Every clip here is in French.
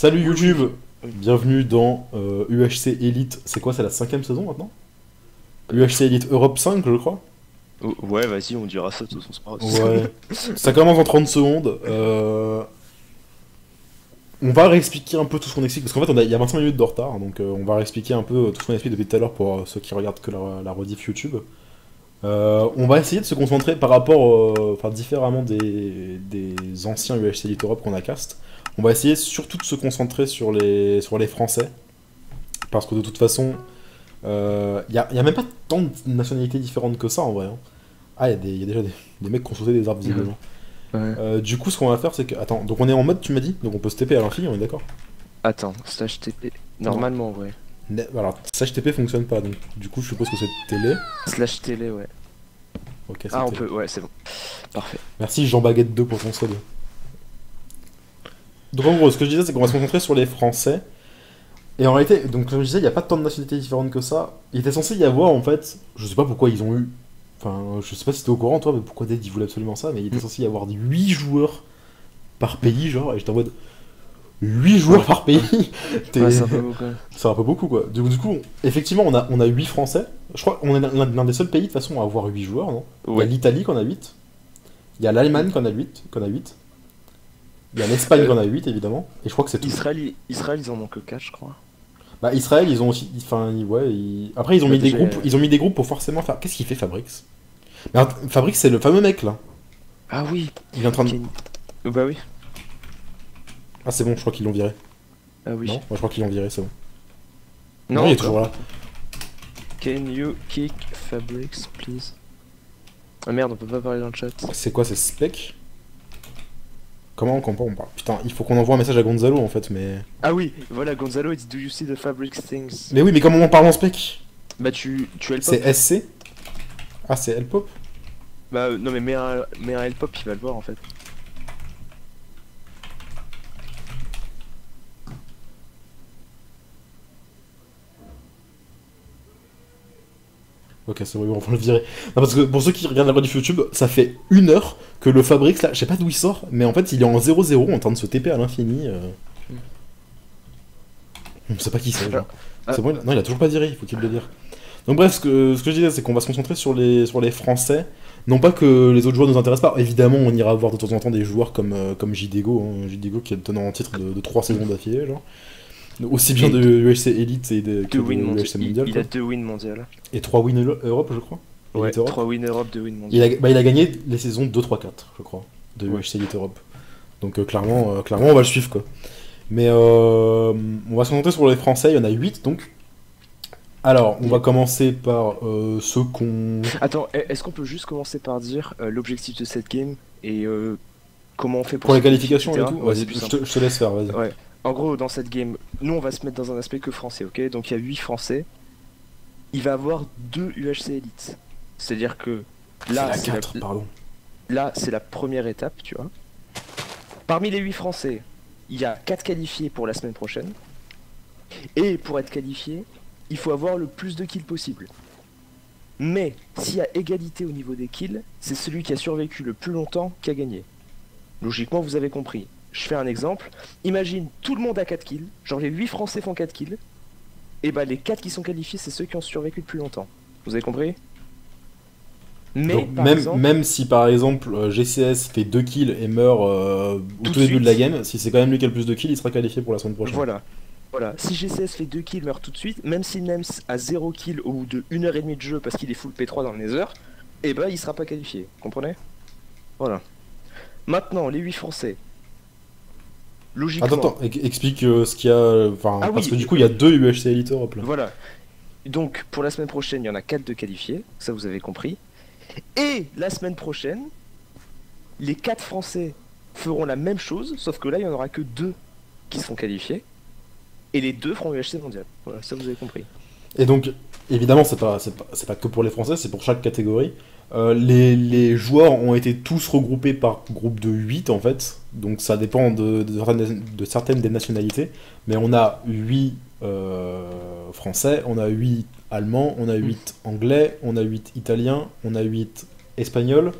Salut YouTube, bienvenue dans euh, UHC Elite. C'est quoi, c'est la cinquième saison maintenant? UHC Elite Europe 5, je crois. Oh, ouais, vas-y, on dira ça, de toute façon, c'est pas grave. Ouais. ça commence en 30 secondes. Euh, On va réexpliquer un peu tout ce qu'on explique, parce qu'en fait, on a... il y a 25 minutes de retard, donc euh, on va réexpliquer un peu tout ce qu'on explique depuis tout à l'heure pour euh, ceux qui regardent que la, la rediff YouTube. Euh, on va essayer de se concentrer par rapport, euh, enfin différemment des, des anciens UHC Elite Europe qu'on a cast. On va essayer surtout de se concentrer sur les, sur les Français, parce que de toute façon, il n'y a, y a même pas tant de nationalités différentes que ça en vrai. hein. Ah, il y, a des- y a déjà des, des mecs qui ont sauté des arbres visiblement. Ouais. Euh, du coup, ce qu'on va faire, c'est que. Attends, donc on est en mode, tu m'as dit Donc on peut se TP à l'infini, on est d'accord? Attends, slash TP. Normalement, ouais. Ne- Alors, slash TP fonctionne pas, donc du coup, je suppose que c'est télé. Slash télé, ouais. Ok, c'est Ah, on télé. peut, ouais, c'est bon. Parfait. Merci Jean Baguette 2 pour ton sub. Donc en gros, ce que je disais, c'est qu'on va se concentrer sur les Français. Et en réalité, donc comme je disais, il n'y a pas tant de nationalités différentes que ça. Il était censé y avoir, en fait, je sais pas pourquoi ils ont eu... Enfin, je sais pas si t'es au courant, toi, mais pourquoi Dead, ils voulaient absolument ça, mais il était Mm. censé y avoir 8 joueurs par pays, genre, et j'étais en mode... 8 joueurs par pays? Ouais, c'est un peu un beaucoup quoi. Du, du coup, effectivement, on a, on a 8 Français. Je crois qu'on est l'un des seuls pays de toute façon à avoir 8 joueurs, non? Il y a l'Italie qu'on a 8. Il y a l'Allemagne qu'on a 8. Qu'on a 8. Il y a l'Espagne Euh, qu'on a 8 évidemment. Et je crois que c'est tout. Israël, ils- Israël, ils en ont que 4, je crois. Bah, Israël, ils ont aussi. Enfin, ouais. ils- Après, ils ont mis des groupes. euh, Ils ont mis des groupes pour forcément faire. Qu'est-ce qu'il fait Fabrix Mais Fabrix, c'est le fameux mec là. Ah oui. Il est en train de. Oh, Bah oui. Ah, c'est bon, je crois qu'ils l'ont viré. Ah oui. Non Moi, je crois qu'ils l'ont viré, c'est bon. Non, il est toujours là. Can you kick Fabrics, please? Ah merde, on peut pas parler dans le chat. C'est quoi, c'est Spec? Comment on comprend Putain, il faut qu'on envoie un message à Gonzalo en fait, mais. Ah oui, voilà, Gonzalo, il dit Do you see the Fabrics things? Mais oui, mais comment on parle en spec? Bah tu, tu help C'est SC Ah, c'est L-Pop Bah euh, non mais mets un, mets un help il va le voir en fait. Ok, c'est bon, on va le virer. Non, parce que pour ceux qui regardent la rediff YouTube, ça fait une heure que le Fabrics, là, je sais pas d'où il sort, mais en fait, il est en 0-0 en train de se TP à l'infini. euh. On sait pas qui c'est. genre. Ah. C'est bon, il a- non, il a toujours pas viré, il faut qu'il le dire. Donc, bref, ce que, ce que je disais, c'est qu'on va se concentrer sur les, sur les Français. Non pas que les autres joueurs nous intéressent pas, évidemment, on ira voir de temps en temps des joueurs comme, euh, comme JDego, hein, JDego qui est le tenant en titre de, de 3 saisons d'affilée, genre. Aussi bien de UHC Elite et de, que de mondial. UHC Il, Mondial. il quoi. a deux wins mondial. Et 3 wins Euro- Europe, je crois. Ouais, Elite Europe. 3 wins Europe, 2 wins Il mondial. a, bah, il a gagné les saisons 2, 3, 4, je crois, de Ouais. UHC Elite Europe. Donc euh, clairement, euh, clairement, on va le suivre, quoi. Mais euh, on va se concentrer sur les Français, il y en a 8, donc. Alors, on va commencer par euh, ceux qu'on... Attends, e- est-ce qu'on peut juste commencer par dire euh, l'objectif de cette game et euh, comment on fait pour, Pour les qualifications et tout Ouais, je, te, je te laisse faire, vas-y. Ouais. En gros, dans cette game, nous on va se mettre dans un aspect que français, ok? Donc il y a 8 français. Il va avoir deux UHC Elite. C'est-à-dire que là, C'est la la, 4, pardon. là, c'est la première étape, tu vois. Parmi les 8 français, il y a 4 qualifiés pour la semaine prochaine. Et pour être qualifié, il faut avoir le plus de kills possible. Mais s'il y a égalité au niveau des kills, c'est celui qui a survécu le plus longtemps qui a gagné. Logiquement, vous avez compris. Je fais un exemple. Imagine tout le monde a 4 kills, genre les 8 français font 4 kills. Et bah les 4 qui sont qualifiés, c'est ceux qui ont survécu le plus longtemps. Vous avez compris? Mais Donc, même, exemple, même si par exemple euh, GCS fait 2 kills et meurt euh, au Tout début de la game, si c'est quand même lui qui a le plus de kills, il sera qualifié pour la semaine prochaine. Voilà. Voilà. Si GCS fait 2 kills, meurt tout de suite, même si Nems a 0 kill au bout de 1h30 de jeu parce qu'il est full P3 dans le Nether, et bah il sera pas qualifié. Comprenez? Voilà. Maintenant, les 8 français. Logiquement. Attends, attends, explique euh, ce qu'il y a... Enfin, Ah parce oui. que du coup, il y a deux UHC Elite Europe, là. Voilà. Donc, pour la semaine prochaine, il y en a 4 de qualifiés, ça vous avez compris. Et la semaine prochaine, les 4 Français feront la même chose, sauf que là, il n'y en aura que 2 qui seront qualifiés. Et les deux feront UHC mondial. Voilà, ça vous avez compris. Et donc, évidemment, c'est pas, pas, pas que pour les Français, c'est pour chaque catégorie. Euh, les, les joueurs ont été tous regroupés par groupe de 8 en fait, donc ça dépend de, de certaines, de certaines des nationalités, mais on a 8 euh, Français, on a 8 Allemands, on a 8 Anglais, on a 8 Italiens, on a 8 Espagnols,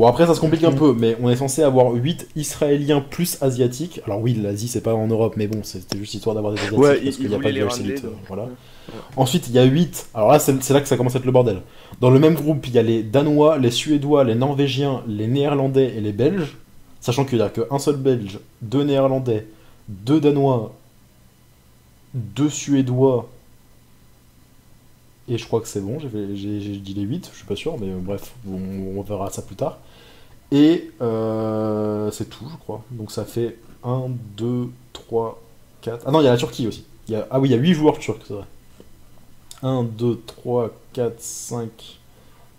Bon, après, ça se complique un peu, mais on est censé avoir 8 Israéliens plus Asiatiques. Alors, oui, l'Asie, c'est pas en Europe, mais bon, c'était juste histoire d'avoir des Asiatiques Ouais, parce qu'il n'y a pas de euh, Voilà. Ensuite, il y a 8. Alors là, c'est là que ça commence à être le bordel. Dans le même groupe, il y a les Danois, les Suédois, les Norvégiens, les Néerlandais et les Belges. Sachant qu'il n'y a qu'un seul Belge, deux Néerlandais, deux Danois, deux Suédois. Et je crois que c'est bon, j'ai dit les 8, je suis pas sûr, mais bref, on, verra ça plus tard. Et euh, c'est tout, je crois. Donc ça fait 1, 2, 3, 4. Ah non, il y a la Turquie aussi. Ah oui, il y a 8 joueurs turcs, c'est vrai. 1, 2, 3, 4, 5,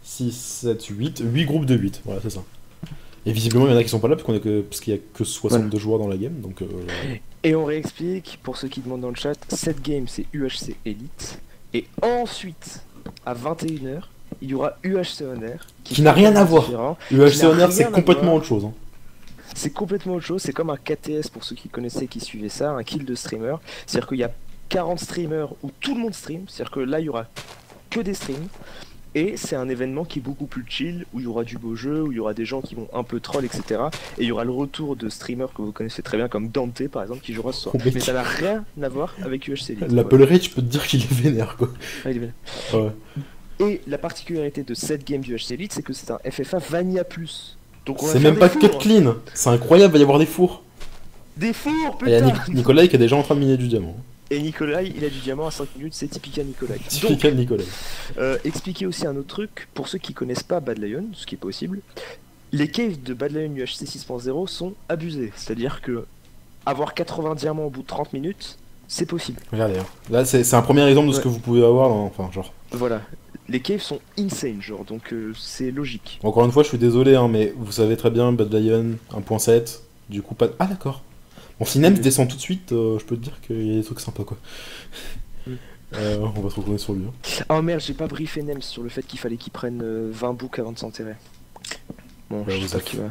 6, 7, 8. 8 groupes de 8, voilà, c'est ça. Et visiblement, il y en a qui sont pas là parce qu'il y a que 62 joueurs dans la game, donc euh, Et on réexplique, pour ceux qui demandent dans le chat, cette game c'est UHC Elite. Et ensuite, à 21h, il y aura UHC Honor. Qui n'a rien à voir. différent. le HC Qui n'a Honor, c'est complètement autre chose. hein. C'est complètement autre chose, c'est comme un KTS pour ceux qui connaissaient, qui suivaient ça, un kill de streamer. C'est-à-dire qu'il y a 40 streamers où tout le monde stream, c'est-à-dire que là il y aura que des streams. Et c'est un événement qui est beaucoup plus chill, où il y aura du beau jeu, où il y aura des gens qui vont un peu troll, etc. Et il y aura le retour de streamers que vous connaissez très bien, comme Dante par exemple, qui jouera ce soir. Mais ça n'a rien à voir avec UHC Elite. L'Apple Ray, je peux te dire qu'il est vénère, quoi. Ouais, il est bien. Ouais. Et la particularité de cette game du HC Elite, c'est que c'est un FFA Vanilla Plus. Donc C'est même pas cut fours. clean. C'est incroyable, il va y avoir des fours. Des fours, Et il y a putain Nic- Nicolas qui est déjà en train de miner du diamant. Et Nikolai, il a du diamant à 5 minutes, c'est typique à Nikolai. Donc, Typical Nicolas. euh, expliquer aussi un autre truc, pour ceux qui connaissent pas Bad Lion, ce qui est possible, les caves de Bad Lion UHC 6.0 sont abusés. C'est-à-dire que avoir 80 diamants au bout de 30 minutes, c'est possible. Regardez, hein. là c'est un premier exemple de ce que vous pouvez avoir dans. Enfin, genre. Voilà. Les caves sont insane, genre, donc euh, c'est logique. Encore une fois, je suis désolé, hein, mais vous savez très bien, Bad Lion 1.7, du coup pas. Ah d'accord. Bon, si Nems descend tout de suite, euh, je peux te dire qu'il y a des trucs sympas quoi. Euh, on va se retrouver sur lui. hein. Oh merde, j'ai pas briefé Nems sur le fait qu'il fallait qu'il prenne euh, 20 boucs avant de s'enterrer. Bon, Bah, je sais pas qui va.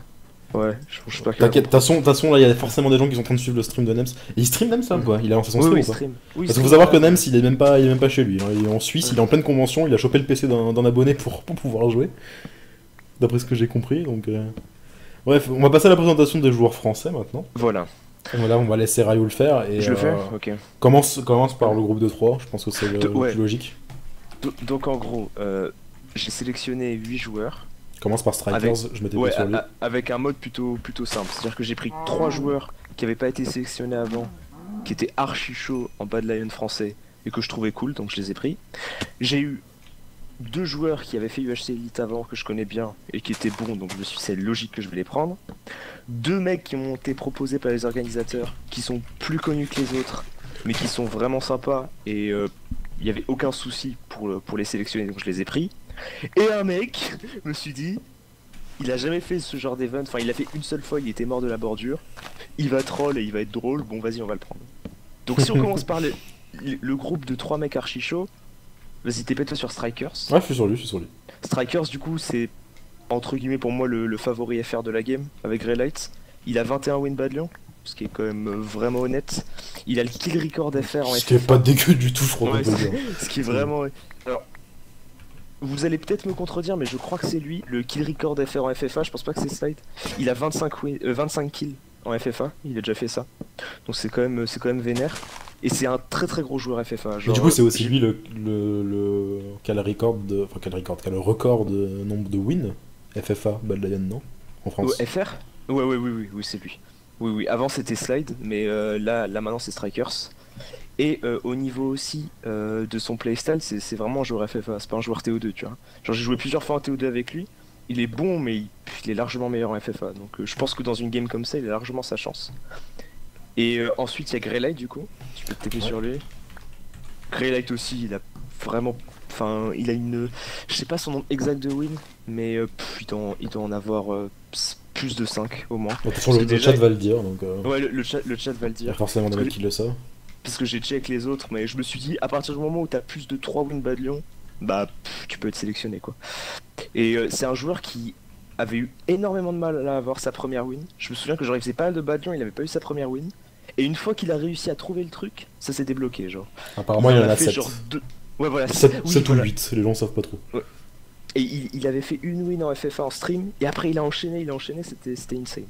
Ouais, je sais pas qui va. T'inquiète, de toute façon, là il y a forcément des gens qui sont en train de suivre le stream de Nems. Et il stream Nems là ou quoi Il a lancé son Oui, stream oui, ou pas. Oui, Parce qu'il faut savoir que euh, Nems il est même pas, il est même pas chez lui. hein. Il est en Suisse, Ouais. il est en pleine convention, il a chopé le PC d'un d'un abonné pour, pour pouvoir jouer. D'après ce que j'ai compris, donc. euh, Bref, on va passer à la présentation des joueurs français maintenant. Voilà, Voilà, on va laisser Rayou le faire. Et, je le fais euh, Ok. Commence, commence par le groupe de 3, je pense que c'est le, De- plus logique. Do- Donc en gros, euh, j'ai sélectionné 8 joueurs Commence par Strikers, Avec- je m'étais ouais, sur lui. avec un mode plutôt, plutôt simple. C'est-à-dire que j'ai pris 3 joueurs qui n'avaient pas été sélectionnés avant, qui étaient archi chauds en Bad Lion français et que je trouvais cool, donc je les ai pris. J'ai eu deux joueurs qui avaient fait UHC Elite avant, que je connais bien et qui étaient bons, donc je me suis dit c'est logique que je vais les prendre. Deux mecs qui m'ont été proposés par les organisateurs, qui sont plus connus que les autres, mais qui sont vraiment sympas et euh, il n'y avait aucun souci pour, le- pour les sélectionner, donc je les ai pris. Et un mec, je me suis dit, il a jamais fait ce genre d'event, enfin il l'a fait une seule fois, il était mort de la bordure. Il va troll et il va être drôle, bon vas-y on va le prendre. Donc si on commence par le, le groupe de trois mecs archi chauds, vas-y t'es sur Strikers. Ouais, je suis sur lui, je suis sur lui. Strikers du coup c'est entre guillemets pour moi le, le favori FR de la game avec Grey Lights. Il a 21 win bad Lion, ce qui est quand même euh, vraiment honnête. Il a le kill record FR en Ce qui est pas dégueu du tout, je crois Ouais. Ce qui est vraiment. Alors, vous allez peut-être me contredire, mais je crois que c'est lui, le kill record FR en FFA. Je pense pas que c'est Slide. Il a 25, win- euh, 25 kills en FFA. Il a déjà fait ça. Donc c'est quand même, c'est quand même vénère. Et c'est un très très gros joueur FFA. Genre, du coup, c'est aussi j'ai- lui le, le, le... qui a le record de... Enfin, qui a le record, qui a le record de nombre de wins FFA Bad Lion, non? En France. Ouais, FR Ouais, ouais, oui, oui, oui, c'est lui. Oui, oui. Avant c'était Slide, mais euh, là, là maintenant c'est Strikers. Et euh, au niveau aussi euh, de son playstyle, c'est vraiment un joueur FFA, c'est pas un joueur TO2, tu vois. Genre j'ai joué plusieurs fois en TO2 avec lui, il est bon, mais il, il est largement meilleur en FFA. Donc euh, je pense que dans une game comme ça, il a largement sa chance. Et euh, ensuite il y a Greylight du coup, tu peux te taper Ouais. sur lui. Greylight aussi, il a vraiment. Enfin, il a une. Je sais pas son nom exact de win, mais euh, pff, il, doit en, il doit en avoir euh, plus de 5 au moins. De toute façon, le, le chat va le dire, donc Ouais, le, le chat, le chat va le dire. forcément des Parce mecs que- qui le savent. Parce que j'ai check les autres, mais je me suis dit, à partir du moment où t'as plus de 3 win bad Lion, bah pff, tu peux être sélectionné quoi. Et c'est un joueur qui avait eu énormément de mal à avoir sa première win. Je me souviens que genre il faisait pas mal de bad Lion, il avait pas eu sa première win. Et une fois qu'il a réussi à trouver le truc, ça s'est débloqué genre. Apparemment, il y en a fait 7. genre deux... Ouais voilà, 7, oui, ou voilà. 8, les gens savent pas trop. Et il, il avait fait une win en FFA en stream, et après il a enchaîné, il a enchaîné, c'était c'était insane.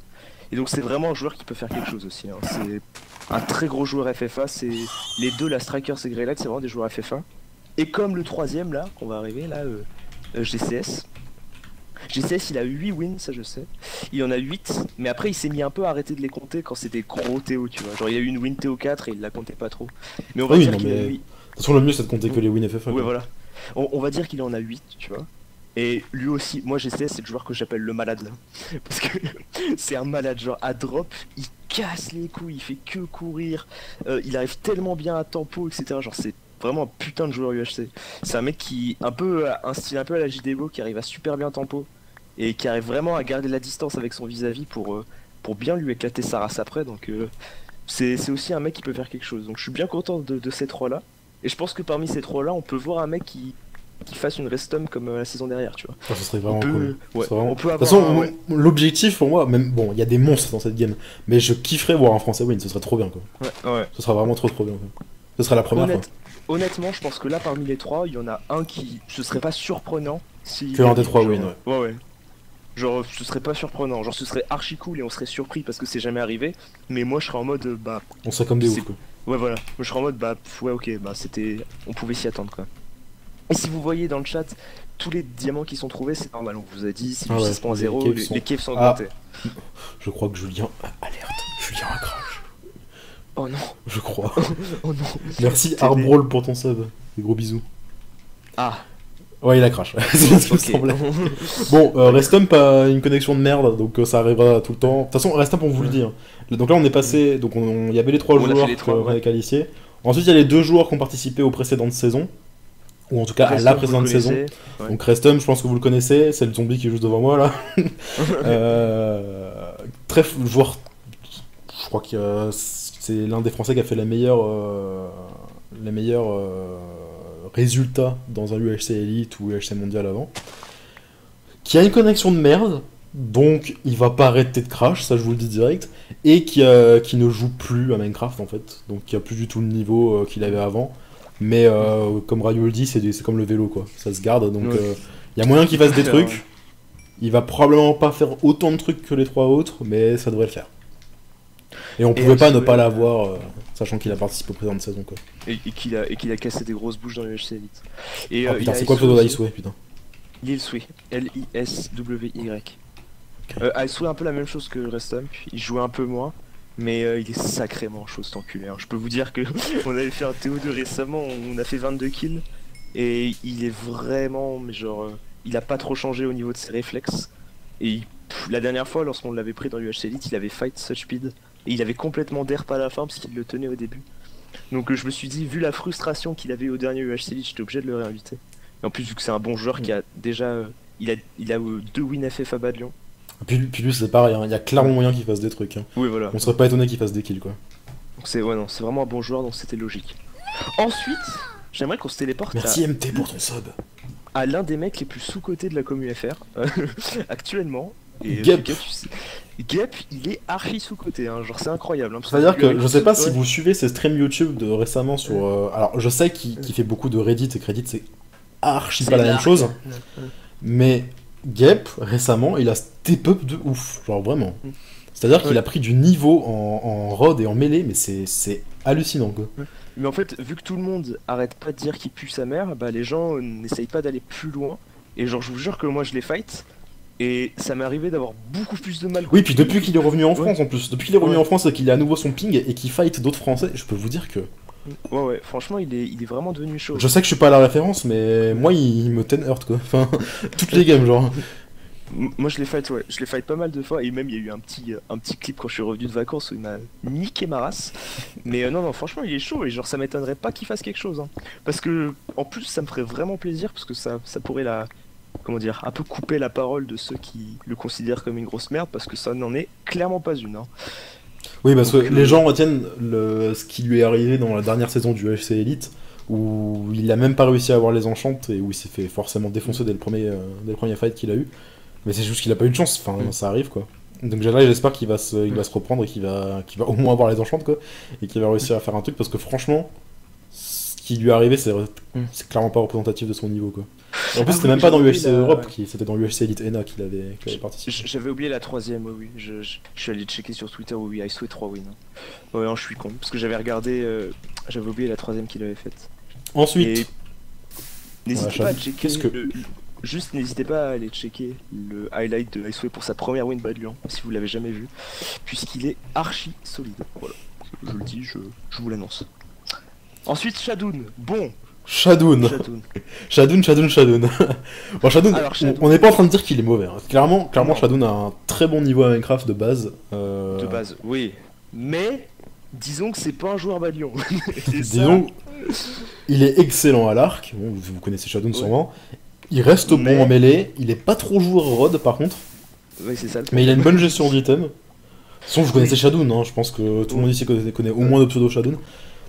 Et donc c'est vraiment un joueur qui peut faire quelque chose aussi. hein. C'est un très gros joueur FFA, c'est les deux, la Strikers et Greylight, c'est vraiment des joueurs FFA. Et comme le troisième là, qu'on va arriver là, euh, euh, GCS. GCS il a 8 wins, ça je sais. Il en a 8, mais après il s'est mis un peu à arrêter de les compter quand c'était gros TO, tu vois. Genre il y a eu une win TO 4 et il la comptait pas trop. Mais on va Oui, dire qu'il a mais- 8. De toute façon, le mieux c'est de compter que les win FFA. Ouais, voilà. On, on va dire qu'il en a 8, tu vois. Et lui aussi, moi GCS, c'est le joueur que j'appelle le malade là. Parce que c'est un malade, genre à drop, il casse les couilles, il fait que courir, euh, il arrive tellement bien à tempo, etc. Genre c'est vraiment un putain de joueur UHC. C'est un mec qui, un peu, a un style un peu à la JDBO, qui arrive à super bien tempo et qui arrive vraiment à garder la distance avec son vis-à-vis pour, euh, pour bien lui éclater sa race après. Donc euh, c'est aussi un mec qui peut faire quelque chose. Donc je suis bien content de, de ces trois là. Et je pense que parmi ces trois là, on peut voir un mec qui, qui fasse une restum comme euh, la saison dernière, tu vois. Ça, ce serait On vraiment peut, cool. ouais, C'est vraiment- on peut De toute avoir. façon, ouais. l'objectif pour moi, même bon, il y a des monstres dans cette game, mais je kifferais voir un Français win, ce serait trop bien quoi. Ouais, ouais. Ce serait vraiment trop trop bien. quoi. Ce serait la première Honnête- honnêtement, je pense que là, parmi les trois, il y en a un qui. Ce serait pas surprenant si. Que l'un des trois win, ouais. Ouais, ouais. Genre, ce serait pas surprenant. Genre, ce serait archi cool et on serait surpris parce que c'est jamais arrivé. Mais moi, je serais en mode, euh, bah. On serait comme des ouf quoi. ouais, voilà. Moi, je serais en mode, bah, ouais, ok, bah, c'était. On pouvait s'y attendre, quoi. Et si vous voyez dans le chat, tous les diamants qui sont trouvés, c'est normal. On vous a dit, c'est Ah du ouais, 6.0, les les, sont- les caves sont Ah. Je crois que Julien. Alerte Julien a crash. Oh non, Je crois. oh non. Merci T'es Arbrawl pour ton sub. Des gros bisous. Ah, Ouais, il a crash. C'est ce semblait. Bon, euh, Restump a une connexion de merde, donc euh, ça arrivera tout le temps. De toute façon, Restump, on vous le dit. hein. Donc là, on est passé. Donc, on- on- il y avait les trois On joueurs ouais. qualifiés. Ensuite, il y a les deux joueurs qui ont participé aux précédentes saisons. Ou en tout cas, à la précédente saison. Ouais. Donc, Restum, je pense que vous le connaissez. C'est le zombie qui est juste devant moi là. Euh, très joueur. Je crois que euh, c'est l'un des Français qui a fait la meilleure, euh, les meilleurs euh, résultats dans un UHC Elite ou UHC Mondial avant. Qui a une connexion de merde, donc il va pas arrêter de crash, ça je vous le dis direct, et qui, euh, qui ne joue plus à Minecraft en fait, donc qui a plus du tout le niveau euh, qu'il avait avant. Mais euh, comme Rayo le dit, c'est comme le vélo quoi, ça se garde, donc euh, il y a moyen qu'il fasse des trucs. Il va probablement pas faire autant de trucs que les trois autres, mais ça devrait le faire. Et on Et pouvait pas ne pas euh, l'avoir, euh, sachant qu'il a participé aux présentes saisons quoi. Et, et qu'il a, qu'il a cassé des grosses bouches dans le HC Elite. Et, Ah euh, putain, c'est quoi le pseudo d'Iceway putain Lil Sui. L-I-S-W-Y. Euh, Iceway, un peu la même chose que Restump. Il jouait un peu moins. Mais euh, il est sacrément chaud cet enculé. hein. Je peux vous dire que on avait fait un TO2 récemment, on a fait 22 kills. Et il est vraiment, mais genre, euh, il a pas trop changé au niveau de ses réflexes. Et il- la dernière fois, lorsqu'on l'avait pris dans l'UHC Elite, il avait fight such speed. Et il avait complètement derp à la fin parce qu'il le tenait au début. Donc euh, je me suis dit, vu la frustration qu'il avait au dernier UHC Elite, j'étais obligé de le réinviter. Et en plus, vu que c'est un bon joueur qui a déjà. euh, il a, il a euh, deux win FF à bas de Lyon. Puis, puis lui c'est pareil, hein, il y a clairement moyen qu'il fasse des trucs. hein. Oui, voilà. On serait pas étonné qu'il fasse des kills quoi. Donc c'est ouais, non, c'est vraiment un bon joueur, donc c'était logique. Ensuite, j'aimerais qu'on se téléporte à, Merci MT pour ton sub. à l'un des mecs les plus sous-cotés de la commu FR actuellement. Et Gep. Il est archi sous-coté, hein, genre c'est incroyable. Hein, C'est-à-dire que je sais pas si vous suivez ces streams YouTube de récemment sur. euh, alors je sais qu'il fait beaucoup de Reddit et Reddit c'est archi C'est pas la même chose, mais Gep récemment il a step up de ouf, genre vraiment. Mm. C'est-à-dire qu'il a pris du niveau en, en rod et en mêlée, mais c'est hallucinant quoi. Mais en fait, vu que tout le monde arrête pas de dire qu'il pue sa mère, bah les gens n'essayent pas d'aller plus loin. Et genre, je vous jure que moi je les fight. Et ça m'est arrivé d'avoir beaucoup plus de mal. Oui, puis depuis qu'il est revenu en Ouais. France en plus, depuis qu'il est revenu Ouais. en France et qu'il a à nouveau son ping et qu'il fight d'autres Français, je peux vous dire que. Ouais, ouais, franchement, il est, il est vraiment devenu chaud. Je sais que je suis pas à la référence, mais moi il, me ten hurt quoi. Enfin, toutes les games genre. Moi je l'ai fight, ouais, je l'ai fight pas mal de fois et même il y a eu un petit, euh, un petit clip quand je suis revenu de vacances où il m'a niqué ma race. Mais euh, non, non, franchement il est chaud et genre ça m'étonnerait pas qu'il fasse quelque chose. hein. Parce que en plus ça me ferait vraiment plaisir parce que ça, ça pourrait la, comment dire, un peu couper la parole de ceux qui le considèrent comme une grosse merde parce que ça n'en est clairement pas une. hein. Oui, parce que Donc, euh, les gens retiennent le... ce qui lui est arrivé dans la dernière saison du UFC Elite, où il a même pas réussi à avoir les enchantes et où il s'est fait forcément défoncer dès le premier, euh, dès le premier fight qu'il a eu. Mais c'est juste qu'il a pas eu de chance, enfin Mm. ça arrive quoi. Donc là j'espère qu'il va, se... il va se reprendre et qu'il va... qu'il va au moins avoir les enchantes quoi, et qu'il va réussir à faire un truc parce que franchement, qui lui est arrivé c'est Mm. c'est clairement pas représentatif de son niveau quoi. En plus, Ah c'était oui, même pas dans la- Europe, qui- c'était dans l'UHC Elite ENA qu'il avait, qu'il avait participé. J'avais oublié la troisième, oui, oui. Je, je- je suis allé checker sur Twitter, oui, oui, Iceway 3 wins. hein. Ouais, non, je suis con, parce que j'avais regardé, euh, j'avais oublié la troisième qu'il avait faite. Ensuite, Et n'hésitez Ouais, pas à checker. qu'est-ce que- le- Juste n'hésitez pas à aller checker le highlight de Iceway pour sa première win de Lyon, si vous l'avez jamais vu, puisqu'il est archi solide. Voilà, je le dis, je, je vous l'annonce. Ensuite, Shadoun. Bon, Shadoun. Shadoun. Shadoun, Shadoun, bon, Shadoun, Alors, on- Shadoun. on n'est pas en train de dire qu'il est mauvais. hein. Clairement, clairement Non. Shadoun a un très bon niveau à Minecraft de base. euh, De base, oui. Mais, disons que c'est pas un joueur de ça- Disons, il est excellent à l'arc. Bon, vous, vous connaissez Shadoun Ouais. sûrement. Il reste Mais- bon en mêlée. Il est pas trop joueur rod par contre. Oui, c'est ça le Mais il a une bonne gestion d'items. Sinon, vous connaissez Shadoun. Hein. Je pense que tout le monde ici connaît, connaît au moins le pseudo Shadoun.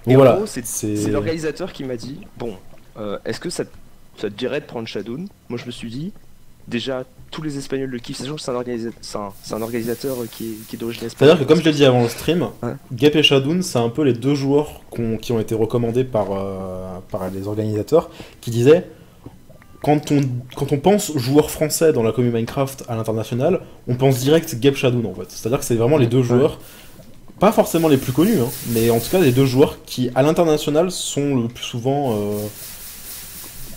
Et en voilà. gros, c'est l'organisateur qui m'a dit Bon, euh, est-ce que ça, ça te dirait de prendre Shadoun Moi, je me suis dit Déjà, tous les Espagnols le kiffent, sachant que c'est un, organisa- c'est un- c'est un organisateur qui est, qui est d'origine espagnole. C'est-à-dire que, comme je l'ai dit avant le stream, Ouais. Gap et Shadoun, c'est un peu les deux joueurs qui ont été recommandés par, euh, par les organisateurs, qui disaient quand on, quand on pense joueur français dans la commune Minecraft à l'international, on pense direct Gap Shadoun en fait. C'est-à-dire que c'est vraiment les deux joueurs, pas forcément les plus connus, hein, mais en tout cas les deux joueurs qui à l'international sont le plus souvent. euh,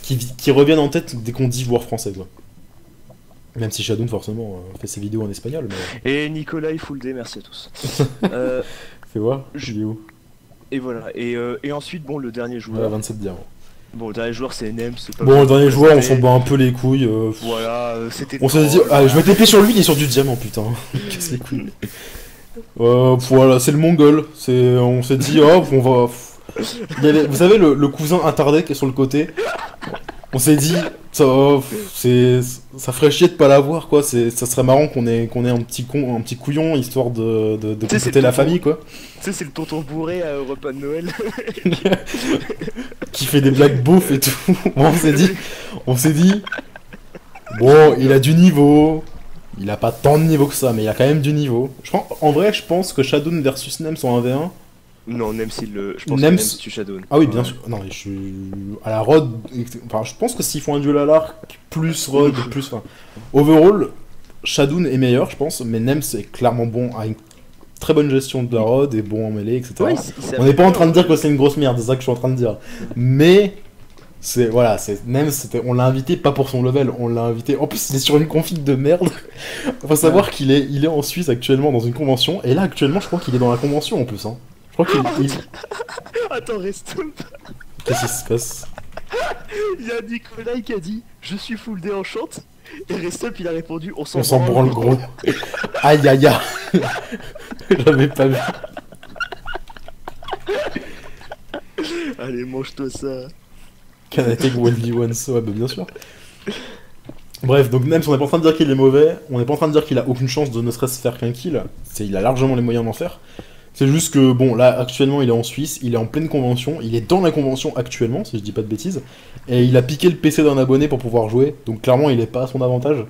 qui, qui reviennent en tête dès qu'on dit joueur français quoi. Même si Shadoun forcément euh, fait ses vidéos en espagnol, mais. Et Nicolas Full D, merci à tous. Euh, Fais voir, Je- où? Et voilà. Et, euh, et ensuite, bon, le dernier joueur. 27 diamants. Bon, le dernier joueur, c'est NM. pas Bon, le dernier de joueur, on s'en bat un peu les couilles. euh, Voilà, euh, c'était. on s'est dit, ah, je vais voilà. TP sur lui, il est sur du diamant, putain. Casse les couilles. Euh, voilà, c'est le mongol. C'est, on s'est dit, hop, on va. Il y avait- vous savez, le, le cousin attardé qui est sur le côté. On s'est dit, ça, c'est, ça ferait chier de pas l'avoir, quoi. C'est, ça serait marrant qu'on ait, qu'on ait un petit con, un petit couillon histoire de, de, compléter la le famille, quoi. Tu sais, c'est le tonton bourré à repas de Noël. qui fait des blagues beaufs et tout. Bon, on s'est dit, on s'est dit, bon, il a du niveau. Il a pas tant de niveau que ça, mais il a quand même du niveau. Je pense, en vrai, je pense que Shadoun versus Nems en 1v1. non, Nems, il le. Je pense Nems- que Nems, tu Shadow. Ah oui, bien sûr. Non, mais je suis à la Rod. Enfin, je pense que s'ils font un duel à l'arc, plus Rod, plus. Enfin, overall, Shadoun est meilleur, je pense, mais Nems est clairement bon, a une très bonne gestion de la Rod, est bon en mêlée, etc. Ouais, On n'est pas en train de dire que c'est une grosse merde, c'est ça que je suis en train de dire. Mais c'est voilà, c'est même c'était on l'a invité pas pour son level, on l'a invité. En plus, il est sur une config de merde. Faut savoir qu'il est il est en Suisse actuellement dans une convention et là actuellement, je crois qu'il est dans la convention en plus hein. Je crois qu'il il-. Attends, reste. qu'est-ce qui se passe? Il y a Nicolas qui a dit Je suis full D enchante. Et Restup, il a répondu On s'en On s'en branle gros. Aïe aïe aïe. J'avais pas vu. Allez, mange-toi ça. Kanatech 1v1, ouais, bah bien sûr. Bref, donc Nems, on n'est pas en train de dire qu'il est mauvais, on n'est pas en train de dire qu'il a aucune chance de ne serait-ce faire qu'un kill, il a largement les moyens d'en faire. C'est juste que, bon, là, actuellement, il est en Suisse, il est en pleine convention, il est dans la convention actuellement, si je dis pas de bêtises, et il a piqué le PC d'un abonné pour pouvoir jouer, donc clairement, il est pas à son avantage.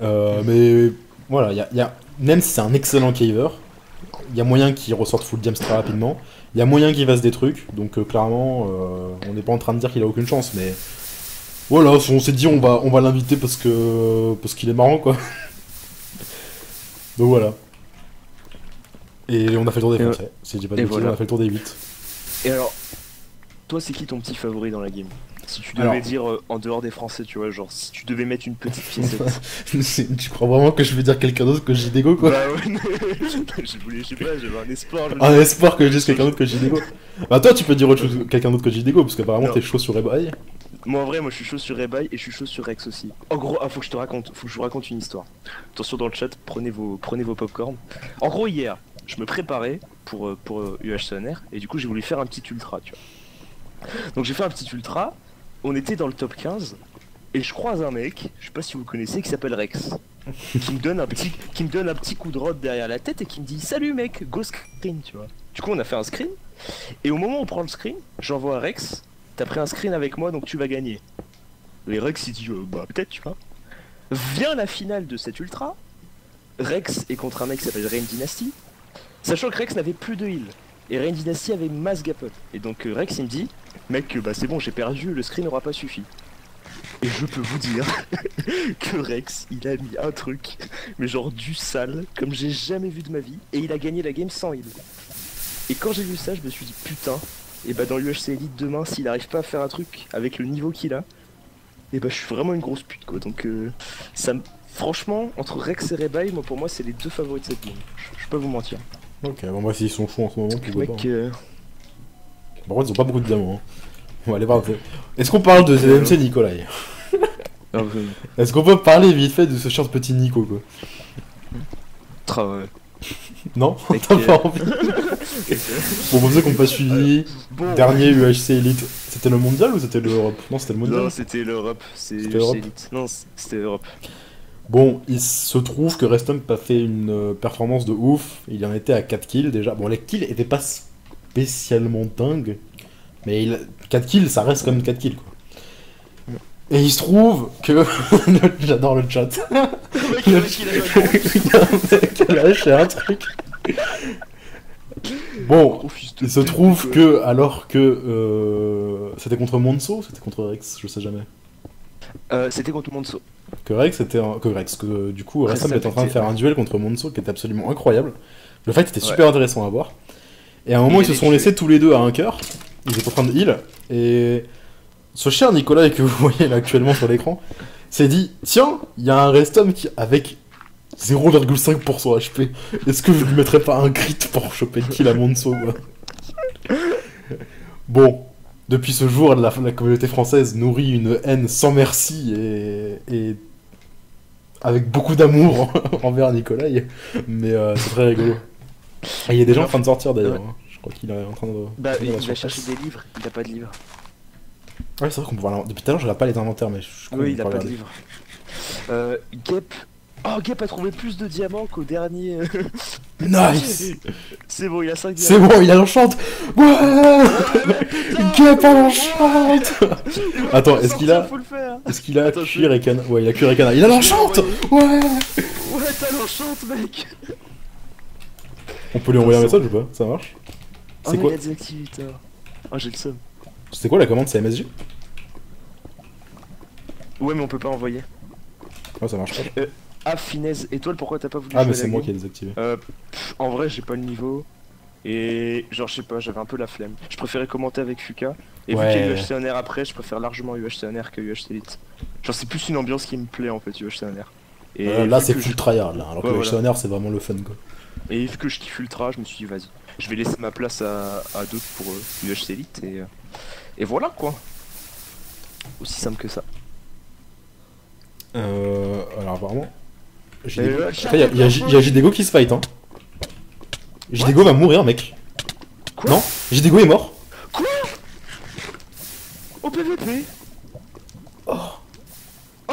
Euh, mais voilà, il y y a- Nems, c'est un excellent caver, il y a moyen qu'il ressorte full diams très rapidement, il y a moyen qu'il fasse des trucs, donc euh, clairement, euh, on n'est pas en train de dire qu'il a aucune chance, mais voilà, on s'est dit on va, on va l'inviter parce que parce qu'il est marrant quoi. donc voilà. Et on a fait le tour des Français. Si je dis pas de et bêtises, voilà. on a fait le tour des 8. Et alors, toi, c'est qui ton petit favori dans la game? Si tu devais Alors- dire euh, en dehors des Français, tu vois, genre si tu devais mettre une petite piècette. tu crois vraiment que je vais dire quelqu'un d'autre que Jidego quoi bah ouais, je voulais, je sais pas, j'avais un espoir. Un espoir que je dise quelqu'un d'autre que Jidego. Bah toi tu peux dire autre chose, quelqu'un d'autre que Jidego parce qu'apparemment t'es chaud sur Ebaï. Moi en vrai, moi je suis chaud sur Rebaille et je suis chaud sur Rex aussi. En gros, ah, faut que je te raconte, faut que je vous raconte une histoire. Attention dans le chat, prenez vos, prenez vos popcorn. En gros, hier, je me préparais pour, euh, pour UHCNR et du coup j'ai voulu faire un petit ultra, tu vois. Donc j'ai fait un petit ultra, on était dans le top 15 et je croise un mec, je sais pas si vous connaissez, qui s'appelle Rex. qui me donne un petit qui me donne un petit coup de rod derrière la tête et qui me dit salut mec go screen tu vois. Du coup on a fait un screen et au moment où on prend le screen j'envoie à Rex t'as pris un screen avec moi donc tu vas gagner. Et Rex il dit euh, bah peut-être tu vois. Vient la finale de cet ultra Rex est contre un mec qui s'appelle Rain Dynasty sachant que Rex n'avait plus de heal et Rain Dynasty avait masse gapote et donc euh, Rex il me dit mec bah c'est bon j'ai perdu le screen n'aura pas suffi Et je peux vous dire que Rex, il a mis un truc, mais genre du sale, comme j'ai jamais vu de ma vie, et il a gagné la game sans heal. Et quand j'ai vu ça, je me suis dit putain, et bah dans l'UHC Elite demain, s'il arrive pas à faire un truc avec le niveau qu'il a, et bah je suis vraiment une grosse pute quoi. Donc euh, ça me- Franchement, entre Rex et Rebaille, moi pour moi c'est les deux favoris de cette game. Je peux vous mentir. Ok, bon, moi, s'ils sont chauds en ce moment, pourquoi pas. Euh, Par contre, ils ont pas beaucoup de diamants. hein. On va aller voir. Est-ce qu'on parle de ZMC Nikolai euh, Est-ce qu'on peut parler vite fait de ce cher petit Nico, quoi? Tra- ouais. Non? T'as euh, pas envie? Bon, pour ceux qui n'ont pas suivi, Bon, dernier UHC Elite, c'était le mondial ou c'était l'Europe? Non, c'était le mondial. Non, c'était l'Europe. C'est C'était l'Europe. Non, c'était l'Europe. Bon, il se trouve que Restump a fait une euh, performance de ouf. Il en était à 4 kills déjà. Bon, les kills étaient pas spécialement dingues. Mais il... 4 kills, ça reste quand même 4 kills, quoi. Et il se trouve que... J'adore le chat. il y a un mec qui a lâché un truc. Bon, il se trouve que, alors que... euh, C'était contre Monso C'était contre Rex Je sais jamais. Euh, c'était contre Monso. Que Rex était un... que Rex que du coup Rex Restam était en train de faire un duel contre Monso qui était absolument incroyable. Le fight était Ouais. super intéressant à voir. Et à un moment Il ils se sont laissés tous les deux à un cœur. Ils étaient en train de heal et ce cher Nicolas que vous voyez là actuellement sur l'écran s'est dit tiens il y a un Restam qui avec 0,5% HP. Est-ce que je lui mettrais pas un crit pour choper le kill à Monso Bon, depuis ce jour, la, la communauté française nourrit une haine sans merci et, et avec beaucoup d'amour envers Nikolai, mais euh, c'est très rigolo. Et il y a des gens en train de sortir d'ailleurs. hein. Je crois qu'il est en train de. Bah, il va chercher des livres. Il a pas de livres. Ouais, c'est vrai qu'on peut voir. Depuis tout à l'heure, je regarde pas les inventaires, mais je suis Oui, il a pas de livres. Euh, Gep. Oh, Gep a trouvé plus de diamants qu'au dernier. Nice C'est bon, il a 5 C'est diamants. bon, il a l'enchante Ouais Gap à l'enchante Attends, est-ce qu'il a. Est-ce qu'il a cuir et canard Ouais, il a cuir et canard. Il a l'enchante Ouais Ouais, t'as l'enchante, mec. On peut lui envoyer un message ou pas? Ça marche? Oh, C'est mais quoi il a. Oh, j'ai le seum. C'est quoi la commande? C'est MSG Ouais, mais on peut pas envoyer. Ouais, ça marche pas. Ah, finesse étoile, pourquoi t'as pas voulu Ah, mais c'est moi qui ai désactivé. Euh, pff, en vrai, j'ai pas le niveau. Et genre, je sais pas, j'avais un peu la flemme. Je préférais commenter avec Fuka. Et Ouais. vu qu'il y a UHCNR après, je préfère largement UHCNR que UHC Elite. Genre, c'est plus une ambiance qui me plaît en fait, UHCNR. Et, Euh, là, c'est full je- tryhard, là. Alors que Ouais, voilà. Stoner, c'est vraiment le fun, quoi. Et vu que je kiffe Ultra, je me suis dit, vas-y, je vais laisser ma place à, à d'autres pour euh, UHC Elite. Et, euh, et voilà quoi. Aussi simple que ça. Euh. Alors, apparemment. Après, il y a- y, y qui se fight, hein. Jidego va mourir, mec. Quoi? Non Jidego est mort. Au PVP Oh Oh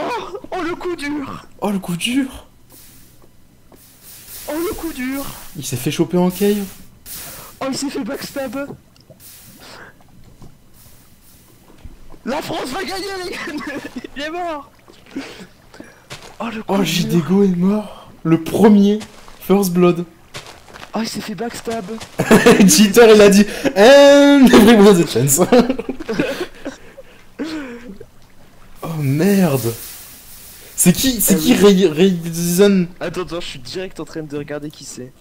Oh le coup dur Oh, le coup dur Oh le coup dur Il s'est fait choper en cave. Oh, il s'est fait backstab La France va gagner, les gars Il est mort Oh, le coup Oh. Jidego est mort. Le premier. First Blood. Oh, il s'est fait backstab Jeter, il a dit And everyone has a chance. oh merde. C'est qui, c'est Ah qui Ray- Rayson Attends, attends, je suis direct en train de regarder qui c'est.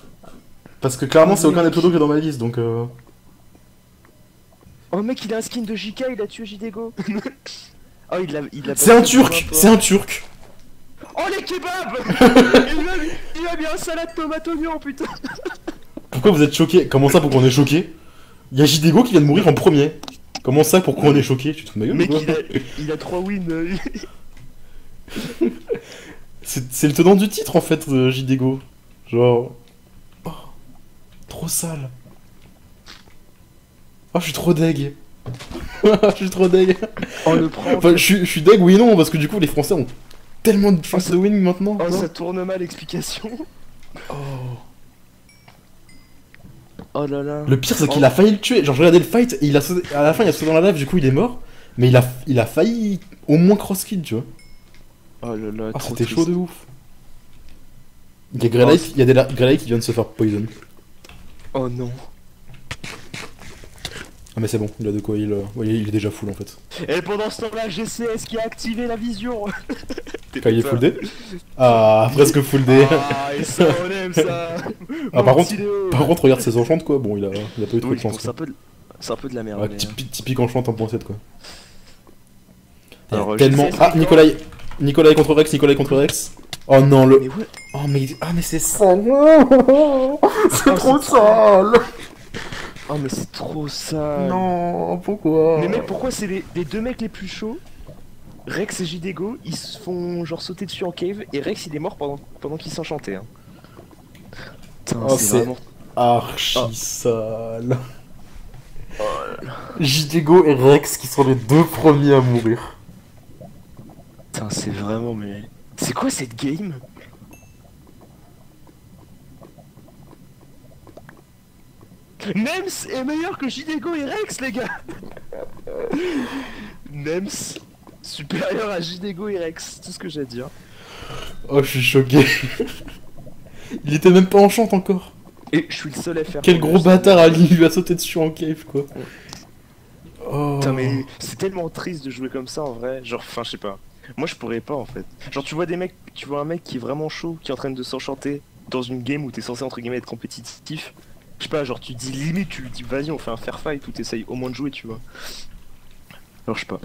Parce que clairement, c'est Oh, aucun des pseudos qui est dans ma liste, donc euh... Oh, mec, il a un skin de JK, il a tué Jidego Oh, il a... Il a C'est un turc, c'est un turc. Oh, les kebabs il, a mis, il lui a mis un salade tomate oignon, putain. Pourquoi vous êtes choqués? Comment ça, pourquoi on est choqué Il y a Jidego qui vient de mourir en premier. Comment ça, pourquoi on est choqué Tu te fous de ma gueule Mec, il a, il a 3 wins euh, C'est le tenant du titre en fait, Jidego. Genre. Oh, trop sale. Oh, je suis trop deg. je suis trop deg. Oh, le prend Enfin, je suis, je suis deg, oui et non, parce que du coup, les Français ont tellement de chances de win maintenant. Oh, non ça tourne mal, explication Oh. Oh là là Le pire, c'est qu'il a failli le tuer. Genre, je regardais le fight et il a sauté- à la fin, il a sauté dans la lave, du coup, il est mort. Mais il a, il a failli au moins cross-kill, tu vois. Oh là là, Ah, c'était chaud de ouf. Il y a il y a des qui vient de se faire poison. Oh non Ah mais c'est bon, il a de quoi, il, euh, ouais, il est déjà full en fait. Et pendant ce temps-là, GCS qui a activé la vision Quand il est full D? Ah, presque full D. Ah, et ça, on aime ça Ah, par contre-. Par contre, regarde ses enchantes quoi, bon, il a, il a pas eu trop Oui, de chance. c'est un quoi. peu de... C'est un peu de la merde. Ouais, mais, typique, typique enchante 1.7 quoi. Alors, euh, Tellement. GCS, Ah, les Nicolas, contre Rex, Nicolas contre Rex. Oh non, le. Mais ouais, Oh mais, ah, mais c'est sale C'est Ah, trop c'est sale oh mais c'est trop sale Non, pourquoi? Mais mec, pourquoi c'est les, les deux mecs les plus chauds Rex et Jidego, ils se font genre sauter dessus en cave et Rex il est mort pendant, pendant qu'il s'enchantait. Hein. Putain, Oh, c'est c'est- vraiment. Archi Ah. sale Jidego et Rex qui sont les deux premiers à mourir. Putain, c'est vraiment mais. C'est quoi cette game? Nems est meilleur que Jidego et Rex, les gars Nems supérieur à Jidego et Rex, c'est tout ce que j'ai à dire. Oh, je suis choqué. Il était même pas enchant encore. Et je suis le seul à faire. Quel gros bâtard Ali lui a sauté dessus en cave quoi. Oh. Putain mais c'est tellement triste de jouer comme ça en vrai, genre enfin je sais pas. Moi je pourrais pas en fait. Genre tu vois des mecs, tu vois un mec qui est vraiment chaud, qui est en train de s'enchanter dans une game où t'es censé entre guillemets être compétitif. Je sais pas, genre tu dis limite, tu lui dis vas-y on fait un fair fight ou t'essayes au moins de jouer tu vois. Alors je sais pas.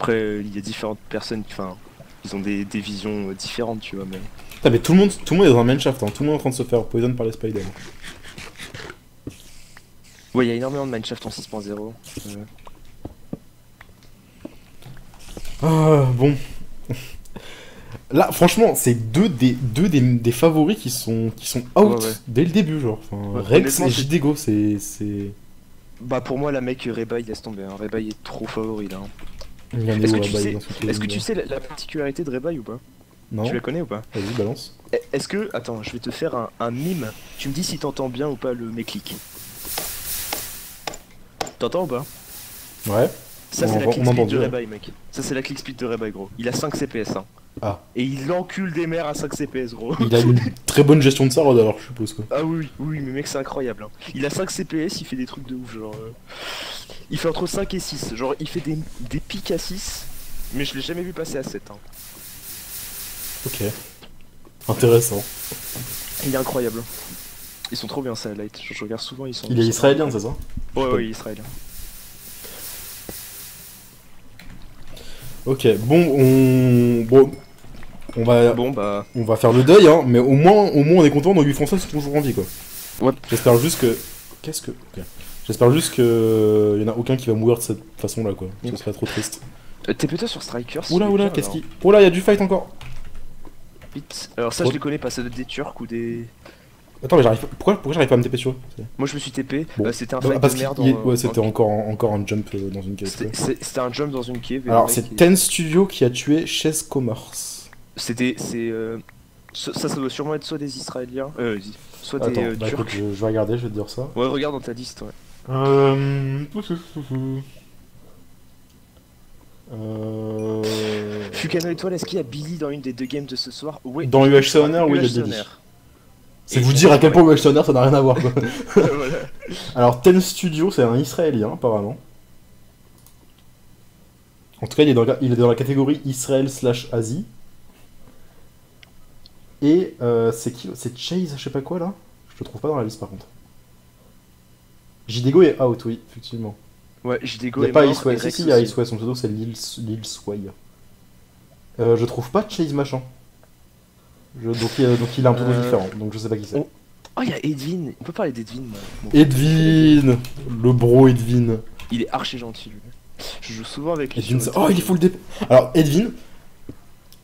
Après il y a différentes personnes qui, enfin, ils ont des, des visions différentes tu vois mais. Putain, mais tout le monde, tout le monde est dans un mineshaft, hein. tout le monde est en train de se faire poison par les spiders. Ouais il y a énormément de mineshaft en 6.0. Euh, Ah, bon. Là, franchement, c'est deux des, deux des, des favoris qui sont, qui sont out Ouais, ouais. dès le début, genre. Enfin, Ouais, Rex et c'est- Jidego, c'est. c'est... Bah pour moi la mec Rebaille laisse tomber, hein. Rebaille est trop favori là. hein. Est-ce que tu là-bas, sais- Est-ce que tu sais la, la particularité de Rebaille ou pas? Non Tu la connais ou pas? Vas-y, balance. Eh, Est-ce que. Attends, je vais te faire un, un mime. Tu me dis si t'entends bien ou pas le méclic. T'entends ou pas? Ouais. Ça, c'est la click speed de. Rebaille, mec. Ça, c'est la click speed de Rebaille, gros. Il a 5 CPS, hein. Ah. Et il encule des mères à 5 CPS, gros. Il a une très bonne gestion de sa rod, alors, je suppose, quoi. Ah oui, oui, mais mec, c'est incroyable. hein. Il a 5 CPS, il fait des trucs de ouf, genre. euh, Il fait entre 5 et 6. Genre, il fait des, des pics à 6. Mais je l'ai jamais vu passer à 7. Hein. Ok. Intéressant. Il est incroyable. Ils sont trop bien, ça, Light. Je, je regarde souvent, ils sont. Il est israélien, c'est ça? Ouais, ouais, il est israélien. Ok, bon, on. Bon. On va, Bon, bah. on va faire le deuil, hein, mais au moins, au moins on est content, nos 8 français sont toujours en vie, quoi. Ouais. J'espère juste que. Qu'est-ce que. J'espère juste que. Y en a aucun qui va mourir de cette façon-là, quoi. Ce serait trop triste. Euh, T'es peut-être sur Striker si Oula, oula, qu'est-ce qui. Oula, y a du fight encore Vite. Alors ça, Oh. je les connais pas, ça doit être des Turcs ou des. Attends, mais j'arrive pas. Pourquoi, pourquoi j'arrive pas à me taper sur eux Moi, je me suis TP. Bon. euh, c'était un fight Parce de que merde. ouais, c'était en- encore, encore un jump euh, dans une case. C'était un jump dans une cave. et Alors, c'est Ten Studio qui a tué Chess Commerce. C'était. C'est. euh, Ça, ça doit sûrement être soit des Israéliens. Euh, soit des Attends, euh, bah, écoute, je, je vais regarder, je vais te dire ça. Ouais, regarde dans ta liste, ouais. Euh... Euh... Fukano Étoile, est-ce qu'il y a Billy dans une des deux games de ce soir? Ouais. Dans UHC Honor, oui, il y a Billy. Honor. C'est vous dire à quel que- point UHC Honor ça n'a rien à voir. Quoi. voilà. Alors, Ten Studio, c'est un Israélien apparemment. En tout cas, il est dans, la- il est dans la catégorie Israël slash Asie. Et euh, c'est qui C'est Chase, je sais pas quoi là? Je le trouve pas dans la liste par contre. Jidego est out, oui, effectivement. Ouais, Il Jidego est pas mort, et Si, il y a son pseudo c'est Lil, Lil Sway. Euh, je trouve pas Chase machin. Je- donc, il, donc il a un pseudo Euh, différent, donc je sais pas qui c'est. on- Oh, il y a Edwin. On peut parler d'Edwin. Edwin Le bro Edwin. Il est archi gentil, lui. Je joue souvent avec lui. Edwin, oh, il est full dép. Alors, Edwin,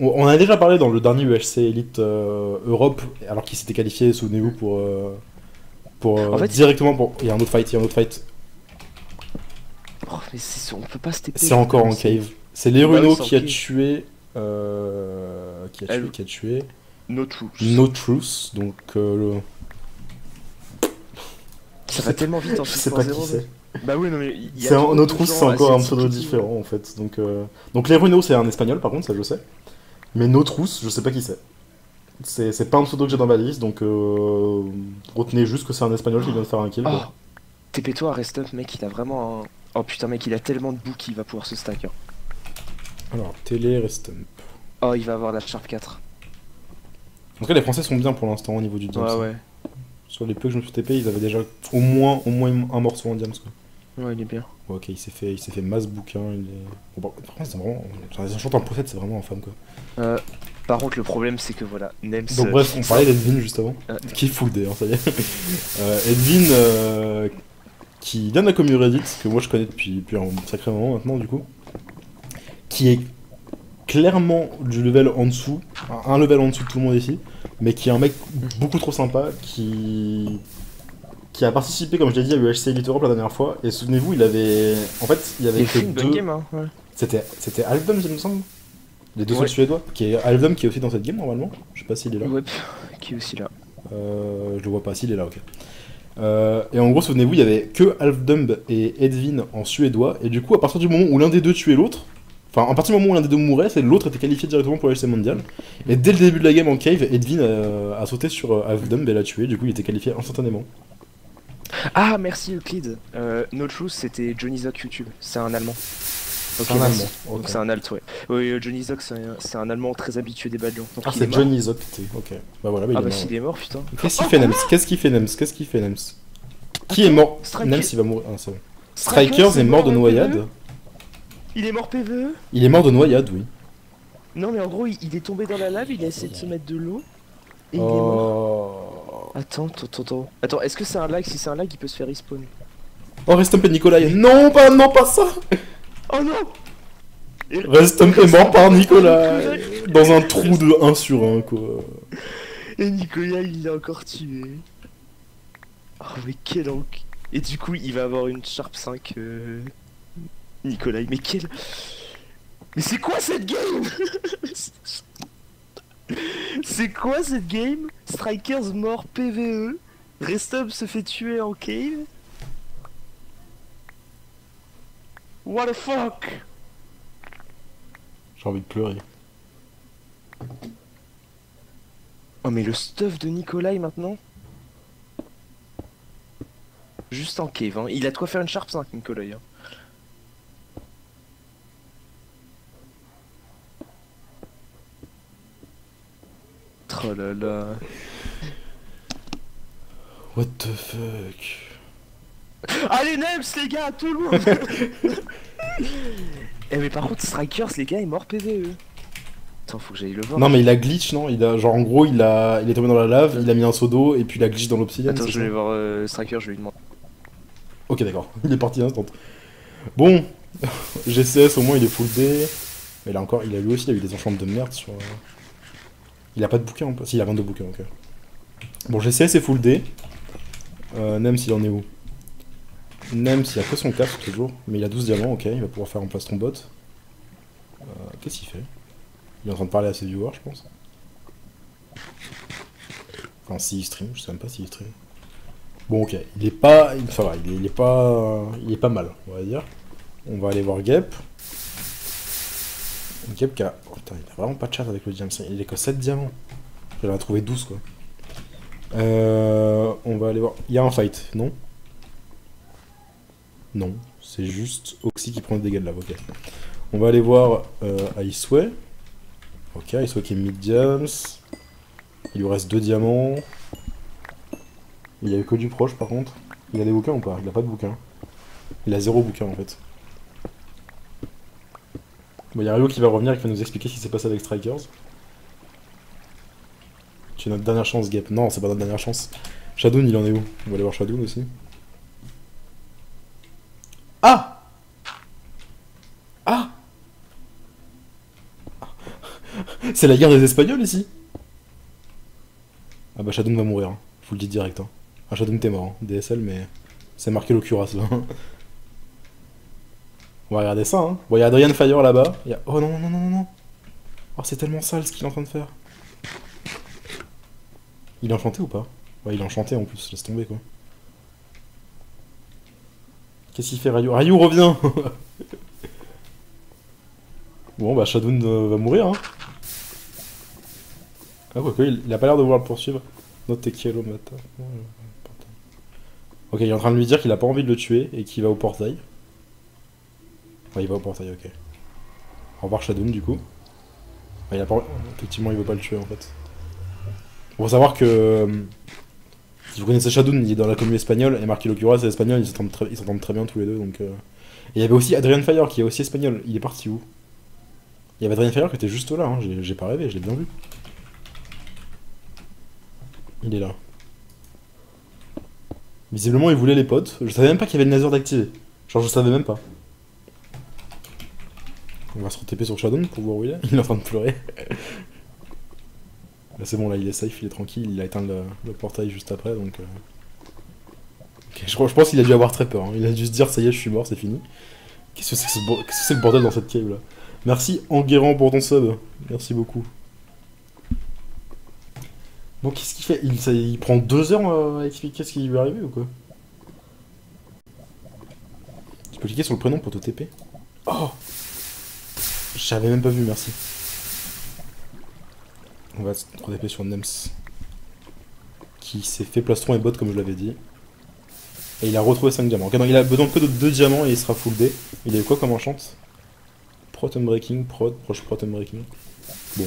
on a déjà parlé dans le dernier UHC Elite euh, Europe, alors qu'il s'était qualifié, souvenez-vous, pour. euh, pour euh, En fait, directement pour. Il y a un autre fight, il y a un autre fight. Oh, mais c'est- on peut pas se. C'est encore en cave. C'est les Bah qui a tué. qui a tué, qui a tué. No truth. No Truth, donc euh, le... Ça va tellement vite en Je sais pas qui 6.0, c'est. Bah oui, non mais. y a No Truth, c'est encore un pseudo différent en fait. Donc, euh, donc les Renault, c'est un espagnol par contre, ça je sais. Mais No Truth, je sais pas qui c'est. C'est c'est pas un pseudo que j'ai dans ma liste, donc euh, retenez juste que c'est un espagnol qui vient de faire un kill. Ah. TP-toi, rest up, mec, il a vraiment un... Oh putain, mec, il a tellement de bouts qu'il va pouvoir se stack. hein. Alors, télé, rest up. Oh, il va avoir la Sharp 4. En tout cas, les Français sont bien pour l'instant au niveau du diams. Ouais, ouais. Sur les peu que je me suis TP, ils avaient déjà au moins, au moins un morceau en diams. Quoi. Ouais, il est bien. Ouais, ok, il s'est fait, il s'est fait masse bouquin. Il est... bon, par contre, c'est vraiment. Un chanteur en pochette, c'est vraiment infâme quoi. Euh, par contre, le problème, c'est que voilà, Nems. Donc, euh, bref, on parlait d'Edwin juste avant. Euh. Qui est full hein, ça y est. Euh, Edwin, euh, qui vient de la commune Reddit, que moi je connais depuis, depuis un sacré moment maintenant, du coup. Qui est clairement du level en dessous, un level en dessous de tout le monde ici, mais qui est un mec beaucoup trop sympa, qui qui a participé, comme je l'ai dit, à UHC Elite Europe la dernière fois, et souvenez-vous, il avait... En fait, il y avait que deux... game, hein. Ouais. C'était c'était Alvdom, il me semble Les deux Ouais. suédois, qui est Alvdom qui est aussi dans cette game normalement, je sais pas s'il est là. Ouais, qui est aussi là. Euh, je le vois pas, s'il est là, ok. Euh, et en gros, souvenez-vous, il y avait que Alfdumb et Edwin en suédois, et du coup, à partir du moment où l'un des deux tuait l'autre, enfin, à partir du moment où l'un des deux mourait, c'est l'autre était qualifié directement pour l'HC mondial. Et dès le début de la game en cave, Edwin euh, a sauté sur euh, Alfdumb et l'a tué, du coup, il était qualifié instantanément. Ah, merci Euclid. Euh, No Truth, c'était Johnny Zoc YouTube. C'est un allemand. Ok, un. Allemand. Donc c'est un alt, ouais. Oui, Johnny Zoc, c'est un, c'est un allemand très habitué des ballons. Donc Ah, c'est. Johnny Zoc, t'es- ok. Bah voilà, bah, il Ah bah s'il est mort, putain. Qu'est-ce qu'il fait, Nems? Qu'est-ce qu'il fait, Nems? Qu'est-ce qu'il fait, Nems? Qui est mort? Nems, il va mourir. Ah, c'est bon. Strikers est mort de noyade. Il est mort PVE Il est mort de noyade, oui. Non, mais en gros, il, il est tombé dans la lave, il a essayé de se mettre de l'eau. Et il est mort. Oh. Attends, attends, attends, attends. Attends, est-ce que c'est un lag? Si c'est un lag, il peut se faire respawn. Oh, reste un peu Nikolai. Non, pas, non, pas ça Oh non Reste un peu mort par Nikolai. Dans un trou de 1 sur 1, quoi. Et Nicolas, il l'a encore tué. Oh, mais quel enc... Et du coup, il va avoir une Sharp 5. Euh... Nicolas, mais quel. Mais c'est quoi cette game C'est quoi cette game Strikers mort PVE. Restup se fait tuer en cave. What the fuck J'ai envie de pleurer. Oh mais le stuff de Nikolai maintenant Juste en cave, hein. il a de quoi faire une Sharp 5 Nikolai. Hein. Oh là là. What the fuck? Allez Nems les gars, tout le monde Eh mais par contre Strikers les gars est mort PVE. Attends faut que j'aille le voir. Non, mais il a glitch, non? Il a, Genre, en gros, il, a, il est tombé dans la lave, il a mis un seau d'eau, et puis il a glitch dans l'obsidian. Attends je vais voir euh, Striker, je vais lui demander. Ok, d'accord. Il est parti instant. Bon, GCS, au moins, il est full D. Mais là encore, il a lui aussi, il a eu des enchantes de merde sur. Il a pas de bouquin en plus. Si, il a 22 bouquins, ok. Bon, GCS est full D. Euh, Nems, il en est où? Nems, il a que son cap toujours. Mais il a 12 diamants, ok. Il va pouvoir faire en place ton bot. Euh, Qu'est-ce qu'il fait? Il est en train de parler à ses viewers, je pense. Enfin, s'il stream, je sais même pas s'il stream. Bon, ok, il est pas. va, il est, il est pas. Il est pas mal, on va dire. On va aller voir Gep. A. oh, putain, il a vraiment pas de chat avec le diamant. Il est que 7 diamants. J'en ai trouvé 12, quoi. Euh, on va aller voir. Il y a un fight, non? Non, c'est juste Oxy qui prend des dégâts de lave, ok. On va aller voir euh. Ok, Iceway qui est mid-diams. Il lui reste 2 diamants. Il y a eu que du proche par contre. Il a des bouquins ou pas? Il a pas de bouquins. Il a zéro bouquin en fait. Bon, il y a Rio qui va revenir et qui va nous expliquer ce qui s'est passé avec Strikers. C'est notre dernière chance, Gap. Non, c'est pas notre dernière chance. Shadown, il en est où? On va aller voir Shadown aussi. Ah Ah C'est la guerre des Espagnols ici? Ah bah Shadown va mourir, hein. je vous le dis direct. Hein. Ah Shadown t'es mort, hein. DSL mais c'est marqué l'occurrence là. On va regarder ça hein. Bon il y a Adrian Fire là-bas. Y a... Oh non non non non Oh c'est tellement sale ce qu'il est en train de faire. Il est enchanté ou pas? Ouais il est enchanté en plus, laisse tomber quoi. Qu'est-ce qu'il fait Ryu? Ryu revient Bon bah Shadown euh, va mourir hein. Ah quoi il, il a pas l'air de vouloir le poursuivre. Note Kielo Mata. Ok, il est en train de lui dire qu'il a pas envie de le tuer et qu'il va au portail. Ouais, il va au portail, ok. Au revoir Shadow du coup. il a pas... Effectivement, il veut pas le tuer en fait. Faut savoir que. euh, Si vous connaissez Shadow, il est dans la commune espagnole et Marquis Locura c'est espagnol, ils s'entendent très... bien tous les deux donc. euh. Et il y avait aussi Adrian Fire qui est aussi espagnol. Il est parti où? Il y avait Adrian Fire qui était juste là, hein. j'ai j'ai pas rêvé, je l'ai bien vu. Il est là. Visiblement, il voulait les potes. Je savais même pas qu'il y avait le Nether d'activer. Genre, je savais même pas. On va se re-TP sur Shadow pour voir où il est. Il est en train de pleurer. C'est bon, là, il est safe, il est tranquille. Il a éteint le, portail juste après, donc. euh. Je, pense qu'il a dû avoir très peur. hein. Il a dû se dire, ça y est, je suis mort, c'est fini. Qu'est-ce que c'est que, le bordel dans cette cave là? Merci Enguerrand pour ton sub. Merci beaucoup. Bon, qu'est-ce qu'il fait? Il, il prend deux heures euh, à expliquer ce qui lui est arrivé ou quoi? Tu peux cliquer sur le prénom pour te TP. Oh J'avais même pas vu, merci. On va se TP sur Nems. Qui s'est fait plastron et bot comme je l'avais dit. Et il a retrouvé 5 diamants. Ok, donc il a besoin que de 2 diamants et il sera full D. Il a eu quoi comme enchant Proton Breaking, prod, proche Proton Breaking. Bon.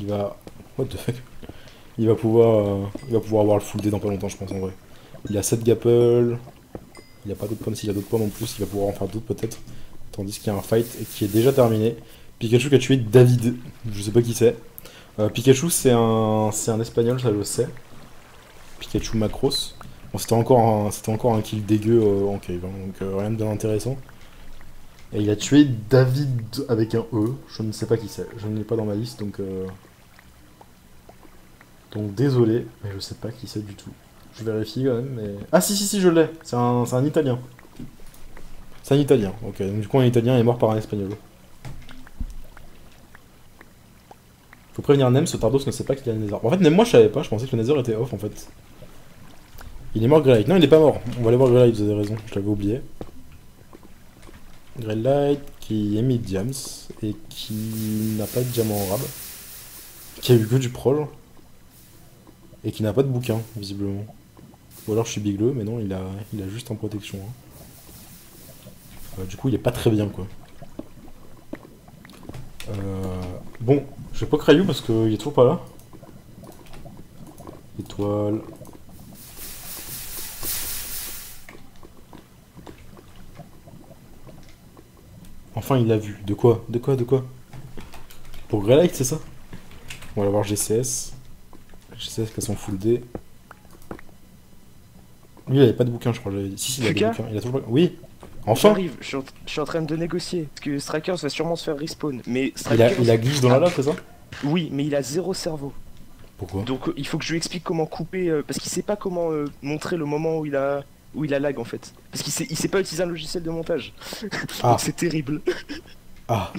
Il va. What the fuck? Il va pouvoir. euh, Il va pouvoir avoir le full D dans pas longtemps, je pense en vrai. Il a 7 Gapple. Il a pas d'autres points, s'il a d'autres points en plus, il va pouvoir en faire d'autres peut-être. Tandis qu'il y a un fight qui est déjà terminé. Pikachu qui a tué David. Je sais pas qui c'est. Euh, Pikachu c'est un. C'est un espagnol, ça je sais. Pikachu Macros. Bon, c'était encore un, encore un kill dégueu euh, en cave, hein, donc euh, rien de intéressant. Et il a tué David avec un E, je ne sais pas qui c'est, je ne l'ai pas dans ma liste, donc donc désolé, mais je sais pas qui c'est du tout. Je vérifie quand même, mais... Ah si si si, je l'ai, c'est un, c'est un Italien. C'est un Italien, ok, donc du coup un Italien est mort par un Espagnol. Faut prévenir Nem, ce Tardos ne sait pas qu'il y a le Nether. En fait, même moi je savais pas, je pensais que le Nether était off en fait. Il est mort Greylight. Non, il est pas mort. On va aller voir Greylight, vous avez raison, je l'avais oublié. Greylight qui est mid diams et qui n'a pas de diamant en rab. Qui a eu que du prol. Et qui n'a pas de bouquin, visiblement. Ou alors je suis bigleux, mais non, il a, il a juste en protection. hein. Euh, du coup, il est pas très bien, quoi. Euh, bon, je vais pas Crayon parce qu'il est toujours pas là. Étoile. Enfin, il l'a vu. De quoi? De quoi? De quoi? Pour Greylight, c'est ça? On va aller voir GCS. GCS qui a son full D. Lui, il avait pas de bouquin, je crois. Si, si, il a des bouquins. Il a toujours. Oui Enfin J'arrive, je suis, en, je suis en train de négocier. Parce que Strikers va sûrement se faire respawn. Mais il a, il a glitch dans la lave, c'est ça? Oui, mais il a zéro cerveau. Pourquoi? Donc euh, il faut que je lui explique comment couper. euh, parce qu'il sait pas comment euh, montrer le moment où il a. Où il a lag en fait. Parce qu'il sait, il sait pas utiliser un logiciel de montage. Ah. Donc c'est terrible. Ah,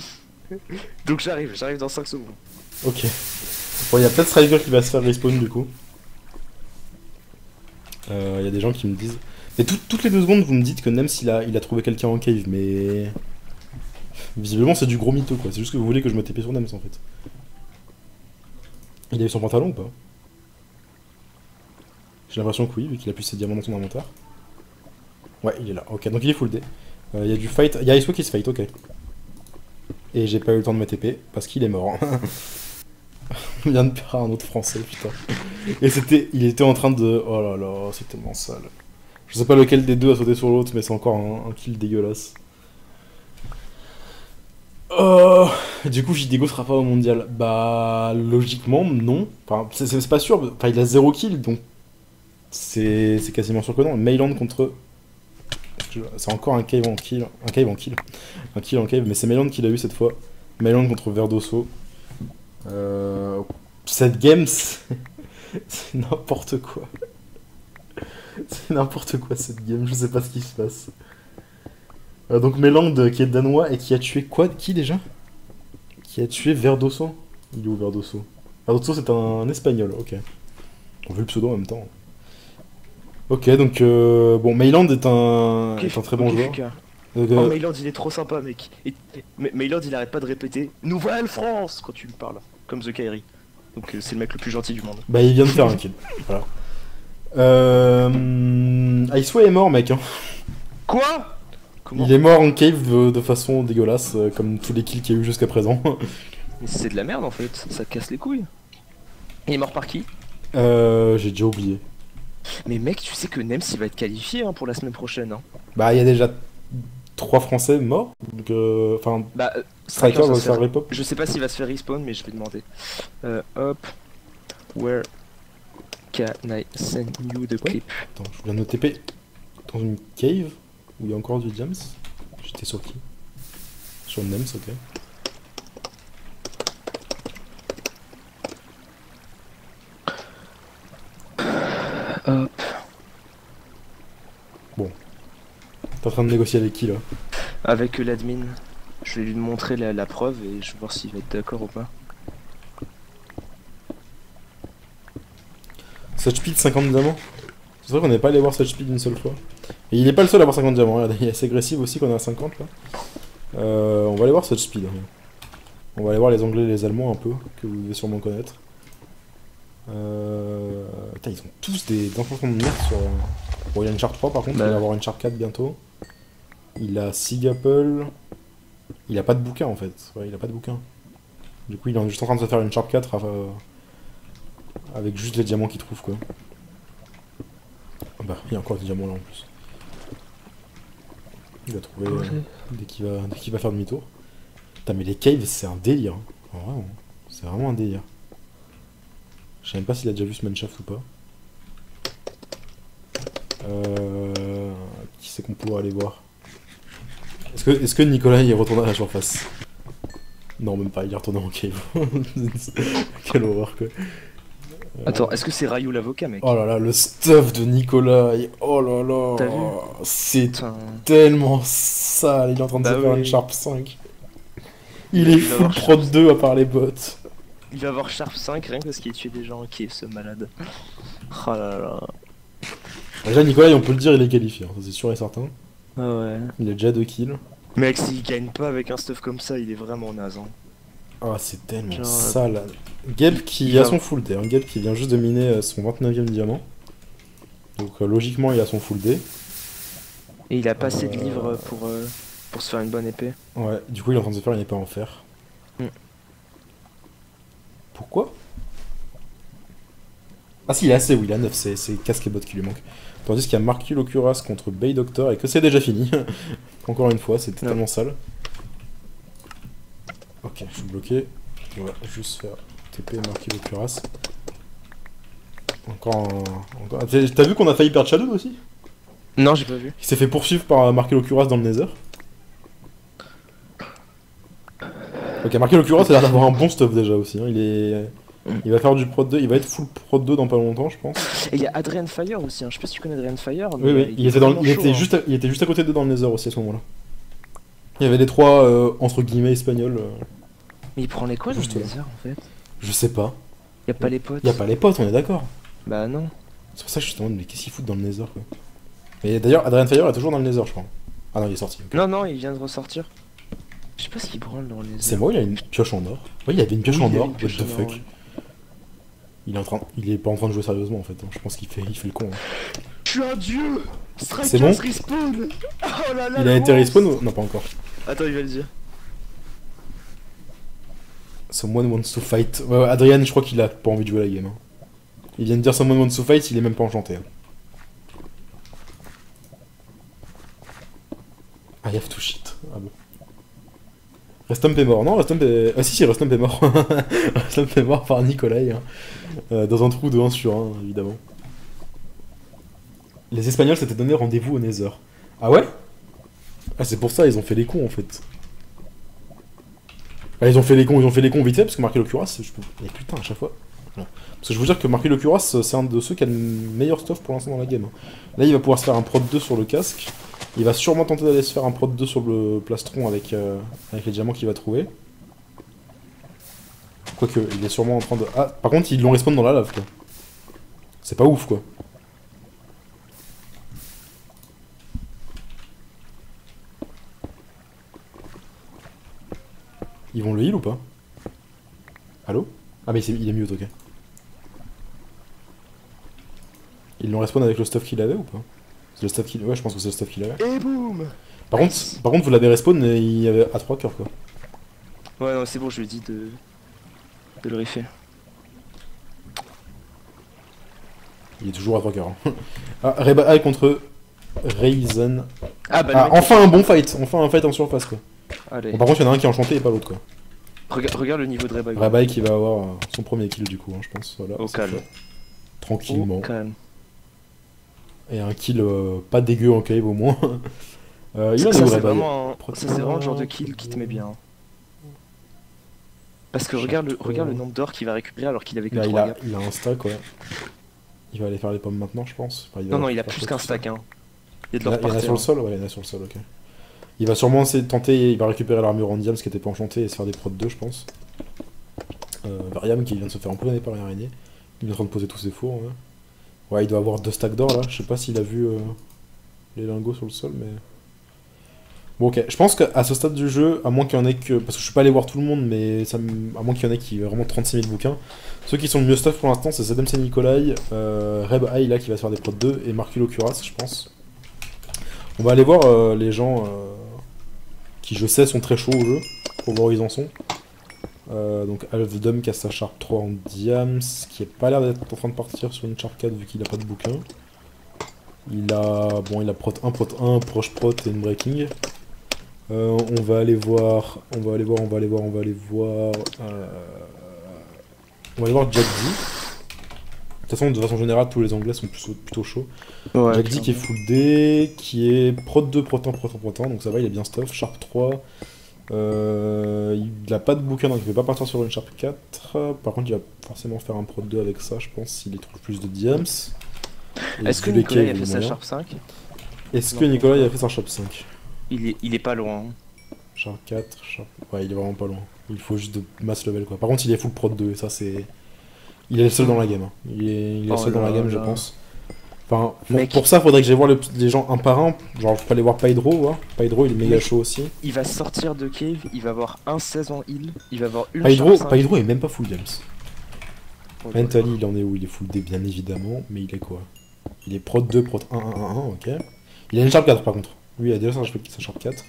Donc j'arrive, j'arrive dans 5 secondes. ok. Bon, il y a peut-être Striker qui va se faire respawn du coup. Euh, Il y a des gens qui me disent. Tout- toutes les deux secondes, vous me dites que Nems il a, trouvé quelqu'un en cave, mais. Visiblement, c'est du gros mytho quoi. C'est juste que vous voulez que je me TP sur Nems en fait. Il a eu son pantalon ou pas? J'ai l'impression que oui, vu qu'il a plus ses diamants dans son inventaire. Ouais, il est là. Ok, donc il est full D. Euh, Il y a du fight. Il y a qui se fight, ok. Et j'ai pas eu le temps de me TP parce qu'il est mort. Il vient de perdre un autre français, putain. Et c'était, il était en train de. Oh là là, c'est tellement sale. Je sais pas lequel des deux a sauté sur l'autre, mais c'est encore un, kill dégueulasse. Oh, du coup, Jidigo sera pas au mondial. Bah, logiquement, non. Enfin, c'est- pas sûr. Enfin, il a zéro kill, donc c'est quasiment sûr que non. Mayland contre. C'est encore un cave en kill. Un cave en kill. Un kill en cave, mais c'est Mayland qui l'a eu cette fois. Mayland contre Verdoso. Euh, cette game, c'est n'importe quoi. C'est n'importe quoi cette game, je sais pas ce qui se passe. Euh, donc Meland euh, qui est danois et qui a tué quoi Qui déjà? Qui a tué Verdoso Il est où Verdoso? Verdoso c'est un, espagnol, ok. On veut le pseudo en même temps. Ok, donc euh, bon, Mayland est un, est un très bon joueur. Fuka. Euh, Oh, Mayland il est trop sympa mec. Et, mais Mayland il arrête pas de répéter Nouvelle France quand tu me parles. Comme The Kairi. Donc c'est le mec le plus gentil du monde. Bah, il vient de faire un kill. Voilà. Euh... Iceway est mort, mec. hein. Quoi? Comment? Il est mort en cave de, façon dégueulasse, euh, comme tous les kills qu'il y a eu jusqu'à présent. Mais c'est de la merde en fait, ça casse les couilles. Il est mort par qui? Euh, J'ai déjà oublié. Mais mec, tu sais que Nems il va être qualifié hein, pour la semaine prochaine. Hein. Bah, il y a déjà trois Français morts. Donc, euh, enfin, Bah, euh, Striker ça va se faire rip-up. Je sais pas s'il va se faire respawn, mais je vais demander. Euh, hop. Where can I send you the clip Attends, je viens de TP dans une cave où il y a encore du James. J'étais sur qui? Sur Nems, ok. Hop. T'es en train de négocier avec qui là? Avec l'admin. Je vais lui montrer la, la preuve et je vais voir s'il va être d'accord ou pas. Such speed 50 diamants C'est vrai qu'on n'est pas allé voir Such speed une seule fois. Et il est pas le seul à avoir 50 diamants, regardez, il est assez agressif aussi qu'on a 50 là. Euh, on va aller voir Such speed. hein. On va aller voir les anglais et les allemands un peu, que vous devez sûrement connaître. Euh... Putain, ils ont tous des enchantements de merde sur... Bon, il a une charte 3 par contre, Bah. il va avoir une charte 4 bientôt. Il a Sig Apple. Il a pas de bouquin en fait, ouais, il a pas de bouquin. Du coup, il est juste en train de se faire une charte 4 euh, avec juste les diamants qu'il trouve quoi. Ah Bah, il y a encore des diamants là en plus. Il va trouver euh, dès qu'il va, va faire demi-tour. Putain, mais les caves, c'est un délire. hein. Ah, Vraiment, c'est vraiment un délire. Je sais même pas s'il a déjà vu ce Manshaft ou pas. Euh... Qui c'est qu'on pourrait aller voir? Est-ce que, est que Nicolas il est retourné à la surface? Non, même pas, il est retourné en cave. Quelle horreur quoi. Attends, est-ce que c'est Rayou l'avocat, mec Oh là là, le stuff de Nicolas. Oh là là. C'est tellement sale. Il est en train de Bah se faire une Sharp 5. Il est Il full prod 2 à part les bots. Il va avoir Sharp 5 rien que parce qu'il a tué des gens qui est ce malade. Oh là là. Déjà, Nicolas, on peut le dire, il est qualifié. hein, c'est sûr et certain. Ah ouais. Il a déjà 2 kills. Mec, s'il gagne pas avec un stuff comme ça, il est vraiment naze. hein. Ah, c'est tellement Genre, sale. Geb qui il a son full D. Hein. Qui vient juste de miner euh, son 29ème diamant. Donc, euh, logiquement, il a son full D. Et il a pas assez de Euh. livres pour, euh, pour se faire une bonne épée. Ouais, du coup, il est en train de se faire une épée en fer. Hmm. Pourquoi? Ah si, il a assez, oui, il a 9, c'est casque et bottes qui lui manquent. Tandis qu'il y a Marky Locuras contre Bay Doctor et que c'est déjà fini. Encore une fois, c'est totalement sale. Ok, je suis bloqué. On va juste faire TP Marky Locuras. Encore un... encore- T'as vu qu'on a failli perdre Shadow aussi? Non, j'ai pas vu. Il s'est fait poursuivre par Marky Locuras dans le Nether. Ok, Marky Locuras a l'air d'avoir un bon stuff déjà aussi. hein. Il est... Il va faire du prod 2, il va être full prod 2 dans pas longtemps, je pense. Et il y a Adrian Fire aussi, hein. je sais pas si tu connais Adrian Fire. Oui, mais, oui, euh, il, était, dans, le- vraiment il, chaud, était hein. juste à, il était juste à côté d'eux dans le Nether aussi à ce moment-là. Il y avait les trois, euh, entre guillemets, espagnols. euh, Mais il prend les quoi dans Juste le là. désert en fait je sais pas. Y a pas les potes Il y a pas les potes, on est d'accord. Bah non. C'est pour ça que je me demande, mais qu'est-ce qu'ils foutent dans le Nether quoi? Mais d'ailleurs, Adrian Fire est toujours dans le Nether, je crois. Ah non, il est sorti. ok. Non, non, il vient de ressortir. Je sais pas ce qu'il branle dans les. C'est moi, il a une pioche en or. Oui, il avait une pioche Oui, en il y a or, une what pioche the fuck. ouais. Il est en train, il est pas en train de jouer sérieusement en fait. hein. Je pense qu'il fait, il fait le con. hein. Je suis un dieu C'est bon respawn Oh là là Il a été respawn ou non pas encore Attends, il va le dire. Someone wants to fight. Ouais, ouais, Adrian, je crois qu'il a pas envie de jouer à la game. hein. Il vient de dire Someone wants to fight, il est même pas enchanté. hein. I have to shit. Ah bon. Restump est mort. Non, Restump est. Ah si, si, Restump est mort. Restump est mort par Nikolai. hein. Euh, dans un trou de 1 sur 1, évidemment. Les Espagnols s'étaient donné rendez-vous au Nether. Ah ouais? Ah, c'est pour ça, ils ont fait les cons en fait. Ah, ils ont fait les cons, ils ont fait les cons vite fait parce que Marqué Locuras, je peux. Mais putain, à chaque fois. Parce que je vous dire que Marqué Locuras, c'est un de ceux qui a le meilleur stuff pour l'instant dans la game. hein. Là, il va pouvoir se faire un prod 2 sur le casque. Il va sûrement tenter d'aller se faire un prod 2 sur le plastron avec, euh, avec les diamants qu'il va trouver. Quoique, il est sûrement en train de. Ah, par contre, ils l'ont respawn dans la lave, quoi. C'est pas ouf, quoi. Ils vont le heal ou pas? Allô? Ah, mais il, s'est- il est mute, ok. Il l'ont respawn avec le stuff qu'il avait ou pas? C'est le stuff qu'il... Ouais, je pense que c'est le stuff qu'il avait. Et boum Par contre, par contre, vous l'avez respawn et il y avait à 3 cœurs quoi. Ouais, non, c'est bon, je lui ai dit de. de le refaire. Il est toujours à 3 cœurs. hein. ah, Reba contre Raisin. Ah bah, Ah, enfin un bon fight, enfin un fight en surface quoi. Allez. Bon, par contre, il y en a un qui est enchanté et pas l'autre quoi. Rega- regarde le niveau de Reba. Reba High qui va avoir euh, son premier kill du coup, hein, je pense. Voilà, Au calme. fait. Tranquillement. Au calme. Et un kill euh, pas dégueu en cave au moins. euh, il en Ça, est où c'est vraiment, un- ça, vraiment le genre de kill qui te met bien. Parce que regarde le, regarde le nombre d'or qu'il va récupérer alors qu'il avait que Là, il 3 a, il a un stack, ouais. Il va aller faire les pommes maintenant, je pense. Enfin, va Non, non, il a plus qu'un ça. stack, hein. Il y a de l'or a- il y en a sur le terre. sol Ouais, il y en a sur le sol, ok. Il va sûrement essayer de tenter, il va récupérer l'armure en diams qui était pas enchantée et se faire des prods 2, je pense. Euh, Variam qui vient de se faire empoisonner par une araignée. Il est en train de poser tous ses fours, ouais. Ouais, il doit avoir deux stacks d'or là. Je sais pas s'il a vu euh, les lingots sur le sol, mais. Bon, ok. Je pense qu'à ce stade du jeu, à moins qu'il y en ait que. Parce que je suis pas allé voir tout le monde, mais à moins qu'il y en ait qui vraiment 36 000 bouquins. Ceux qui sont le mieux stuff pour l'instant, c'est Zedem Nikolai, euh, Reb High là qui va se faire des prods 2 et Marculo Curas, je pense. On va aller voir les gens qui, je sais, sont très chauds au jeu, pour voir où ils en sont. Euh, donc Alvedum qui a sa Sharp 3 en Diams, qui est pas l'air d'être en train de partir sur une Sharp 4 vu qu'il a pas de bouquin. Il a bon il a prot 1, prot 1, proche prot et une breaking. Euh, on va aller voir, on va aller voir, on va aller voir, on va aller voir. euh, on va aller voir Jack D. De toute façon, de façon générale, tous les anglais sont plutôt chauds. Ouais, Jack D qui est full D, qui est prot 2, prot 1, prot 1, prot 1, donc ça va, il est bien stuff. Sharp 3. Euh, il a pas de bouquin, donc il peut pas partir sur une Sharp 4. Par contre, il va forcément faire un prot 2 avec ça, je pense, s'il y trouve plus de diams. Est-ce que Nicolas il a fait sa. Sharp 5 Est-ce que Nicolas il a fait sa Sharp 5 il est, il est pas loin. Sharp 4, Sharp... Ouais, il est vraiment pas loin. Il faut juste de mass level, quoi. Par contre, il est full prot 2, et ça, c'est... Il est le seul dans la game. hein. Il est, il est le Oh seul dans la là game, je pense. Enfin, pour, Mec. pour ça, faudrait que j'aille voir le- les gens un par un. Genre, je peux aller voir Pydro, voir. Pydro, il est méga Mec. chaud aussi. Il va sortir de cave, il va avoir un 16 en heal, il va avoir une Sharp 5. Pydro est même pas full James. Oh, Mentally, il en est où? Il est full D, bien évidemment. Mais il est quoi? Il est prot 2, prot 1, 1, 1, 1, ok. Il a une Sharp 4, par contre. Lui, il a déjà sa Sharp 4.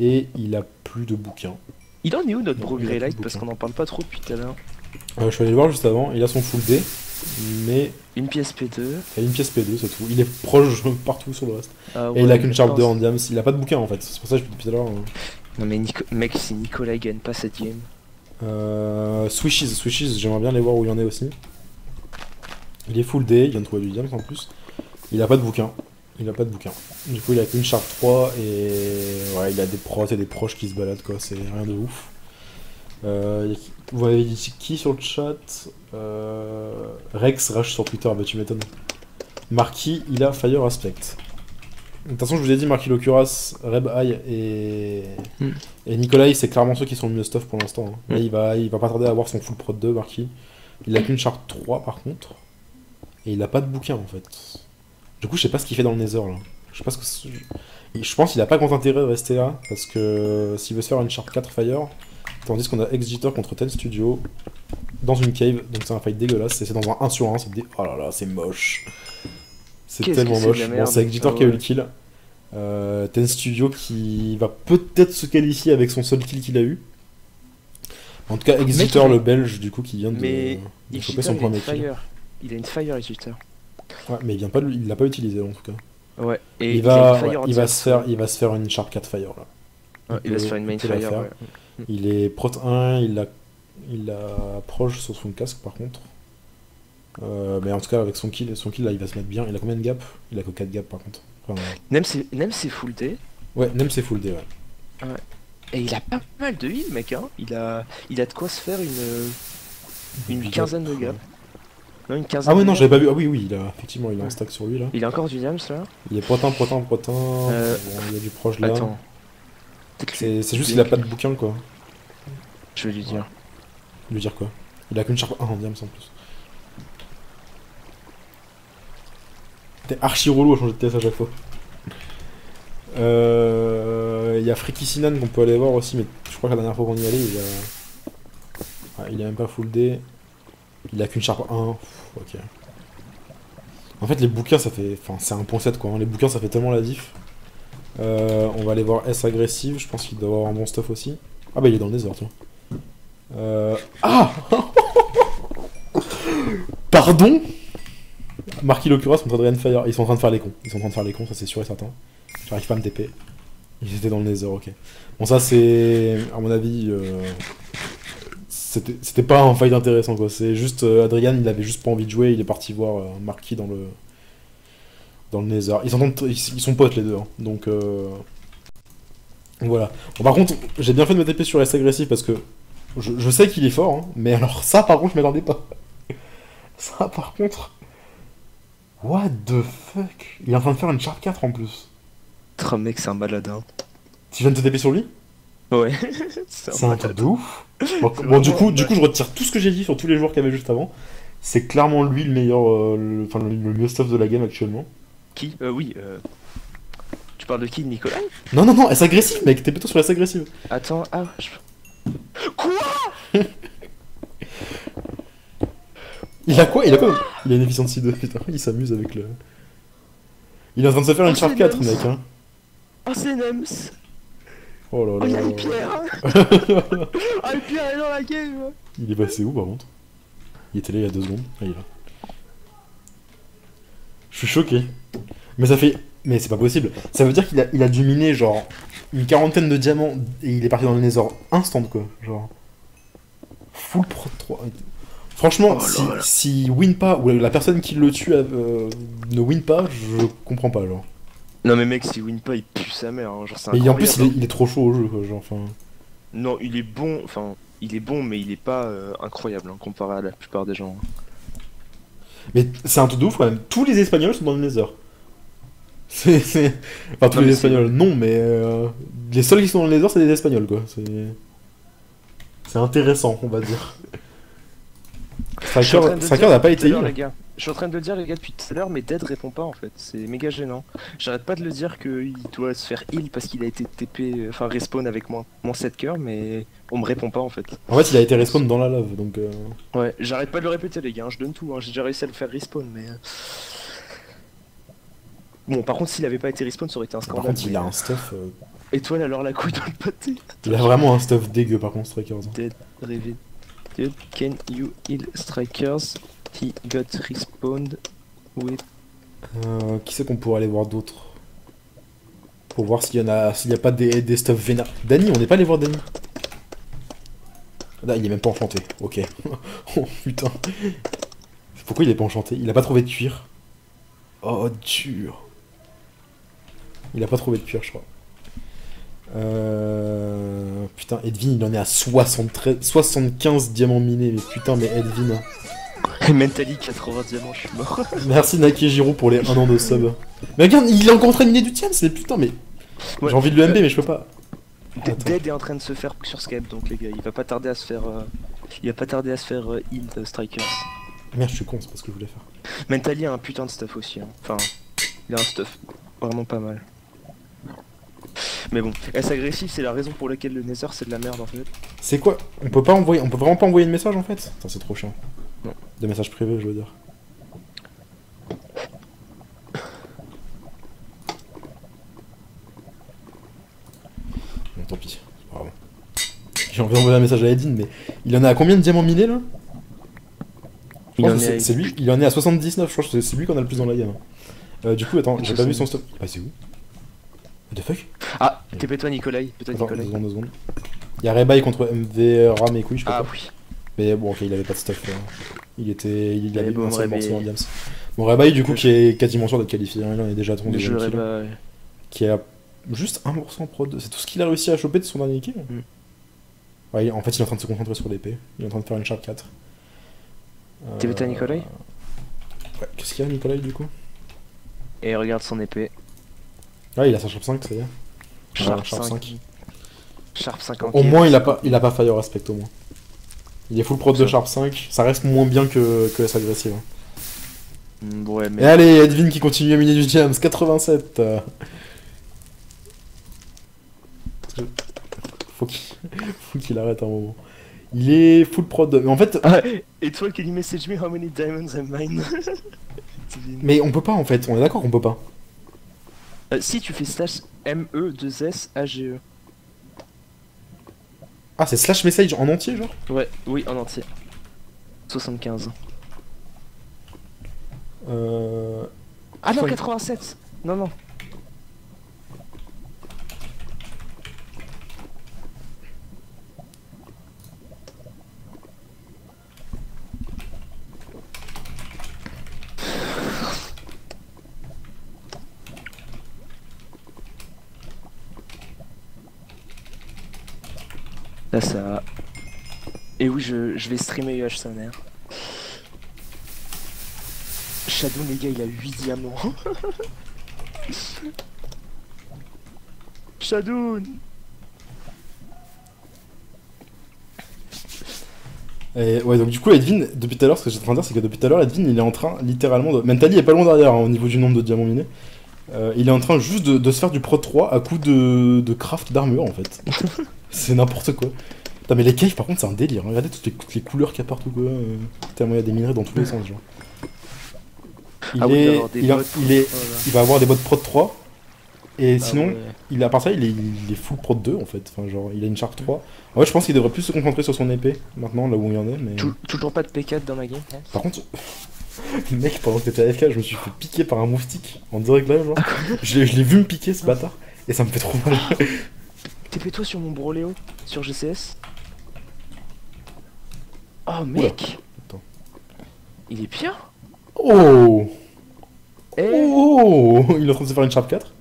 Et il a plus de bouquins. Il en est où notre bro Greylight Parce qu'on en parle pas trop depuis tout à l'heure. Euh, je suis allé le voir juste avant. Il a son full D. Mais Une pièce P2. Il a une pièce P2, c'est tout. Il est proche partout sur le reste. Ah Et il a qu'une Sharp 2 putain, en diams. Il a pas de bouquin en fait. C'est pour ça que je depuis tout à l'heure. euh, Non mais Nico- mec, si Nicolas gagne pas cette game. Euh, Swishes, Swishes, j'aimerais bien les voir où il en est aussi. Il est full D, il vient de trouver du diams en plus. Il a pas de bouquin. Il a pas de bouquin. Du coup, il a qu'une Sharp 3 et ouais, il a des protes et des proches qui se baladent quoi. C'est rien de ouf. Euh, Vous m'avez dit qui sur le chat Euh, Rex Rush sur Twitter, bah tu m'étonnes. Marquis, il a Fire Aspect. De toute façon, je vous ai dit, Marquis Locuras, Reb High et, Hmm. et Nikolai, c'est clairement ceux qui sont le mieux stuff pour l'instant. hein. Là, Hmm. il va, il va pas tarder à avoir son full prod 2, Marquis. Il a qu'une charte 3 par contre. Et il a pas de bouquin en fait. Du coup, je sais pas ce qu'il fait dans le Nether là. Je sais pas ce que. Je pense qu'il a pas grand intérêt de rester là. Parce que s'il veut se faire une charte 4 Fire, tandis qu'on a Exitor contre Ten Studio dans une cave, donc c'est un fight dégueulasse. Et c'est dans un 1 sur 1, c'est dé... Oh là là, c'est moche. C'est Qu'est-ce que tellement c'est de moche. la Bon, merde. c'est Exitor Ah qui a eu ouais. le kill. Euh, Ten Studio qui va peut-être se qualifier avec son seul kill qu'il a eu. En tout cas, Exitor, il- le belge, du coup, qui vient de, Mais de Il choper son premier kill. fire. Il a une fire Exitor. Ouais, mais il vient pas, de- il l'a pas utilisé en tout cas. Ouais. Et il a va, une fire ouais, en il va diams. se faire, il va se faire une Sharp 4 Fire là. Il va se faire une main la fire. faire. ouais. Il est prot 1, il a, il a proche sur son casque par contre. Euh, mais en tout cas avec son kill, son kill là il va se mettre bien. Il a combien de gaps? Il a que 4 gaps par contre. Enfin, Nem c'est full D. ouais, Nem c'est full D ouais. Et il a pas mal de heal, mec. Hein. Il a, il a de quoi se faire une, une quinzaine de gaps. Non, une quinzaine. Ah ouais non j'avais pas vu. Ah oui oui il a effectivement il a un stack sur lui là. Il a encore du diams là? Il est protin, protin, protin. Euh, Bon, il y a du proche là. Attends. C'est juste qu'il a pas de bouquin quoi. Je vais lui dire. Lui dire quoi? Il a qu'une Sharp 1 en diams en plus. T'es archi relou à changer de TS à chaque fois. Euh, Il y a Freaky Sinan qu'on peut aller voir aussi, mais je crois que la dernière fois qu'on y allait, il a... Il a même pas full D. Il a qu'une Sharp 1. Pff, ok. En fait, les bouquins, ça fait. Enfin, c'est un point 7 quoi. hein. Les bouquins, ça fait tellement la diff. Euh, on va aller voir S agressive. Je pense qu'il doit avoir un bon stuff aussi. Ah bah, il est dans le désert, tiens. Euh... Ah Pardon Marquis Locura contre Adrian Fire. Ils sont en train de faire les cons. Ils sont en train de faire les cons, ça c'est sûr et certain. J'arrive pas à me TP. Ils étaient dans le Nether, ok. Bon, ça c'est. À mon avis. euh, C'était pas un fight intéressant quoi. C'est juste. Adrian, il avait juste pas envie de jouer. Il est parti voir Marquis dans le. Dans le Nether. Ils, sont potes les deux. hein. Donc. euh, Voilà. Bon, par contre, j'ai bien fait de me TP sur S agressif parce que. Je, je sais qu'il est fort, hein, mais alors ça par contre je m'attendais pas. Ça par contre. What the fuck? Il est en train de faire une Sharp 4 en plus. Oh mec, c'est un malade. Hein. Tu viens de te taper sur lui? Ouais. c'est un truc de ouf. Bon, du coup, un du coup, je retire tout ce que j'ai dit sur tous les joueurs qu'il y avait juste avant. C'est clairement lui le meilleur, euh, le, enfin, le, le mieux stuff de la game actuellement. Qui Euh, oui. Euh... Tu parles de qui Nicolas Non, non, non, elle agressive, mec, t'es plutôt sur la agressive. Attends, ah. Je... Quoi Il a quoi? Il a quoi? Il a une efficiency 2, putain, il s'amuse avec le. Il est en train de se faire une Oh, Sharp c'est 4, nice. mec, hein. Oh, c'est Nems Oh là Oh, il y a là. une pierre Oh, une pierre est dans la game Il est passé où par contre? Il était là il y a deux secondes. Ah, il est là. Je suis choqué. Mais ça fait. Mais c'est pas possible. Ça veut dire qu'il a, il a dû miner genre une quarantaine de diamants et il est parti dans le Nether instant quoi. Genre. Full pro 3. Franchement, Oh si, si win pas, ou la personne qui le tue euh, ne win pas, je comprends pas genre. Non, mais mec, s'il win pas, il pue sa mère. Hein. Genre, c'est Mais en plus, il est, il est trop chaud au jeu quoi. Genre, enfin. Non, il est bon. Enfin, il est bon, mais il est pas euh, incroyable hein, comparé à la plupart des gens. Mais c'est un truc de ouf quand même. Tous les Espagnols sont dans le Nether. C'est. c'est- Enfin, tous Non, les Espagnols, non, mais. euh, Les seuls qui sont dans le Nether, c'est des Espagnols, quoi. C'est. C'est intéressant, on va dire. Dire n'a pas été à Je suis en train de le dire, les gars, depuis tout à l'heure, mais Dead répond pas en fait. C'est méga gênant. J'arrête pas de le dire qu'il doit se faire heal parce qu'il a été TP, enfin respawn avec moins, moins 7 cœurs, mais on me répond pas en fait. En fait, il a été respawn dans la lave, donc. euh, Ouais, j'arrête pas de le répéter, les gars. hein, Je donne tout. hein, J'ai déjà réussi à le faire respawn, mais. euh, Bon, par contre, s'il avait pas été respawn, ça aurait été un Par scandale. contre, il a un stuff. euh, Étoile alors la couille dans le pâté. Il a vraiment un stuff dégueu, par contre, Strikers. hein. Dead, rêvé. Dude, can you heal strikers? He got respawned with. Euh, qui c'est qu'on pourrait aller voir d'autres Pour voir s'il y en a, s'il y a pas des, des stuff vénères. Danny, on n'est pas allé voir Danny. Là, il est même pas enchanté. Ok. oh putain. Pourquoi il est pas enchanté? Il a pas trouvé de cuir. Oh dur. Il a pas trouvé de cuir, je crois. Euh... Putain, Edwin, il en est à 73, 75 diamants minés. Mais putain, mais Edwin. Mentally 80 diamants, je suis mort. Merci Nakejiro pour les 1 an de sub. Mais regarde, il est encore en train de miner du tiam, c'est putain, mais. Ouais. J'ai envie de le MB, mais je peux pas. Attends. Dead est en train de se faire sur Skype, donc les gars, il va pas tarder à se faire. euh, Il va pas tarder à se faire euh, strikers. Merde, je suis con, c'est pas ce que je voulais faire. Mentally a un putain de stuff aussi. hein. Enfin, il a un stuff vraiment pas mal. Mais bon, S agressif, c'est la raison pour laquelle le Nether c'est de la merde en fait. C'est quoi? On peut pas envoyer. On peut vraiment pas envoyer de message en fait? C'est trop chiant. De messages privés, je veux dire. Bon, tant pis. c'est pas grave. J'ai envie d'envoyer un message à Edine, mais il en a à combien de diamants minés là? C'est lui, il en est à 79, je crois que c'est- lui qu'on a le plus dans la game. Euh, du coup, attends, j'ai pas vu son stop. Ah, c'est où? What the fuck? Ah, deux secondes, deux secondes. Il y a Rebaille contre MV Ram et couilles, je sais pas Ah quoi. oui. Mais bon, ok, il avait pas de stuff. Il était. Il, avait bon, un seul morceau en diams. Bon, Rebaille, du coup, qui est quasiment sûr d'être qualifié. Il en est déjà à ton Le jeu deuxième kill. Reba, ouais. Qui a juste un morceau en prod. C'est tout ce qu'il a réussi à choper de son dernier kill. Mm. Ouais, il- en fait, il est en train de se concentrer sur l'épée. Il est en train de faire une sharp 4. Euh, T'es bêta, Nicolai Ouais, qu'est-ce qu'il y a, Nicolai, du coup? Et regarde son épée. Ouais, il a sa sharp 5, ça y est. Sharp, Sharp 5. 5. Sharp 50. Au moins, il a pas, il a pas fire aspect, au moins. Il est full prod de sharp 5. Ça reste moins bien que, que S agressive. hein. Mm, Et allez, Edwin qui continue à miner du Jams, 87. euh. Faut qu'il arrête un moment. Il est full prod. Mais en fait, Ah, Étoile, can you message me how many diamonds I mine? Mais on peut pas en fait, on est d'accord qu'on peut pas. Euh, si tu fais slash M-E-2-S-A-G-E. Ah, c'est slash message en entier, genre Ouais, oui, en entier. 75. Euh. Ah non, Ouais. 87 Non, non. Là ça... Et oui, je, je vais streamer UH sa mère. Shadow, les gars, il a 8 diamants. Shadow Et ouais, donc du coup, Edwin, depuis tout à l'heure, ce que j'étais en train de dire, c'est que depuis tout à l'heure, Edwin, il est en train, littéralement, de. Mentally est pas loin derrière, hein, au niveau du nombre de diamants minés. Euh, il est en train juste de, de se faire du Pro 3 à coup de, de craft d'armure, en fait. c'est n'importe quoi. Putain, mais les caves, par contre, c'est un délire. hein. Regardez toutes les, toutes les couleurs qu'il y a partout, quoi. euh, tellement il y a des minerais dans tous les sens, genre. Il, Ah oui, il doit est, des il, a- bots. il est, Voilà. il va avoir des bots Pro 3. Et Ah sinon, ouais. il a, à part ça, il est, il est full Pro 2, en fait. Enfin, genre, il a une Sharp 3. En fait, je pense qu'il devrait plus se concentrer sur son épée, maintenant, là où il y en est, mais... Tou- Toujours pas de P4 dans ma game Par contre, mec, pendant que t'étais AFK, je me suis fait piquer par un moustique en direct genre. Je l'ai je l'ai vu me piquer ce bâtard, et ça me fait trop mal. TP-toi sur mon Broléo, sur GCS. Oh mec Attends. Il est bien Oh Eh Oh Il est en train de se faire une Sharp 4.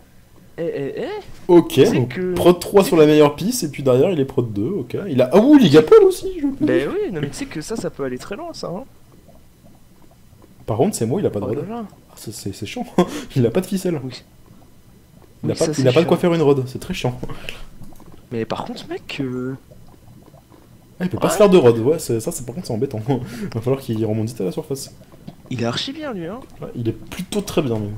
Eh eh eh Ok, donc que- prod 3 sur la meilleure piste, et puis derrière il est prod 2, ok. Il a... Ah oui, il Paul aussi, je peux. Ben oui, non mais tu sais que ça, ça peut aller très loin ça hein Par contre, c'est moi, il a pas de Oh rod. Ah, c'est- chiant, il a pas de ficelle. Oui. Il a pas, ça, il a pas de quoi faire une rod, c'est très chiant. Mais par contre mec, euh, Ah, il peut pas se faire de rod, ouais, ça c'est par contre c'est embêtant. Va falloir qu'il remonte vite à la surface. il est archi bien lui hein Ouais, il est plutôt très bien même.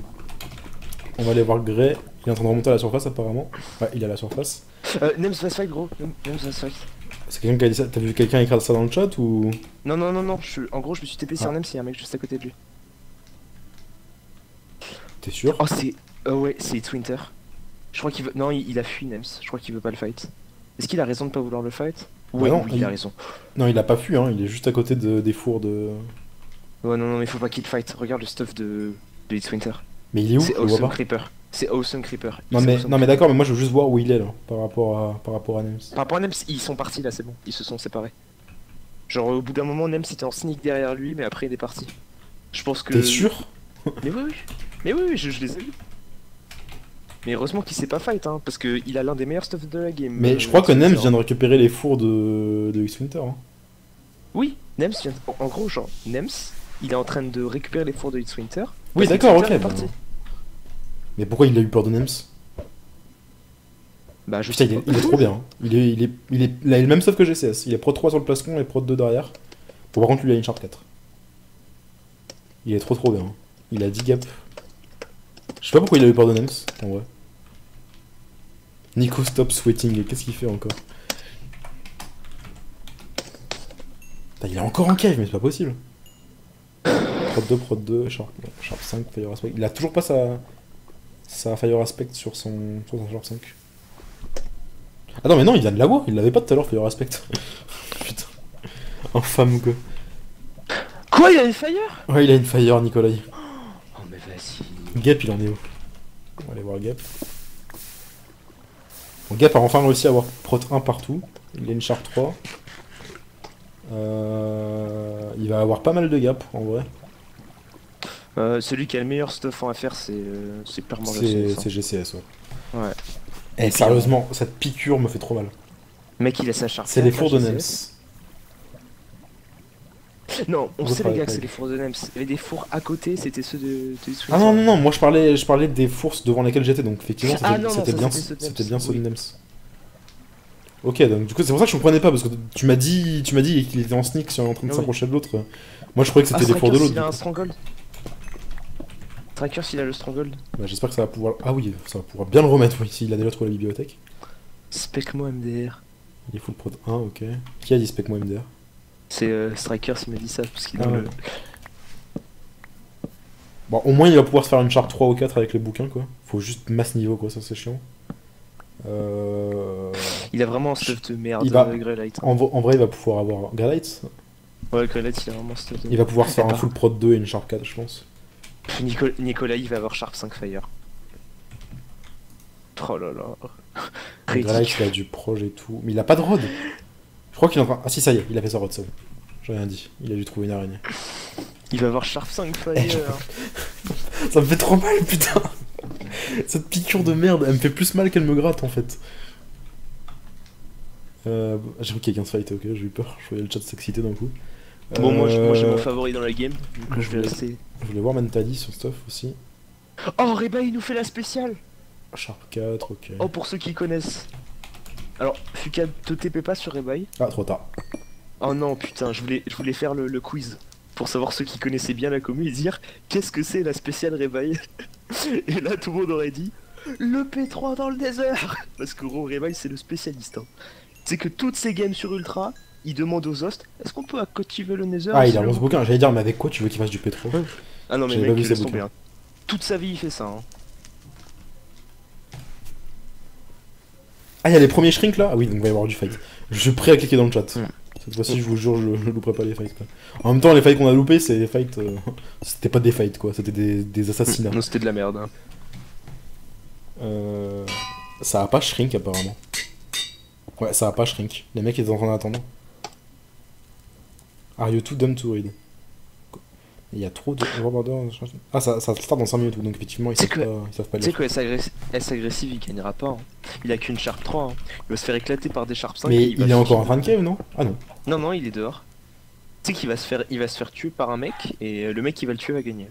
On va aller voir Gray. Il est en train de remonter à la surface apparemment. Ouais, il est à la surface. euh, Nems va se fight gros, va se fight. C'est quelqu'un qui a dit ça. T'as vu quelqu'un écrire ça dans le chat ou? Non non non non, je... en gros je me suis TP sur Ah. Nems, il y a un mec juste à côté de lui. T'es sûr? Oh c'est... Oh ouais, c'est Twinter. Je crois qu'il veut... Non, il, il a fui Nems, je crois qu'il veut pas le fight. Est-ce qu'il a raison de pas vouloir le fight? Ouais, non, oui, il il- a raison. Non, il a pas fui, hein. Il est juste à côté de- des fours de. Ouais, non, non, mais faut pas qu'il fight. Regarde le stuff de, de It's Winter. Mais il est où? C'est Awesome. Creeper. C'est Awesome Creeper. Non mais, Awesome non mais d'accord, mais moi je veux juste voir où il est là, par rapport à, par rapport à Nems. Par rapport à Nems, ils sont partis là, c'est bon. Ils se sont séparés. Genre, au bout d'un moment, Nems était en sneak derrière lui, mais après il est parti. Je pense que. T'es sûr? Mais oui, oui. Mais oui, oui, je, je les ai vus. Mais heureusement qu'il s'est pas fight, hein, parce qu'il a l'un des meilleurs stuff de la game. Mais euh, je crois que Nems vient de récupérer les fours de, de X-Winter. Hein. Oui, Nems vient. En en gros, genre, Nems, il est en train de récupérer les fours de It's Winter. Oui, d'accord, ok. est bah. parti. Mais pourquoi il a eu peur de Nems? Bah, je Putain, sais il est, il est trop bien. hein. Il est, il est, il est, il a le même stuff que GCS. Il est Pro 3 sur le plastron et Pro 2 derrière. Bon, par contre, lui, il a une charte 4. Il est trop trop bien. hein. Il a 10 gaps. Je sais pas pourquoi il a eu peur de Nems, en vrai. Nico stop sweating. Qu'est-ce qu'il fait encore Putain, Il est encore en cave, mais c'est pas possible. Prod 2, Prod 2, Sharp, Sharp 5, Fire Aspect. Il a toujours pas sa, sa Fire Aspect sur son, sur son Sharp 5. Ah non, mais non, il vient de l'avoir, il l'avait pas tout à l'heure, Fire Aspect. Putain. Infâme quoi. Quoi, il a une fire? Ouais, il a une Fire, Nikolai. Oh, mais vas-y. Gap, il en est où? On va aller voir Gap. Gap a enfin réussi à avoir Prot 1 partout. Il a une Sharp 3. Euh, il va avoir pas mal de Gap en vrai. Euh, celui qui a le meilleur stuff en FR, c'est euh, c'est clairement C'est le CS, hein. c'est GCS, ouais. Ouais. Eh, sérieusement, cette piqûre me fait trop mal. Mec, il a sa charte. C'est les fours de Nems. Non, on On sait les gars pas que c'est les fours de Nems. Il y avait des fours à côté, c'était ceux de, Ah non, non, non, moi je parlais, je parlais des fourses devant lesquelles j'étais, donc effectivement Ah c'était bien, c'était ceux de Nems, c'était bien ceux de. Nems. Ok, donc du coup c'est pour ça que je comprenais pas, parce que tu m'as dit, tu m'as dit qu'il était en sneak sur en train de s'approcher de l'autre. Moi je croyais que Ah, c'était des fours de l'autre. il a un stronghold. Tracker, s'il a le stronghold. Bah, J'espère que ça va pouvoir... Ah oui, ça va pouvoir bien le remettre, oui, s'il a déjà trouvé la bibliothèque. Specmo MDR. Il est full prod 1, ok. Qui a dit spec moi MDR C'est euh, Strikers, il m'a dit ça, parce qu'il Ah le... Bon, au moins il va pouvoir se faire une charte 3 ou 4 avec les bouquins, quoi. Faut juste masse niveau, quoi, ça c'est chiant. Euh... Il a vraiment un stuff de merde, va- euh, Greylight. En, v- en vrai, il va pouvoir avoir Greylight. Ouais, Greylight, il a vraiment un stuff de Il va pouvoir se faire un full prod 2 et une charte 4, je pense. Nico- Nicolas, il va avoir Sharp 5 Fire. Oh là là. Greylight, il a du projet et tout. Mais il a pas de rod. Je crois qu'il en. Ah si, ça y est, il a fait sa rod, c'est bon. J'ai rien dit. Il a dû trouver une araignée. Il va avoir Sharp 5 Fire. Ça me fait trop mal, putain Cette piqûre de merde, elle me fait plus mal qu'elle me gratte en fait. Euh, j'ai cru que quelqu'un se fight, ok, j'ai eu peur, je voyais le chat s'exciter d'un coup. Bon, moi, j'ai Euh, mon favori dans la game, donc je vais rester. Je voulais voir Mentally sur stuff aussi. Oh, Reba, il nous fait la spéciale Sharp 4, ok. Oh, pour ceux qui connaissent. Alors, Fuka, te TP pas sur Rebaï? Ah, trop tard. Oh non, putain, je voulais, je voulais faire le, le quiz pour savoir ceux qui connaissaient bien la commu et dire qu'est-ce que c'est la spéciale Rebaï? Et là, tout le monde aurait dit le P3 dans le désert Parce que gros, Rebaï, c'est le spécialiste. hein. C'est que toutes ces games sur Ultra, il demande aux hosts est-ce qu'on peut activer le Nether? Ah, il a vous 11 plaît bouquins, j'allais dire, mais avec quoi tu veux qu'il fasse du pétro Ah non, mais mec, ces laisse tomber. hein. Toute sa vie, il fait ça. hein. Ah, il y a les premiers shrinks là? Ah oui, donc il va y avoir du fight. Je suis prêt à cliquer dans le chat. Cette fois-ci, je vous jure, je, je louperai pas les fights. Quoi. En même temps, les fights qu'on a loupés, c'est des fights. euh, C'était pas des fights quoi, c'était des, des assassinats. Non, c'était de la merde. hein. Euh... Ça a pas shrink apparemment. Ouais, ça a pas shrink. Les mecs ils sont en train d'attendre. Are you too dumb to read? Il y a trop de. Ah, ça, ça start dans 5 minutes donc effectivement ils savent, que- pas, ils savent pas Tu sais quoi, S agressive, il gagnera pas. hein. Il a qu'une Sharp 3. hein. Il va se faire éclater par des Sharp 5. Mais il, va est encore en fin de cave non? Ah non. Non, non, il est dehors. Tu sais qu'il va se faire, il va se faire tuer par un mec et le mec qui va le tuer va gagner.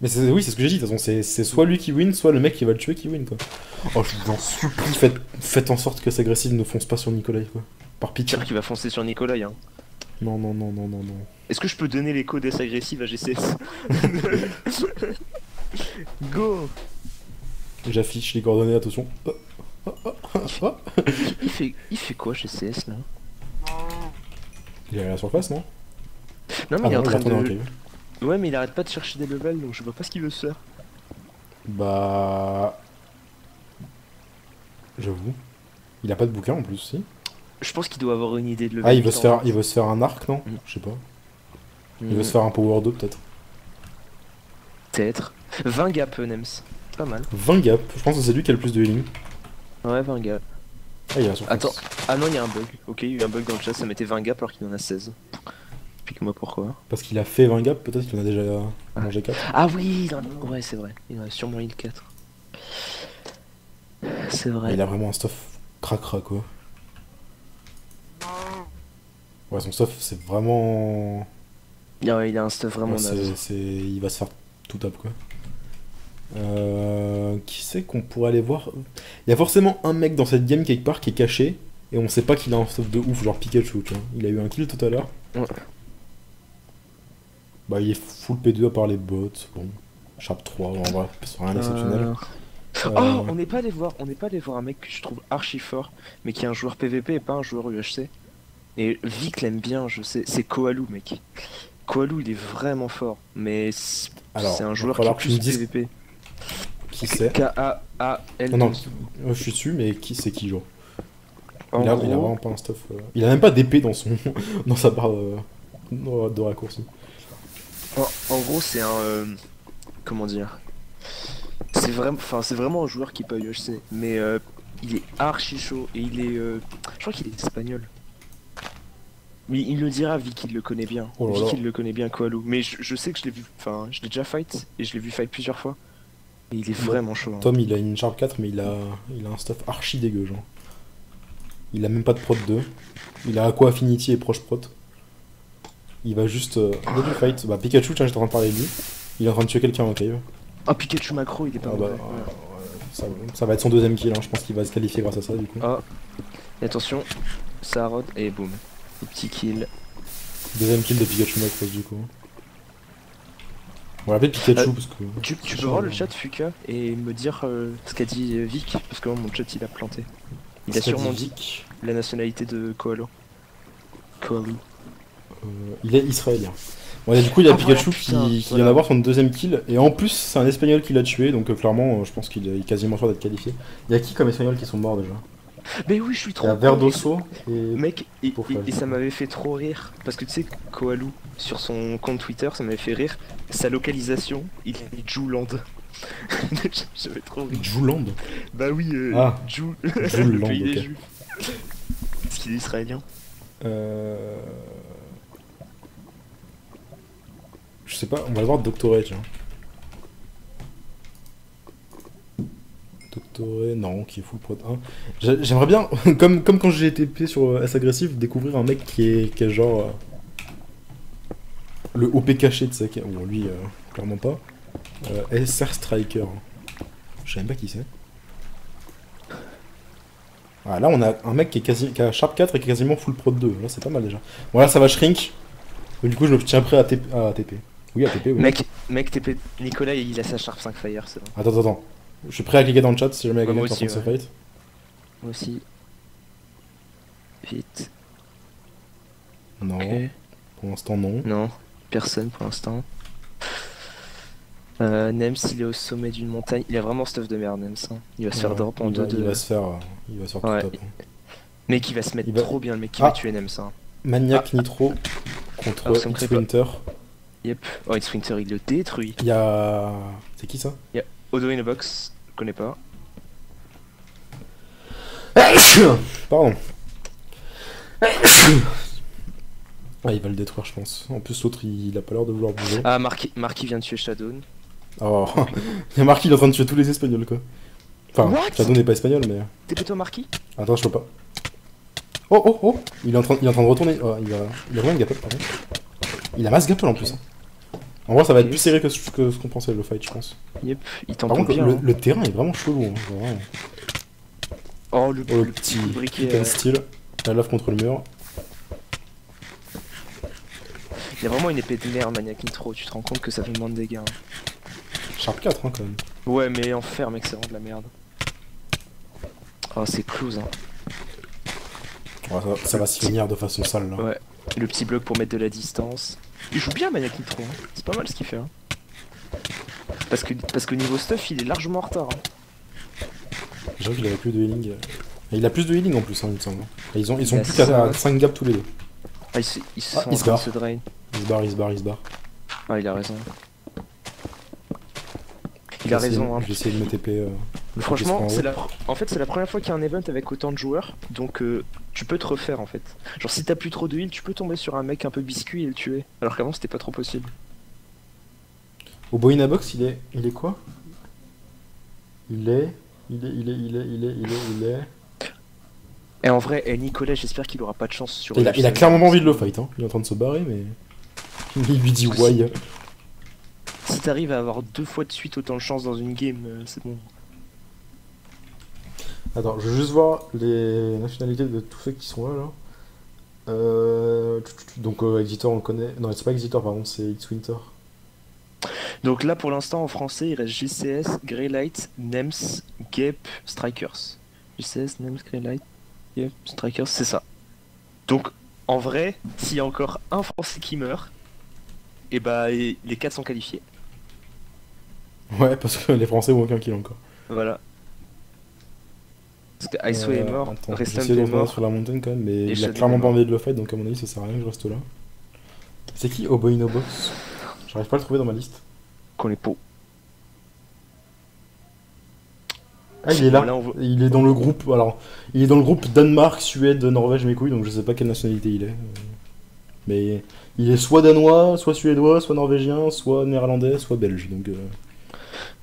Mais oui, c'est ce que j'ai dit, de toute façon, c'est soit lui qui win, soit le mec qui va le tuer qui win quoi. Oh, je vous en supplie, faites, faites en sorte que Sagressive ne fonce pas sur Nicolas quoi. Par pitié. Qui va foncer sur Nicolas. Hein. Non, non, non, non, non, non. Est-ce que je peux donner les codes agressive à GCS Go J'affiche les coordonnées, attention. Oh, oh, oh, oh. il fait, il fait quoi GCS là? Il est à la surface, non? Non, mais Ah il est en non, train en train dans de. Ouais, mais il arrête pas de chercher des levels donc je vois pas ce qu'il veut se faire. Bah. J'avoue. Il a pas de bouquin en plus, si. Je pense qu'il doit avoir une idée de level. Ah, il veut, se faire, max. il veut se faire un arc, non Mm. Je sais pas. Il veut se faire un power 2 peut-être. Peut-être. 20 gap, euh, Nems. Pas mal. 20 gap, je pense que c'est lui qui a le plus de healing. Ouais, 20 gap. Ah, il la surface. Attends. Ah non, il y a un bug. Ok, il y a eu un bug dans le chat, ça mettait 20 gap alors qu'il en a 16. Pique-moi pourquoi. Parce qu'il a fait 20 gap, peut-être qu'il en a déjà mangé 4. Ah oui, en a- ouais, c'est vrai. Il en a sûrement heal 4. C'est vrai. Il a vraiment un stuff cracra quoi. Ouais, son stuff c'est vraiment. Ah il a un stuff vraiment Ouais, c'est, naze. c'est- Il va se faire tout up quoi. Euh, qui c'est qu'on pourrait aller voir? Il y a forcément un mec dans cette game quelque part qui est caché et on sait pas qu'il a un stuff de ouf, genre Pikachu, tu vois. Il a eu un kill tout à l'heure. Ouais. Bah, il est full P2 à part les bots. Bon, Sharp 3, en vrai, c'est rien d'exceptionnel. Euh, Euh, Oh, on n'est pas allé voir, on n'est pas allé voir un mec que je trouve archi fort, mais qui est un joueur PVP et pas un joueur UHC. Et Vic l'aime bien, je sais, c'est Koalou, mec. Koalou, il est vraiment fort, mais c'est un joueur qui est plus PVP. Qui c'est K-A-A-L. Non, non, euh, je suis dessus, mais qui c'est qui, genre En il, a, gros, il a vraiment pas un stuff. euh, Il a même pas d'épée dans son dans sa barre euh, de, raccourci. en, en gros, c'est un. euh, comment dire? C'est vraiment, enfin, c'est vraiment un joueur qui est pas UHC, mais euh, il est archi chaud et il est. euh, je crois qu'il est espagnol. Mais il le dira, Vic, il le connaît bien. Oh Vic, il le connaît bien, Koalou. Mais je, je sais que je l'ai vu, enfin, je l'ai déjà fight et je l'ai vu fight plusieurs fois. Et il est vraiment chaud. hein. Tom, il a une Sharp 4, mais il a, il a un stuff archi dégueu, genre. Il a même pas de prot 2. Il a Aqua Affinity et Proche Prot. Il va juste. Euh, fight. Bah, Pikachu, tiens, j'étais en train de parler de lui. Il est en train de tuer quelqu'un en cave. Ah, Pikachu macro, il est pas Ah bah, mauvais. euh, ça, ça va être son deuxième kill, hein. je pense qu'il va se qualifier grâce à ça, du coup. Ah, et attention, ça rod et boum. Petit kill. Deuxième kill de Pikachu Macross, du coup. On va l'appeler Pikachu Euh, parce que. Tu, tu peux voir le chat Fuka et me dire euh, ce qu'a dit euh, Vic parce que moi, mon chat il a planté. Il a sûrement dit Vic. la nationalité de Koalo. Koalou. Euh, il est israélien. Ouais, du coup, il y a Ah, voilà, Pikachu putain, qui, qui voilà. vient d'avoir son deuxième kill. Et en plus, c'est un espagnol qui l'a tué. Donc, euh, clairement, euh, je pense qu'il est quasiment sûr d'être qualifié. Il y a qui comme espagnol qui sont morts déjà? Mais oui, je suis Il trop. y a. Verdoso et. Mec, et, ça. m'avait fait trop rire. Parce que tu sais, Koalou, sur son compte Twitter, ça m'avait fait rire. Sa localisation, il est Jouland. J'avais trop ri. Jouland. Bah oui, euh, Ah. Jou- Jouland, le pays des ok. Juifs. Parce qu'il est israélien? Euh... Je sais pas, on va voir Doctoré, tiens. Doctoré, non, qui est full prod 1. J'ai- J'aimerais bien, comme, comme quand j'ai TP sur euh, S agressif, découvrir un mec qui est, qui est genre. euh, le OP caché, sais. qui- Bon, lui, euh, clairement pas. Euh, SR Striker. Je sais même pas qui c'est. Ah, là, on a un mec qui, est quasi, qui a Sharp 4 et qui est quasiment full prod 2. Là, c'est pas mal déjà. Bon, là, ça va shrink. Du coup, je me tiens prêt à à TP. Oui, à TP, oui. Mec, mec, TP, Nicolas, il a sa Sharp 5 Fire, c'est bon. Attends, attends, attends. Je suis prêt à cliquer dans le chat si jamais il y a quelqu'un qui se fight. Moi aussi. Vite. Non, pour l'instant, non. Non, personne pour l'instant. Euh, Nems, il est au sommet d'une montagne. Il a vraiment stuff de merde, Nems. hein. Il va se faire drop en il, va, 2 il 2 va se faire, il va se faire Ouais. tout top. hein. Mec, il va se mettre va- trop bien, le mec qui Ah. va tuer Nems. Hein. Maniac Nitro contre Ah, me crée pas. Yep. Oh, It's Winter, il le détruit. Il y a. C'est qui ça? Odo in a box, je connais pas. Pardon. Ah, il va le détruire, je pense. En plus, l'autre, il, il a pas l'air de vouloir bouger. Ah, Marky, Marky vient de tuer Shadow. Oh, il y a Marquis, il est en train de tuer tous les Espagnols, quoi. Enfin, What? Shadow n'est pas espagnol, mais. T'es plutôt Marky? Attends, je peux pas. Oh, oh, oh Il est en train, il est en train de retourner. Oh, il a, il a vraiment une gapple, pardon. Il a masse gapple en plus. hein. En vrai, ça va être plus serré que ce qu'on pensait, le fight, je pense. Yep, il Par contre, bien. le, hein. le terrain est vraiment chelou. Hein, vraiment. Oh, le, Oh, le le petit briquet. and euh. La lave contre le mur. Il a vraiment une épée de merde, Maniac Nitro. Tu te rends compte que ça fait moins de dégâts. hein. Sharp 4, hein, quand même. Ouais, mais en fer, mec, c'est vraiment de la merde. Oh, c'est close, hein. Ouais, ça, ça va se finir de façon sale, là. Ouais. Le petit bloc pour mettre de la distance. Il joue bien, Maniac Nitro. hein. C'est pas mal ce qu'il fait. Hein. Parce que parce que niveau stuff, il est largement en retard. hein. J'avoue qu'il avait plus de healing. Et il a plus de healing en plus, hein, il me semble. Et ils ont, ils sont Il a plus qu'à ça. 5 gaps tous les deux. Ah, ils se, ils Ah, se drain. Il se barre, il se barre, il se barre. Ah, il a raison. Il a raison, hein. De me TP. euh, franchement, c'est la... en fait, c'est la première fois qu'il y a un event avec autant de joueurs, donc euh, tu peux te refaire en fait. Genre, si t'as plus trop de heal, tu peux tomber sur un mec un peu biscuit et le tuer. Alors qu'avant, c'était pas trop possible. Au Boina Box, il est, il est quoi? Il est, il est, il est, il est, il est, il est, il est. Et en vrai, eh, Nicolas, j'espère qu'il aura pas de chance sur Il a, il a clairement envie de le fight. Hein. Il est en train de se barrer, mais il lui dit why. Si t'arrives à avoir deux fois de suite autant de chance dans une game, euh, c'est bon. Attends, je veux juste voir les nationalités de tous ceux qui sont là. là. Euh, donc euh, Exitor, on le connaît. Non, c'est pas Exitor, par contre, c'est X-Winter. Donc là, pour l'instant, en français, il reste GCS, Greylight, Nems, Gap, Strikers. GCS, Nems, Greylight, Gap, Strikers, c'est ça. Donc, en vrai, s'il y a encore un français qui meurt, et bah, et les quatre sont qualifiés. Ouais, parce que les Français ont aucun kill encore. Voilà. Parce que est Euh, mort, Restump j'essaie de est mort. sur la montagne quand même, mais il a clairement est pas mort. envie de le fight, donc à mon avis ça sert à rien que je reste là. C'est qui Oboino Box J'arrive pas à le trouver dans ma liste. Pots. Ah, il est là. Là, on voit- Il est dans le groupe. Alors, il est dans le groupe Danemark, Suède, Norvège, mes couilles, donc je sais pas quelle nationalité il est. Mais il est soit danois, soit suédois, soit norvégien, soit néerlandais, soit belge. Donc, euh,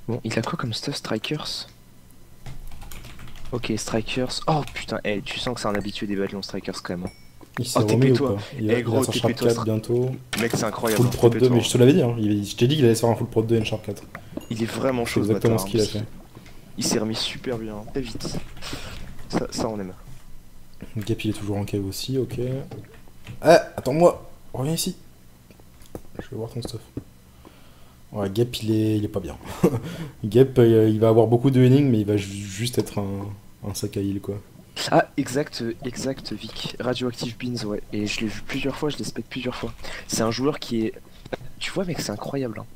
Bon, il a quoi comme stuff, Strikers? Ok, Strikers. Oh putain, eh, tu sens que c'est un habitué des bataillons Strikers quand même. hein. il s'est Oh, remis ou TP-toi. pas? Il Eh, a, gros, a Sharp TP-toi, 4 bientôt. Mec, c'est incroyable. Full hein, Prod 2, TP-toi. mais je te l'avais dit, hein, il- je t'ai dit qu'il allait se faire un Full Prod 2 et une Sharp 4. Il est vraiment C'est chaud. ce exactement ce qu'il a hein. fait. Il s'est remis super bien, très vite. Ça, ça on aime. Gap il est toujours en cave aussi, ok. Ah, attends-moi, reviens ici. Je vais voir ton stuff. Ouais, Gap il est, il est pas bien. Gap euh, il va avoir beaucoup de healing, mais il va ju- juste être un, un sac à heal quoi. Ah, exact, exact, Vic. Radioactive Beans, ouais. Et je l'ai vu plusieurs fois, je l'ai spec plusieurs fois. C'est un joueur qui est tu vois, mec, c'est incroyable. hein.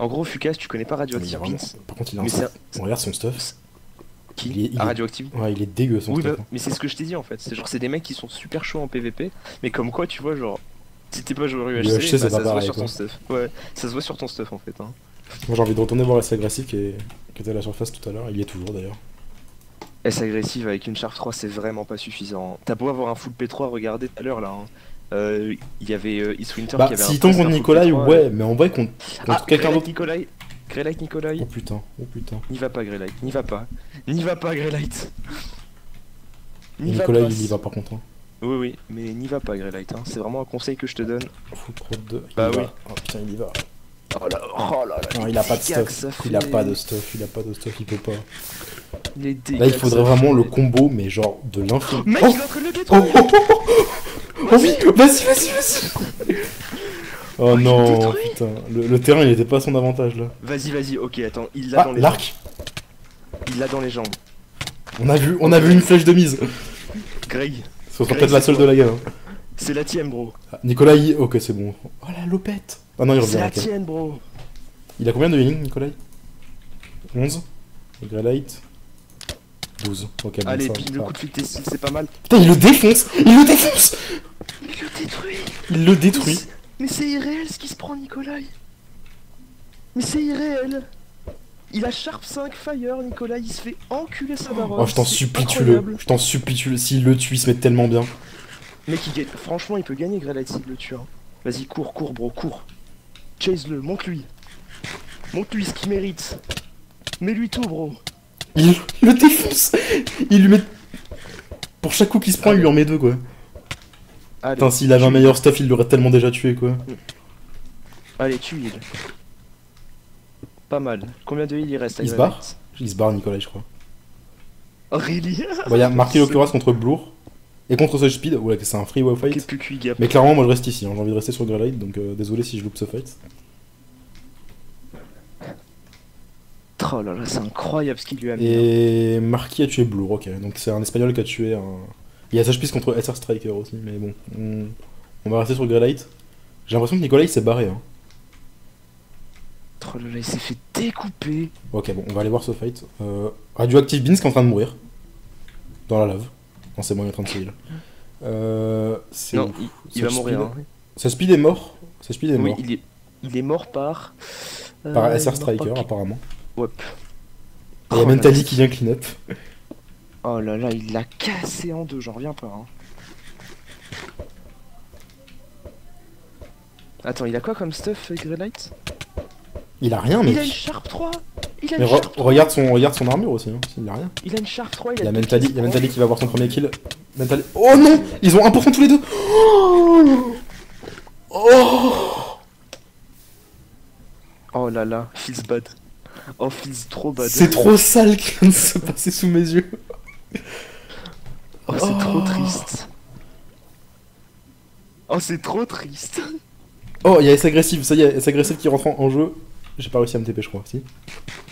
En gros, Fucas, tu connais pas est Radioactive Beans Par contre, il a un On regarde son stuff. Qui il est- il Ah, est- Radioactive? Ouais, il est dégueu son Oui, stuff. bah, hein. mais c'est ce que je t'ai dit en fait. C'est genre, c'est des mecs qui sont super chauds en PVP, mais comme quoi, tu vois, genre, si t'es pas joueur UHC, UHC, bah, ça pas se voit sur ton stuff. Ouais, ça se voit sur ton stuff en fait. Hein. Moi, j'ai envie de retourner voir S agressif qui, est... qui était à la surface tout à l'heure. Il y est toujours d'ailleurs. S agressive avec une Sharp 3, c'est vraiment pas suffisant. T'as beau avoir un full P3, regardez tout à l'heure là. hein. Euh, Il y avait euh, East Winter Bah, qui avait s'il un tombe contre Nicolas, P3, ouais, euh. mais en vrai, contre, contre Ah, quelqu'un d'autre. Nicolai Greylight Nicolai Oh putain, oh putain. N'y va pas, Greylight, n'y va pas. N'y va pas, Greylight. Pas. il y va par contre. Hein. Oui, oui, mais n'y va pas, Greylight. Hein. C'est vraiment un conseil que je te donne. Faut trop de. il Bah y va. oui. Oh putain, il y va. Oh là, oh là là. Non, il a pas de stuff. Il a pas de stuff, il a pas de stuff, il peut pas. Les Là, il faudrait vraiment le combo, mais genre de l'infini. Mec, Oh il est en train de le Oh, détruire oh, oh, oh, oh, oui, vas-y, vas-y, vas-y. Oh Oh, non, putain, le, le terrain il était pas à son avantage là. Vas-y, vas-y, ok, attends, il l'a Ah, dans les l'arc jambes. Il l'a dans les jambes. On a vu, on a vu une flèche de mise. Greg, Ce sera peut-être la c'est seule de la game. hein. c'est la tienne, bro. Ah, Nicolas, il... ok, c'est bon. Oh la lopette. Ah non, il C'est revient. la ok. tienne, bro. Il a combien de healing, Nicolas 11. Et Greylight? 12. Ok, bon, Allez, ça, le coup de testil, c'est pas mal. Putain, il le défonce Il le défonce Il le détruit. Il le détruit. Mais c'est irréel ce qui se prend, Nikolai. Mais c'est irréel. Il a Sharp 5 Fire, Nikolai, il se fait enculer sa daronne. Oh, je t'en supplie, tu le. Je t'en supplie, tu le. S'il le tue, il se met tellement bien. Mec, il gagne. Franchement, il peut gagner Greylight s'il le tue. hein. Vas-y, cours, cours, bro, cours. Chase-le, monte-lui. Monte-lui ce qu'il mérite. Mets-lui tout, bro. Il le défonce Il lui met. Pour chaque coup qu'il se prend, il lui en met deux, quoi. Allez, Putain, s'il avait un meilleur stuff, il l'aurait tellement déjà tué, quoi. allez, tue il. Pas mal. Combien de heal il reste à Il se barre Il se barre, Nicolas, je crois. Oh, really Bon, il y a marqué l'occurrence contre Blour. Et contre Surge Speed, ouais, c'est un free fight. plus cuit gap. Mais clairement, moi je reste ici, hein. j'ai envie de rester sur Greylight, donc euh, désolé si je loupe ce fight. Oh là là, c'est incroyable ce qu'il lui a mis. hein. Et Marquis a tué Blour, ok. Donc c'est un espagnol qui a tué un. Il y a Speed contre SR Striker aussi, mais bon. On, on va rester sur Greylight. J'ai l'impression que Nicolas il s'est barré. Hein. Oh là là, il s'est fait découper. Ok, bon, on va aller voir ce fight. Euh, Radioactive Beans qui est en train de mourir. Dans la lave. Non, c'est moi qui est en train de se heal. Euh, Non, il, il va mourir. Hein. Ce speed est mort. Ce speed est Oui, mort. il est, il est mort par. euh, Par il SR Striker, par apparemment. Ouais. Il y a Oh Mentali là, qui vient clean up. Oh là là, il l'a cassé en deux, j'en reviens pas. hein. Attends, il a quoi comme stuff, euh, Greylight Il a rien, Il mec. a une Sharp 3 Il a Mais une, re- Sharp 3. regarde, son, regarde son armure aussi, hein. il a rien. Il a une Sharp 3, il Il a a deux Mentali, il y a Mentali qui va avoir son premier kill. Mentali. Oh non Ils ont 1% tous les deux Oh Oh Oh là là, feels bad. Oh, feels trop bad. C'est trop sale qui vient de se passer sous mes yeux. Oh, c'est trop Oh. triste. Oh, c'est trop triste. Oh, il y a S agressif, ça y est, S agressif qui rentre en, en jeu. J'ai pas réussi à me TP, je crois, si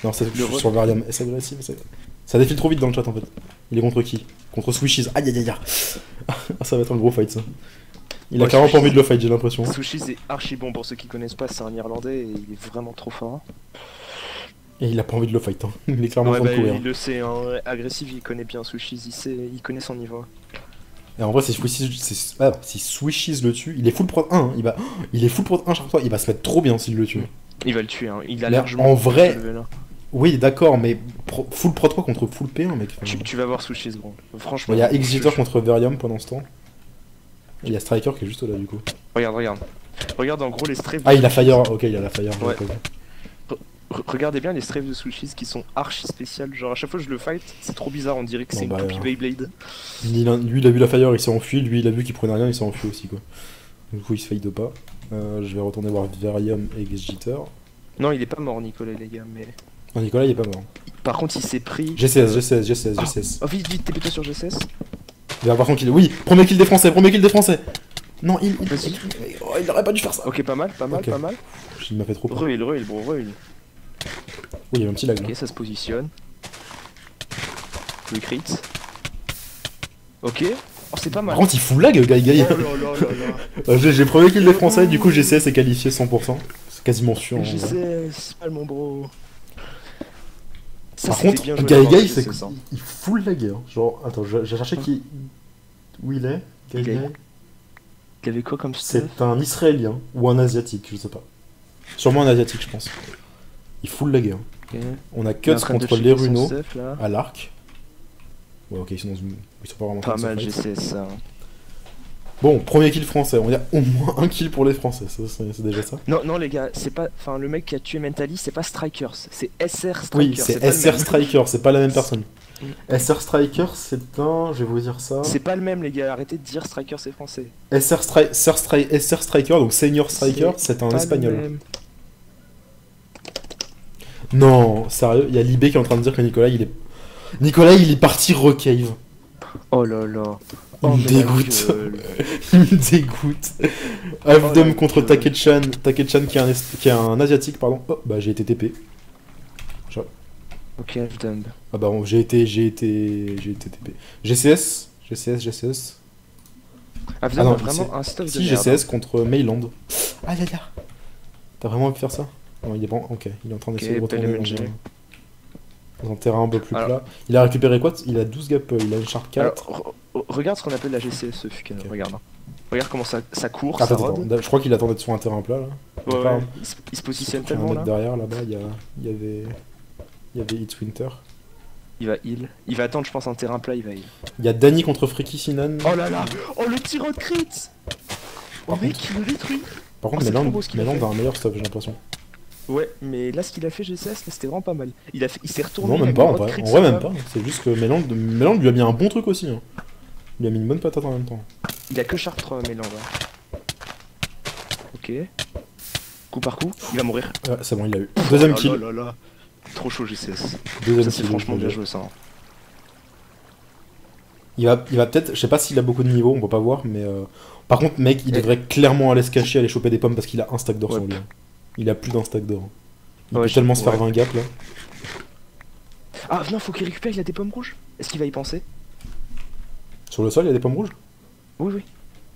Non, c'est Le re- sur Varium. S agressif. Ça défile trop vite dans le chat en fait. Il est contre qui? Contre Swishies. Aïe aïe aïe aïe. Ah, ça va être un gros fight ça. Il a clairement pas Swishies. envie de le fight, j'ai l'impression. Sushi, c'est archi bon pour ceux qui connaissent pas, c'est un Irlandais et il est vraiment trop fort. Et il a pas envie de le fight. Hein. Il est clairement en train bah, de courir. il le sait, hein. agressif, il connaît bien Sushi, il, sait, il connaît son niveau. Et en vrai, si Swishies, c'est- ah, si Swishies le tue, il est full prod 1. hein. Il, va... il est full prod 1 chaque fois. Il va se mettre trop bien s'il le tue. Il va le tuer, hein. il a largement. en vrai-. Oui, d'accord, mais pro- full prod 3 contre full P1, mec. Enfin, Tu, tu vas voir Sushi, gros. Franchement. Il y a je- contre Verium pendant ce temps. Et il y a Striker qui est juste là du coup. Regarde, regarde. Regarde en gros les strafes. Ah, il a. Fire. Ok, il a la Fire. Ouais. Re- Regardez bien les strafes de Sushi qui sont archi spéciales. Genre à chaque fois que je le fight, c'est trop bizarre, on dirait que c'est Bon, une bah, copie Beyblade. Lui, il a vu la Fire, il s'est enfui. Lui, il a vu qu'il prenait rien, il s'est enfui aussi quoi. Du coup, il se faille de pas. Euh, je vais retourner voir Verium et Exitor. Non, il est pas mort, Nicolas, les gars, mais. Non, Nicolas, il est pas mort. Par contre, il s'est pris. GCS, GCS, GCS, GCS. Oh, vite, vite, TP-toi sur GCS. Il va avoir son kill. Oui, premier kill des Français, premier kill des Français. Non, il. il... Vas-y. Oh, il aurait pas dû faire ça. Ok, pas mal, pas mal, pas mal. Il m'a fait trop peur. Re-heal, re-heal, bro, re-heal. Oui, il y a un petit lag là. Ok, ça se positionne. Le crit. Ok. Oh, c'est pas mal. Par contre, il fout lag, Guy Guy. Oh J'ai premier kill des Français, du coup GCS est qualifié 100%. C'est quasiment sûr. c'est pas mon bro. Ça, Par contre, Gai, fait c'est il fout la guerre. Genre, attends, j'ai cherché qui. Où il est Gai. Gai Il avait quoi comme C'est un Israélien ou un Asiatique, je sais pas. Sûrement un Asiatique, je pense. Il fout la guerre. Ok. On a Cuts contre les là. à l'arc. Ouais, ok, ils sont dans une. Ils sont pas vraiment Pas mal, j'essaie ça. Bon, premier kill français. On a au moins un kill pour les Français, ça, c'est déjà ça. Non, non, les gars, c'est pas. Enfin, le mec qui a tué Mentally, c'est pas Strikers, c'est SR Strikers. Oui, c'est SR même. Striker, c'est pas la même personne. Mm. SR Striker, c'est un. Je vais vous dire ça. C'est pas le même, les gars, arrêtez de dire Striker, c'est français. SR, Stri- SR, Stri- SR Striker, donc Senior Striker, C'est un espagnol. Non, sérieux, il y a Libé qui est en train de dire que Nicolas il est. Nicolas il est parti recave. Oh là là. Il Oh, me mais la dégoûte. il me dégoûte. Avdom la contre gueule. Takechan. Takechan qui est un, qui est un asiatique, pardon. Oh, bah j'ai été TP. Ok, done. Ah bah bon, j'ai été. J'ai été. J'ai été TP. GCS GCS, GCS. I've Ah non, a vraiment un stuff de Si, merde. GCS contre Mayland. Ah là là T'as vraiment de faire ça? Non, il est bon, ok. Il est en train d'essayer de Ok, retourner. Dans un, terrain un peu plus Alors- plat. Il a récupéré quoi Il a 12 gap, il a une char 4. Alors, re- regarde ce qu'on appelle la GCSE, Fuka, regarde. hein. Regarde comment ça, ça court, ça attends, attends. je crois qu'il attendait sur un terrain plat là. Ouais, pas- ouais, il, se, il se positionne tellement là. derrière là-bas, il y, a... il y avait. Il y avait It's Winter. Il va heal. Il va attendre, je pense, un terrain plat, il va heal. Il y a Danny contre Freaky Sinan. Oh là là Oh le tir de crit Oh Par mec, il le détruit Par oh, contre, beau ce qu'il a un meilleur stuff, j'ai l'impression. Ouais, mais là, ce qu'il a fait GCS, là, c'était vraiment pas mal. Il, a fait... il s'est retourné. Non, même pas, en vrai. crit En vrai, sur même pas. C'est juste que Meland lui a mis un bon truc aussi. Hein. Il a mis une bonne patate en même temps. Il a que Chartres euh, Mélan, là. Ok. Coup par coup, il va mourir. Ouais, c'est bon, il l'a eu. Deuxième Oh kill. là là là. Trop chaud GCS. Deuxième Ça, c'est kill. franchement bien joué ça. hein. Il va, il va peut-être, je sais pas s'il a beaucoup de niveaux, on va pas voir, mais euh, par contre, mec, il Et- devrait clairement aller se cacher, aller choper des pommes parce qu'il a un stack d'or Ouais. sur lui. Il a plus d'un stack d'or. Il Ouais, peut tellement se faire ouais. 20 gaps là. Ah non, faut qu'il récupère, il a des pommes rouges. Est-ce qu'il va y penser? Sur le sol, il y a des pommes rouges? Oui, oui.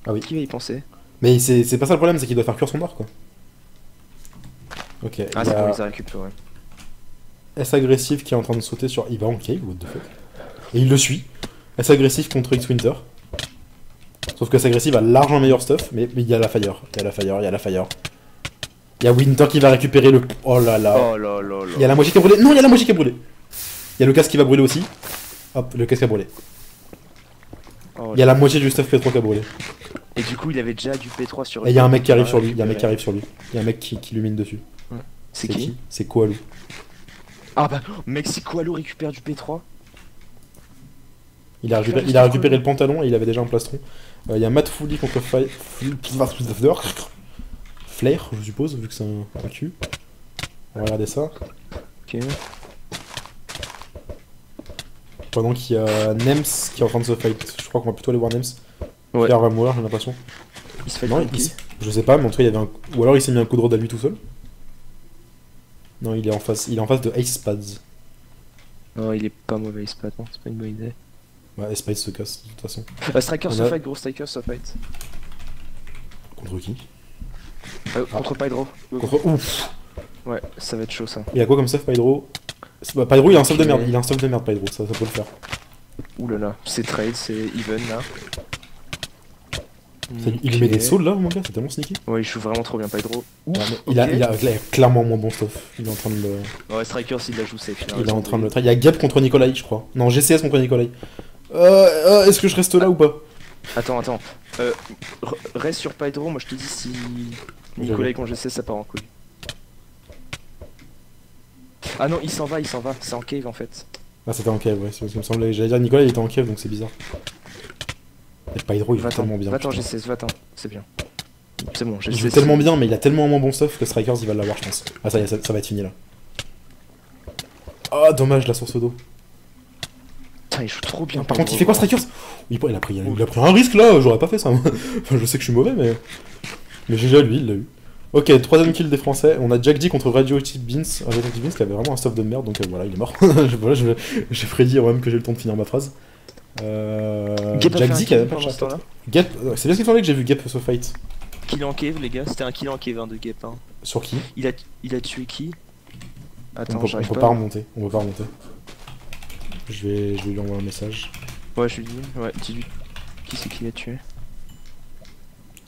Ah oui. Qui va y penser? Mais c'est c'est pas ça le problème, c'est qu'il doit faire cuire son or quoi. Ok, Ah, c'est a il les a récupérés. S agressif qui est en train de sauter sur. Il va en cave, what the fuck. Et il le suit. S agressif contre X Winter. Sauf que S agressif a largement meilleur stuff, mais mais il y a la fire. Il y a la fire, il y a la fire. Il y a Winter qui va récupérer le. Oh là là. Oh là là là. Il y a la moitié qui a brûlé. Non, il y a la moitié qui a brûlé. Il y a le casque qui va brûler aussi. Hop, le casque a brûlé. Oh, Il y a la moitié du stuff P3 qui a brûlé. Et du coup, il avait déjà du P3 sur Et il y a un mec qui arrive Ah, sur lui. Il y a un mec qui arrive sur lui. Il y a un mec qui, qui lui mine dessus. C'est qui C'est Koalou. Ah bah, Mexico Allo récupère du P3. Il a récupéré, Faire il a du récupéré Koalou. le pantalon et il avait déjà un plastron. Euh, Il y a Matt Foley contre Fly... Flair, je suppose, vu que c'est un, un cul. On va regarder ça. Ok. Pendant qu'il y a Nems qui est en train de se fight. Je crois qu'on va plutôt aller voir Nems. Ouais. Flair va mourir, j'ai l'impression. Il se fait Non, il- je sais pas, mais en tout cas, il y avait un... Ou alors il s'est mis un coup de rod à lui tout seul. Non, il est en face, il est en face de Ace Spads. Non, il est pas mauvais, Spat, non, c'est pas une bonne idée. Ouais, Ace Spads se casse, de toute façon. Euh, Striker se fight, gros Striker se fight. Contre qui? Euh, contre Pydro. Contre... Ouf Ouais, ça va être chaud ça. Il y a quoi comme stuff, Pydro bah, Pydro, il a un stuff de merde. Il a un stuff de merde, Pydro, ça, ça peut le faire. Ouh là là, c'est trade, c'est even là. Il met des sauts là, mon gars, c'est tellement sneaky. Ouais, il joue vraiment trop bien. Ouais, mais il, a, il, a, il a clairement moins bon stuff. Il est en train de le, Ouais, Striker s'il la joue safe. il est en train de le Il y a Gap contre Nikolai, je crois. Non, GCS contre Nikolai. Euh, euh, Est-ce que je reste là ou pas? Attends, attends. Euh, re- reste sur Pydro, moi je te dis si Nicolas et GC ça part en couille. Ah non, il s'en va, il s'en va, c'est en cave en fait. Ah, c'était en cave, ouais. c'est ce qui me semblait. J'allais dire Nikolai, il était en cave, donc c'est bizarre. Et Pydro, il joue Va-t'en, tellement bien. va-t'en putain. GC, va-t'en, c'est bien. C'est bon, Il GC. joue tellement bien, mais il a tellement moins bon stuff que Strikers, il va l'avoir, je pense. Ah, ça y est, ça, ça va être fini là. Ah, dommage, la source d'eau. Putain, il joue trop bien. Par contre, il fait quoi, Strikers il, il, a pris, il a pris un risque là, j'aurais pas fait ça. enfin, je sais que je suis mauvais, mais. Mais GG à lui, il l'a eu. Ok, troisième kill des Français. On a Jack D contre Radioactive Beans. Radioactive Beans qui avait vraiment un stuff de merde, donc euh, voilà, il est mort. Voilà, je- j'ai prédit avant même que j'ai le temps de finir ma phrase. Euh, Jack D qui avait pas euh, c'est bien ce qu'il fallait que j'ai vu Gap se fight. kill en cave, les gars. C'était un kill en cave hein, de Gap. Hein. Sur qui? Il, a, il a tué qui? On Attends, peut, on peut pas. pas remonter. On peut pas remonter. Je vais, je vais lui envoyer un message. Ouais, je lui dis. Ouais, dis-lui. Qui c'est qui l'a tué?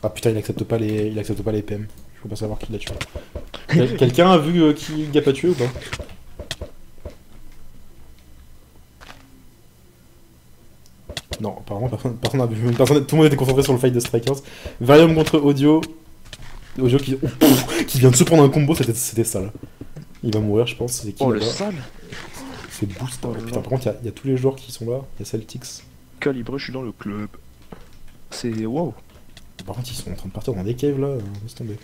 Ah putain, il accepte pas les, il accepte pas les PM. Je peux pas savoir qui l'a tué. Quel- Quelqu'un a vu euh, qui Gap a tué ou pas? Non, apparemment personne, personne n'a vu. Personne, tout le monde était concentré sur le fight de Strikers. Varium contre Audio. Audio qui, oh, qui vient de se prendre un combo, c'était sale. Il va mourir, je pense. Qui Oh, le sale C'est Boost. Oh là Putain, par contre, il y a- il y, a tous les joueurs qui sont là. Il y a Celtics. Calibre, je suis dans le club. C'est. Wow. Par contre, ils sont en train de partir dans des caves là. Laisse tomber.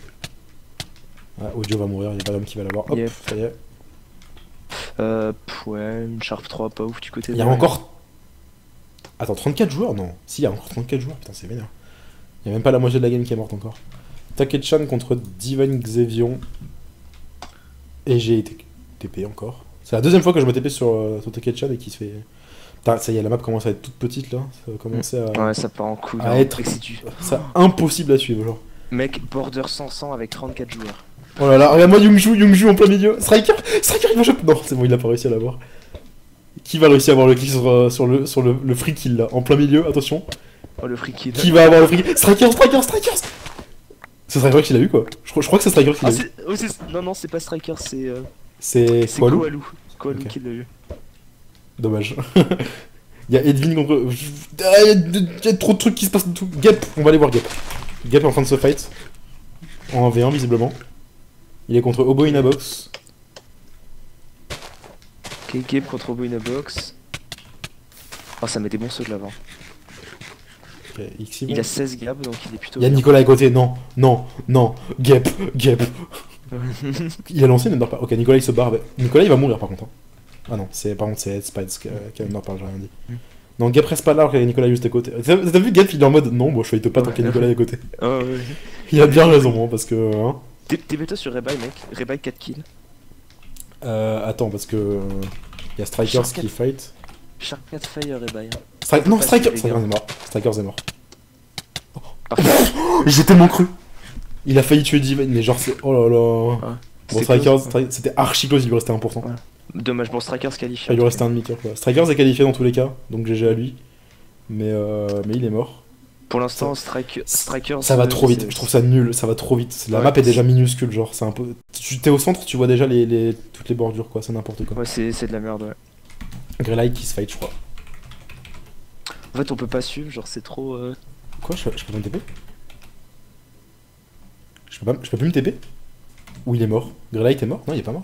Ah, Audio va mourir, il y a Varium qui va l'avoir. Hop, Yep. ça y est. Euh, pff, ouais, une Sharp 3, pas ouf du côté Il de y a encore. Attends, 34 joueurs Non. Si, il y a encore 34 joueurs. Putain, c'est vénère. Il y a même pas la moitié de la game qui est morte encore. Takechan contre Divine Xevion. Et j'ai été TP encore. C'est la deuxième fois que je me TP sur, euh, Takechan et qui se fait. Putain, ça y est, la map commence à être toute petite là. Ça va commencer à. Ouais, ça part en couille. À hein. être- c'est impossible à suivre, genre. Mec, border 500 avec 34 joueurs. Oh là là, regarde-moi Youngju, Youngju en plein milieu. Striker Striker, il va choper. Non, c'est bon, il a pas réussi à l'avoir. Qui va réussir à avoir le kill sur, euh, sur le, sur le, le free kill là En plein milieu, attention. Oh, le free kill. Qui va avoir le free kill? Striker, Striker, Striker C'est Striker qui l'a eu quoi je crois, je crois que c'est Striker qui Ah, l'a eu. oh, c'est- non, non, c'est pas Striker, c'est. euh, C'est C'est Koalou Koalou. Koalou Ok. qui l'a eu. Dommage. Il y a Edwin contre. Ah, Il y, a trop de trucs qui se passent tout. Gap, on va aller voir Gap. Gap est en train de se fight. En 1v1 visiblement. Il est contre Obo in a box. Ok, Gabe contre Robo in a box. Oh, ça met des bons sauts de l'avant. Ok, Xi, Il a 16 Gab, donc il est plutôt. Il y a. Nicolas à côté, non, non, non, Gap, Gap. Il a lancé une Underpar. Ok, Nicolas il se barre. Nicolas il va mourir par contre. hein. Ah non, c'est par contre c'est Ed Spides qui a, j'ai rien dit. Non, Gap reste pas là alors qu'il y a Nicolas juste à côté. T'as vu Gap il est en mode non, bon je fight pas tant qu'il y a Nicolas à côté. Oh, ouais. Il a bien raison, hein, parce que. Hein. T'es bêta sur Rebuy, mec. Rebuy 4 kills. Euh, attends, parce que. Il y a Strikers Shark qui fight. Shark 4 fire Rebuy. hein. Non, pas Strikers Strikers est mort. Strikers est mort. Parfait. J'ai tellement cru Il a failli tuer Divine, mais genre c'est. Oh là là. Bon, C'est Strikers, c'était archi close, il lui restait 1%. Ouais. Dommage, bon, Striker se qualifie. Il lui restait un demi-cœur quoi. Strikers est qualifié dans tous les cas, donc GG à lui. Mais, euh, mais il est mort. Pour l'instant, Strike... Strikers. Ça va euh, trop vite, je trouve ça nul, ça va trop vite. La Ouais. map est déjà minuscule, genre c'est un peu. Tu t'es au centre, tu vois déjà les, les- toutes les bordures quoi, c'est n'importe quoi. Ouais, c'est de la merde, ouais. Greylight qui se fight, je crois. En fait, on peut pas suivre, genre, c'est trop. euh, Quoi je, je peux pas je peux, pas, je peux plus me TP Ou il est mort Greylight est mort Non, il est pas mort.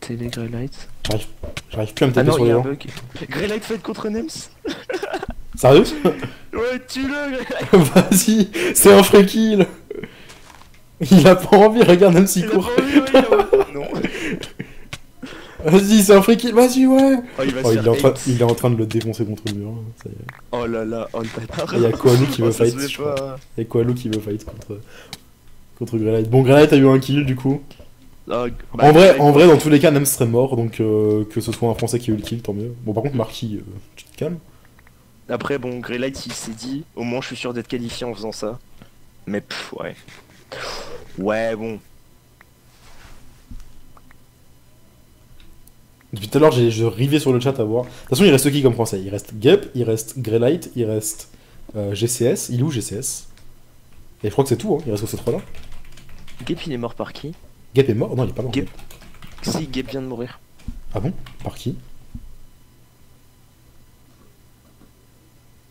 Télé Greylight. J'arrive, j'arrive plus à me TP Ah non, sur les gens. Greylight fight contre Nems Sérieux? Ouais, tue-le, Greylight Vas-y, c'est un free kill Il a pas envie, regarde s'il Il court. pas envie, ouais, il a- Non. Vas-y, c'est un free kill, vas-y, ouais Oh, il va Oh, se il, est en train, il est en train de le défoncer contre le mur. ça y est. Oh là là, oh le bâtard. Il y a Koalou qui veut Oh, se fight. fait je crois. pas. Il y a Koalou qui veut fight contre, contre. Bon, a eu un kill du coup. Bah, en, vrai, Greylight, en vrai, dans tous les cas, Nems serait mort, donc euh, que ce soit un français qui a eu le kill, tant mieux. Bon, par contre, Marquis, euh, tu te calmes. Après, bon, Greylight, il s'est dit, au moins, je suis sûr d'être qualifié en faisant ça. Mais pff, ouais. Ouais, bon. Depuis tout à l'heure, j'ai- je rivais sur le chat à voir. De toute façon, il reste qui comme français? Il reste Gep, il reste Greylight, il reste euh, GCS. Il est où GCS Et je crois que c'est tout, hein. il reste que ces trois-là. Gap, il est mort par qui? Gep est mort? Non, il est pas mort. Gep. Si, Gap vient de mourir. Ah bon? Par qui?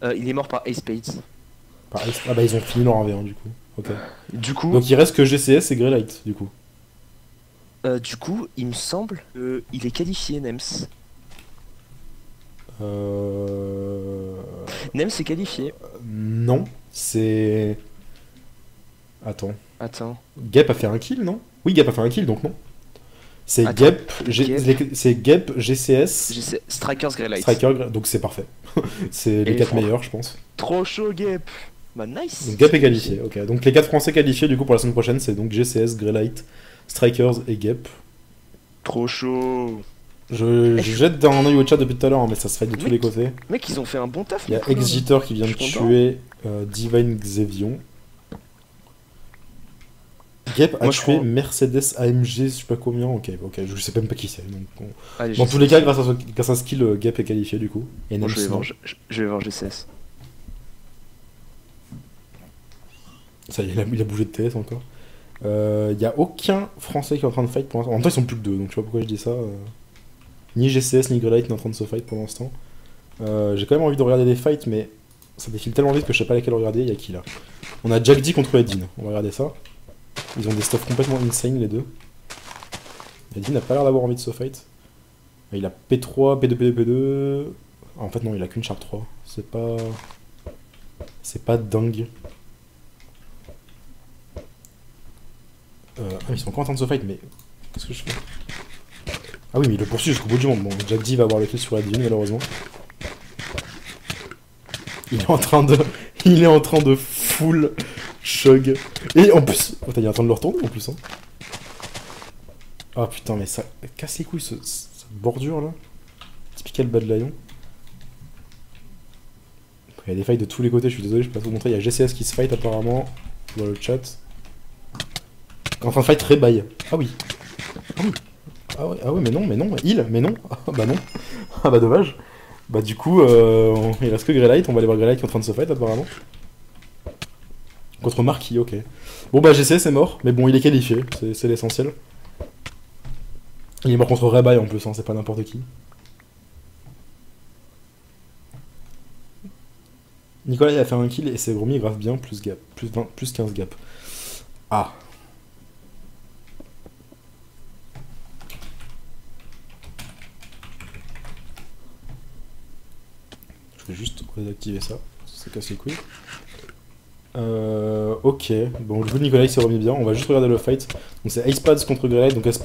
Euh, il est mort par Ace Spades. Par Ace- Ah bah, ils ont fini leur 1v1 du coup. Ok. Du coup, Donc il reste que GCS et Greylight du coup. euh, du coup, il me semble qu'il est qualifié, Nems. Euh... Nems est qualifié. Non, c'est. Attends. Attends. Gep a fait un kill, non? Oui, Gep a fait un kill, donc non. C'est Gep, Gep. Gep, GCS, Strikers Greylight. Striker, donc c'est parfait. c'est les Et 4 Franck. meilleurs, je pense. Trop chaud, Gap. Bah, nice. Donc Gep est qualifié, ok. Donc les 4 français qualifiés, du coup, pour la semaine prochaine, c'est donc GCS, Greylight, Strikers et Gep. Trop chaud. Je, je jette un œil au chat depuis tout à l'heure, hein, mais ça se fait de tous les côtés. Mec, ils ont fait un bon taf. Il y a couleurs. Exitor qui vient de tuer euh, Divine Xevion. Gap a Moi, tué crois- Mercedes AMG, je sais pas combien. Ok, ok, je sais même pas qui c'est. on- Dans tous les cas, grâce à, ce- grâce à un skill, euh, Gap est qualifié du coup. Et Bon, Nams, je, vais voir, je, je vais voir GCS. Ça y est, il a, il a bougé de TS encore. Il y a aucun Français qui est en train de fight pour l'instant. En même temps, ils sont plus que deux, donc je sais pas pourquoi je dis ça. euh. Ni GCS ni Greylight n'est en train de se fight pour l'instant. Euh, J'ai quand même envie de regarder des fights, mais ça défile tellement vite que je sais pas lesquels regarder. Il y a qui là On a Jack D contre Edwin. On va regarder ça. Ils ont des stuffs complètement insane les deux. Edwin n'a pas l'air d'avoir envie de se fight. Il a P3, P2, P2, P2. Ah, en fait, non, il a qu'une Sharp 3. C'est pas. C'est pas dingue. Euh, ah, ils sont encore en train de se fight, mais qu'est-ce que je fais? Ah oui, mais il le poursuit jusqu'au bout du monde. Bon, Jack D va avoir le kill sur Edwin, malheureusement. Il est en train de. Il est en train de full chug. Et en plus. Oh, il est en train de le retourner en plus. Hein. Ah putain, mais ça casse les couilles ce- bordure là. Typical Bad Lion. Il y a des fights de tous les côtés, je suis désolé, je peux pas vous montrer. Il y a GCS qui se fight apparemment dans le chat. En train de fight bail. Ah oui. Ah oui. Ah ouais, ah mais non, mais non. Il, mais non. Ah bah non. Ah bah dommage. Bah du coup, euh, il reste que Greylight. On va aller voir Greylight qui est en train de se fight apparemment. Contre Marquis, ok. Bon bah GCS est mort, mais bon, il est qualifié, c'est c'est l'essentiel. Il est mort contre Rebay en plus, hein, c'est pas n'importe qui. Nicolas il a fait un kill et c'est remis grave bien, plus gap, plus, 20, plus 15 gap. Ah. Je vais juste désactiver ça, ça casse les couilles. Euh, ok, bon, le jeu de Nicolas il s'est remis bien, on va juste regarder le fight. Donc c'est Ace Pads contre Greylight, donc Ace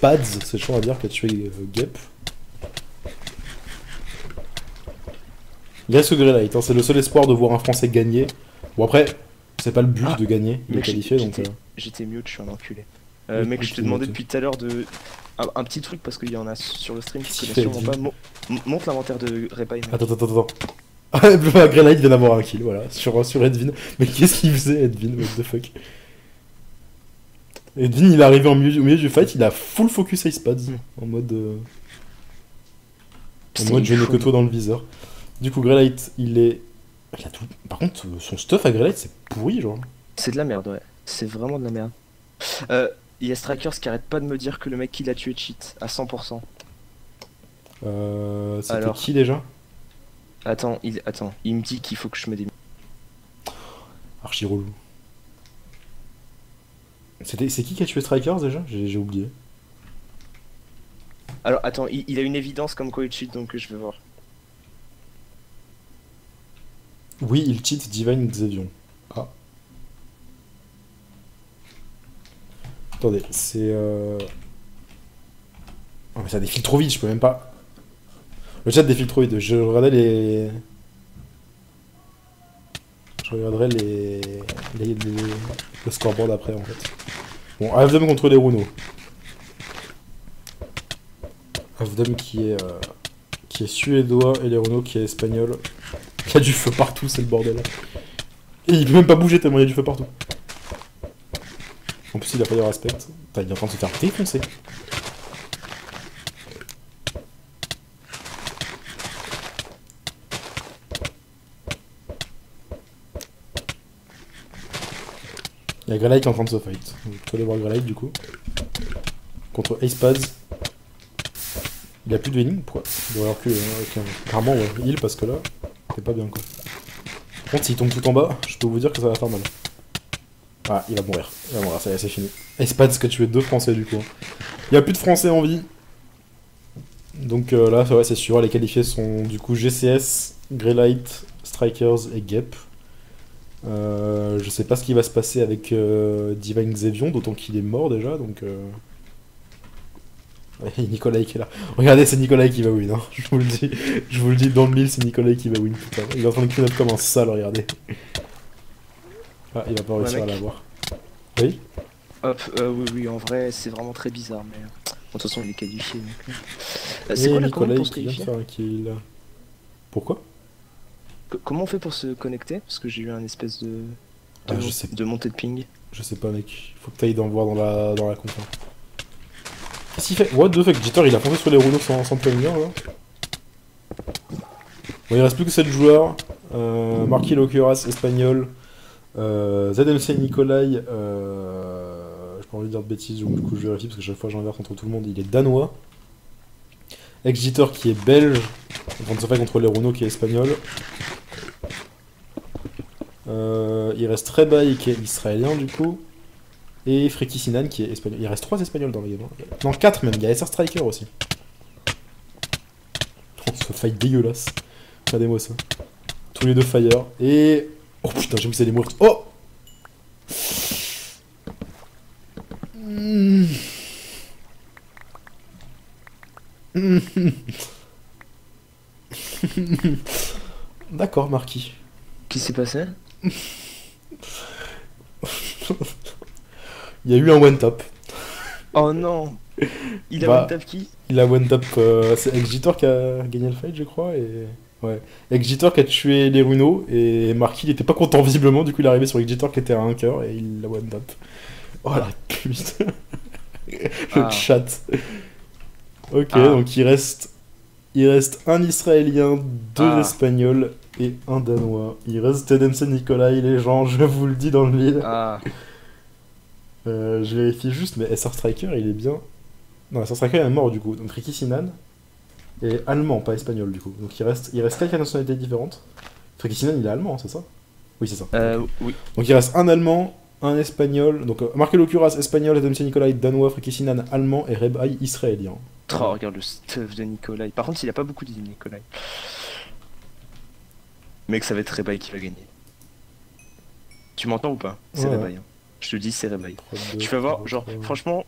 Pads, c'est chaud à dire, qui a tué euh, Gap. Il reste que hein, c'est le seul espoir de voir un Français gagner. Bon après, c'est pas le but Ah, de gagner, il est qualifié donc... j'étais- mute, je suis un enculé. Euh, Oui, mec, je te demandais depuis tout à l'heure de. Un, un petit truc parce qu'il y en a sur le stream qui connaissent sûrement pas. Mon- m- montre l'inventaire de Repai. mec. Attends, attends, attends, Greylight vient d'avoir un kill, voilà, sur, sur Edwin. Mais qu'est-ce qu'il faisait, Edwin What the fuck? Edwin, il est arrivé au milieu, au milieu du fight, il a full focus Ace Pads, en mode... euh, En mode je n'ai que toi dans le viseur. Du coup, Greylight, il est. il a tout- Par contre, euh, son stuff à Greylight, c'est pourri, genre. C'est de la merde, ouais. C'est vraiment de la merde. Euh, Il y a Strikers qui arrête pas de me dire que le mec qui l'a tué cheat à 100%. Euh, C'était Alors. qui déjà? Attends, il, attends, il me dit qu'il faut que je me dé... Archi relou. C'était... C'est qui qui a tué Strikers déjà? J'ai oublié. Alors, attends, il, il a une évidence comme quoi il cheat, donc je vais voir. Oui, il cheat Divine Xevion. Ah. Attendez, c'est. Euh... Oh, mais ça défile trop vite, je peux même pas. Le chat défile trop vite. Je regardais les. Je regarderai les. les, le scoreboard après en fait. Bon, Avdom contre les Runo. Avdom qui est. euh, qui est suédois et les Runo qui est espagnol. Il y a du feu partout, c'est le bordel. Et il peut même pas bouger tellement il y a du feu partout. En plus, il a pas de respect. Il est en train de se faire défoncer. Il y a Greylight qui est en train de se fight. Donc, aller voir Greylight du coup. Contre Ace Pads. Il a plus de Vening Pourquoi Il devrait avoir que. euh, Clairement, ouais. Heal parce que là, c'est pas bien quoi. Par contre, s'il tombe tout en bas, je peux vous dire que ça va faire mal. Ah, il va mourir. Il va mourir, ça y est, c'est fini. Ace Pads que tu es deux Français du coup. Il y a plus de Français en vie. Donc euh, là, ouais, c'est sûr, les qualifiés sont du coup GCS, Greylight, Strikers et Gap. Euh, je sais pas ce qui va se passer avec euh, Divine Xevion, d'autant qu'il est mort déjà, donc... Euh... Ouais, Nicolas qui est là. Regardez, c'est Nicolas qui va win, hein. je vous le dis. Je vous le dis, dans le mille, c'est Nicolas qui va win, putain. Il est en train de clean up comme un sale, regardez. Ah, il va pas réussir à l'avoir. Oui Hop, euh, oui, oui, en vrai, c'est vraiment très bizarre, mais. Bon, de toute façon, il est qualifié. donc, euh. Et c'est quoi la Nicolas pour qui vient de faire un kill. Pourquoi? Comment on fait pour se connecter? Parce que j'ai eu un espèce de. de, Ah, je mon- sais. de montée de ping. Je sais pas, mec. Faut que t'ailles dans voir dans la, dans la conf. Qu'est-ce qu'il fait What the fuck Jitter, il a foncé sur les rouleaux sans, sans prévenir, là. Bon, il reste plus que 7 joueurs. Euh, Marquis Locuras, espagnol. Euh, ZMC Nikolai. Euh, J'ai pas envie de dire de bêtises, donc du coup je vérifie parce que chaque fois j'inverse entre tout le monde. Il est danois. Ex-Jitter qui est belge. Faire contre les Rouleaux qui est espagnol. Euh, il reste Rebaï qui est israélien du coup. Et Freki Sinan qui est espagnol. Il reste 3 espagnols dans la game. hein. Non, 4 même. Il y a SR Striker aussi. Oh, ce fight dégueulasse. Regardez-moi ça. Tous les deux fire. Et. Oh putain, j'ai vu que ça. Oh Hmm. D'accord, Marquis. Qui s'est passé? Il y a eu un one tap. Oh non Il a Bah. one tap qui? Il a one tap. euh, c'est Exitor qui a gagné le fight, je crois. Et. Ouais. Exitor qui a tué les runeaux. Et Marquis, il était pas content visiblement. Du coup, il est arrivé sur Exitor qui était à un cœur. Et il l'a one tap. Oh la pute. le Ah. chat. Ok, Ah. donc il reste. Il reste un Israélien, deux Ah. Espagnols et un Danois. Il reste TDMC Nikolai, les gens, je vous le dis dans le mille. Ah, Euh, je vérifie juste, mais SR Striker, il est bien. Non, SR Striker il est mort du coup. Donc Ricky Sinan est allemand, pas espagnol du coup. Donc il reste, il reste quelques nationalités différentes. Ricky Sinan, il est allemand, c'est ça? Oui, c'est ça. euh, oui. Donc il reste un allemand, un espagnol. Donc euh, Marc Locuras, espagnol, Adam Nikolai, danois, Ricky Sinan, allemand et Rebaï, israélien. Oh, regarde le stuff de Nikolai. Par contre, il a pas beaucoup dit Nikolai. Mec, ça va être Rebaï qui va gagner. Tu m'entends ou pas? C'est Ouais, Rebaï. hein. Je te dis, c'est Rebaï. Tu vas voir, genre, franchement,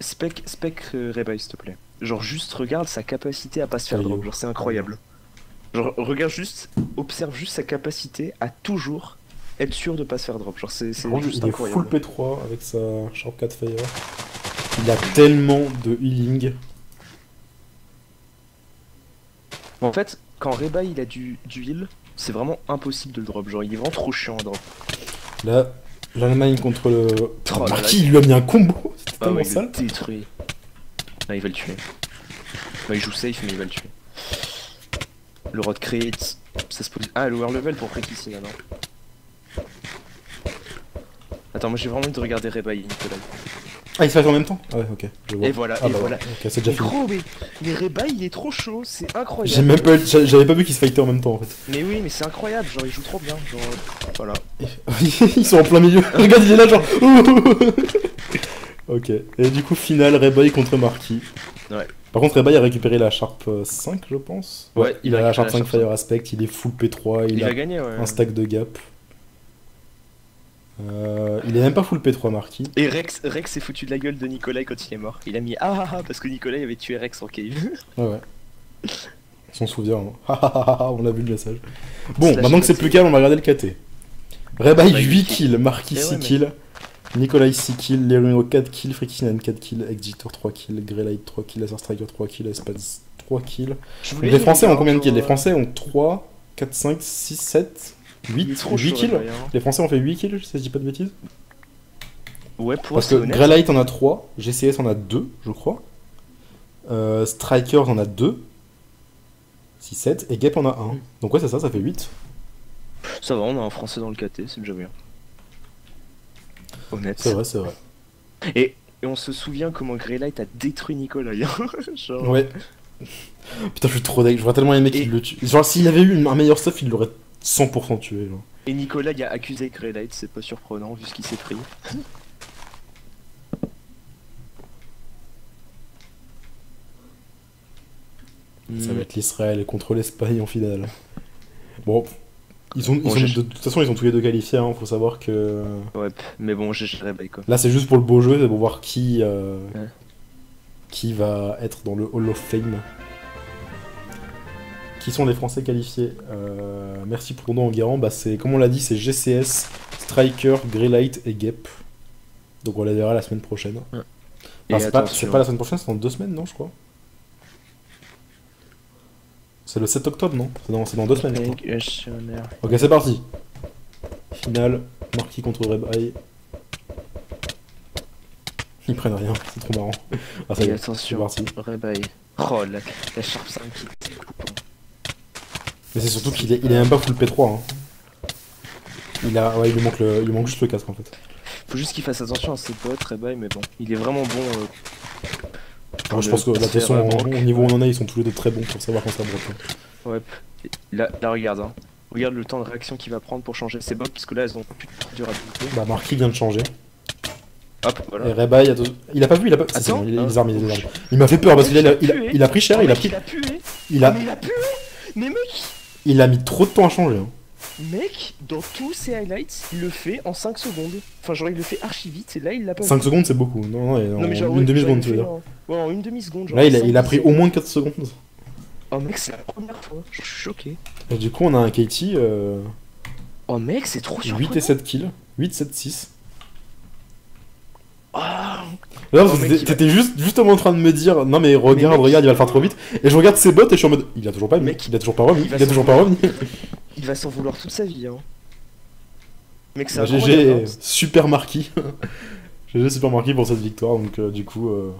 spec, spec euh, Rebaï, s'il te plaît. Genre, juste regarde sa capacité à pas se faire drop. Genre, c'est incroyable. Genre, regarde juste, observe juste sa capacité à toujours être sûr de pas se faire drop. Genre, c'est juste il est full incroyable. P3 avec sa Sharp 4 Fire. Il a tellement de healing. En fait, quand Rebaï il a du, du heal, c'est vraiment impossible de le drop. Genre, il est vraiment trop chiant à drop. Là, l'Allemagne contre le. Oh là là. Marquis, il lui a mis un combo. C'était Ah ouais, il sale. le détruit. Ah, il va le tuer. Bah, il joue safe, mais il va le tuer. Le Rod Create, ça se pose. Ah, lower level pour Rekissina, non Attends, moi j'ai vraiment envie de regarder Rebaï, Nicolas. Ah, il se fait en même temps? Ah ouais, ok. je vois. Et voilà, Ah et bah voilà. Ok, c'est déjà Mais fini. gros, mais, mais Rebaï il est trop chaud, c'est incroyable. J'ai même pas, j'a- j'avais pas vu qu'ils se fightaient en même temps en fait. Mais oui, mais c'est incroyable, genre il joue trop bien. Genre, voilà. Ils sont en plein milieu. Regarde, il est là genre. ok. Et du coup, finale, Rebaï contre Marquis. Ouais. Par contre, Rebaï a récupéré la Sharp euh, 5, je pense. Ouais, il, il a a la Sharp récupéré 5 la Sharp Fire Aspect, il est full P3, il, Il, a va gagner, ouais. un stack de gap. Euh, il est même pas full P3 Marquis. Et Rex, Rex s'est foutu de la gueule de Nicolas quand il est mort. Il a mis ah ah ah parce que Nicolas avait tué Rex en cave. Ouais, ouais. On s'en souvient, hein. on a vu le message. Bon, Slash maintenant que c'est plus calme, on va regarder le KT. Rebaï Ouais, 8 huit kills, Marquis Eh ouais, 6 mais- kills, Nikolai 6 kills, Leruno 4 kills, Frikisinan 4 kills, Exitor 3 kills, Greylight 3 kills, Laser Striker 3 kills, Espaz 3 kills. Les Français ont combien de kills? Les Français ont 3, 4, 5, 6, 7, il est 8, trop 8 chaud, kills hein. Les Français ont fait 8 kills, si je dis pas de bêtises Ouais, pour Parce que. Greylight en a 3, GCS en a 2, je crois. Euh, Strikers en a 2. 6, 7, et Gap en a 1. Donc ouais, c'est ça, ça fait 8. Ça va, on a un français dans le KT, c'est déjà bien. Honnête. C'est vrai, c'est vrai. Et, et on se souvient comment Greylight a détruit Nicolas. hein. Genre, Ouais. Putain, je suis trop deg. J'aurais tellement aimé Et- qu'il le tue. Genre, s'il avait eu un meilleur stuff, il l'aurait 100% tué. Et Nicolas il a accusé Greylight, c'est pas surprenant vu ce qu'il s'est pris. Ça va être l'Israël contre l'Espagne en finale. Bon, ils ont, ils Bon, ont- j'ai- de toute façon, ils ont tous les deux qualifiés. Hein. Faut savoir que Ouais, mais bon, j'ai quoi. là, c'est juste pour le beau jeu, c'est pour voir qui, euh, Ouais. qui va être dans le Hall of Fame. Qui sont les Français qualifiés Euh, Merci pour don Enguerrand. Bah, c'est comme on l'a dit, c'est GCS, Striker, Greylight et Gap. Donc on les verra la semaine prochaine. Enfin, c'est pas, la semaine prochaine, c'est dans deux semaines, non, je crois. C'est le 7 octobre, non? C'est dans, c'est dans deux semaines. je crois. Questionnaire. Ok, c'est parti. Finale Marquis contre Rebay. Ils prennent rien, c'est trop marrant. Ah, ça y Et est, c'est attention, parti. Rebay. Oh, la, la Sharp 5 qui découpe. Mais c'est surtout qu'il est, il est même pas full P3. Hein. Il, a, ouais, il, lui manque le, il lui manque juste le casque en fait. Faut juste qu'il fasse attention à ses potes, Rebay, mais bon, il est vraiment bon. euh, Alors, je pense que de toute façon, au, niveau où on en est, ils sont tous les deux très bons pour savoir quand ça broque. hein. Ouais. Là, là, regarde, hein. Regarde le temps de réaction qu'il va prendre pour changer ses bottes, parce que là, elles ont plus de durabilité. Bah, Marquis vient de changer. Hop, voilà. Et Rebay, il, a deux- il a pas vu, il a pas. Attends. bon, il, Ah. les arme, il les arme. Il m'a fait peur parce qu'il a, il a, il pris cher, Oh, il a pris. Il a pué Il a, Mais il a pué Mais mec il a mis trop de temps à changer. hein. Mec, dans tous ses highlights, il le fait en 5 secondes. Enfin, genre, il le fait archi vite, et là, il l'a pas 5 vu. secondes, c'est beaucoup. Non, non, Non, mais genre, une ouais, demi-seconde, tu veux dire. en- Ouais, en une demi-seconde. Là, il a, cinq il a pris au moins 4 secondes. Oh, mec, c'est la première fois. Je suis choqué. Et du coup, on a un Katie, euh, Oh, mec, c'est trop 8 surprenant. et 7 kills. 8, 7, 6. Ah, Là, Oh, que mec, t'étais- va- juste, justement en train de me dire, non mais regarde, mec, regarde, il va le faire trop vite. Et je regarde ses bots et je suis en mode, il a toujours pas, Mec, il a toujours pas remis, il a toujours pas s'en remis. il va s'en vouloir toute sa vie, hein. Mec, c'est Bah, GG, hein. super marquis. GG super marquis pour cette victoire, donc euh, du coup, euh,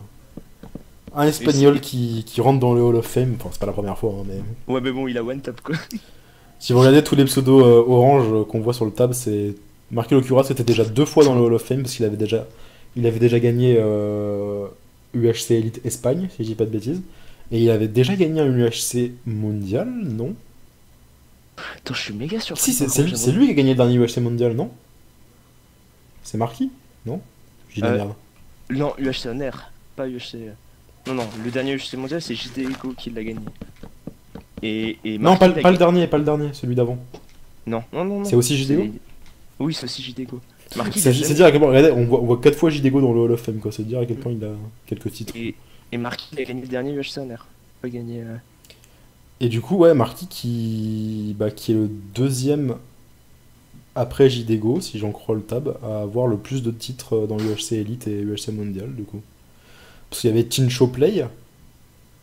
un espagnol qui, qui rentre dans le Hall of Fame, enfin c'est pas la première fois, hein, mais Ouais, mais bon, il a one tap, quoi. si vous regardez tous les pseudos euh, orange qu'on voit sur le tab, c'est marqué Locura, c'était déjà deux fois dans le Hall of Fame parce qu'il avait déjà, il avait déjà gagné euh, UHC Elite Espagne, si je dis pas de bêtises, et il avait déjà gagné un UHC mondial, non? Attends, je suis méga surpris. Si, c'est lui, qui a gagné le dernier UHC mondial, non? C'est Marquis Non? La Euh, merde. Non, UHC Honor, pas UHC. Non, non, le dernier UHC mondial, c'est JD Echo qui l'a gagné. Et, et Non, pas, le- dernier, pas le dernier, celui d'avant. Non, non, non. non. C'est aussi C'est- Oui, c'est aussi JDGO. C'est il a dire à quel point, regardez, on voit, on voit 4 fois JDGO dans le Hall of Fame, quoi. C'est dire à quel point il a quelques titres. Et, et Marquis, il a gagné le dernier UHC Honor. Pas gagné. euh, Et du coup, ouais, Marquis qui, bah, qui est le deuxième après JDGO, si j'en crois le tab, à avoir le plus de titres dans l'UHC Elite et UHC Mondial, du coup. Parce qu'il y avait Tincho Play,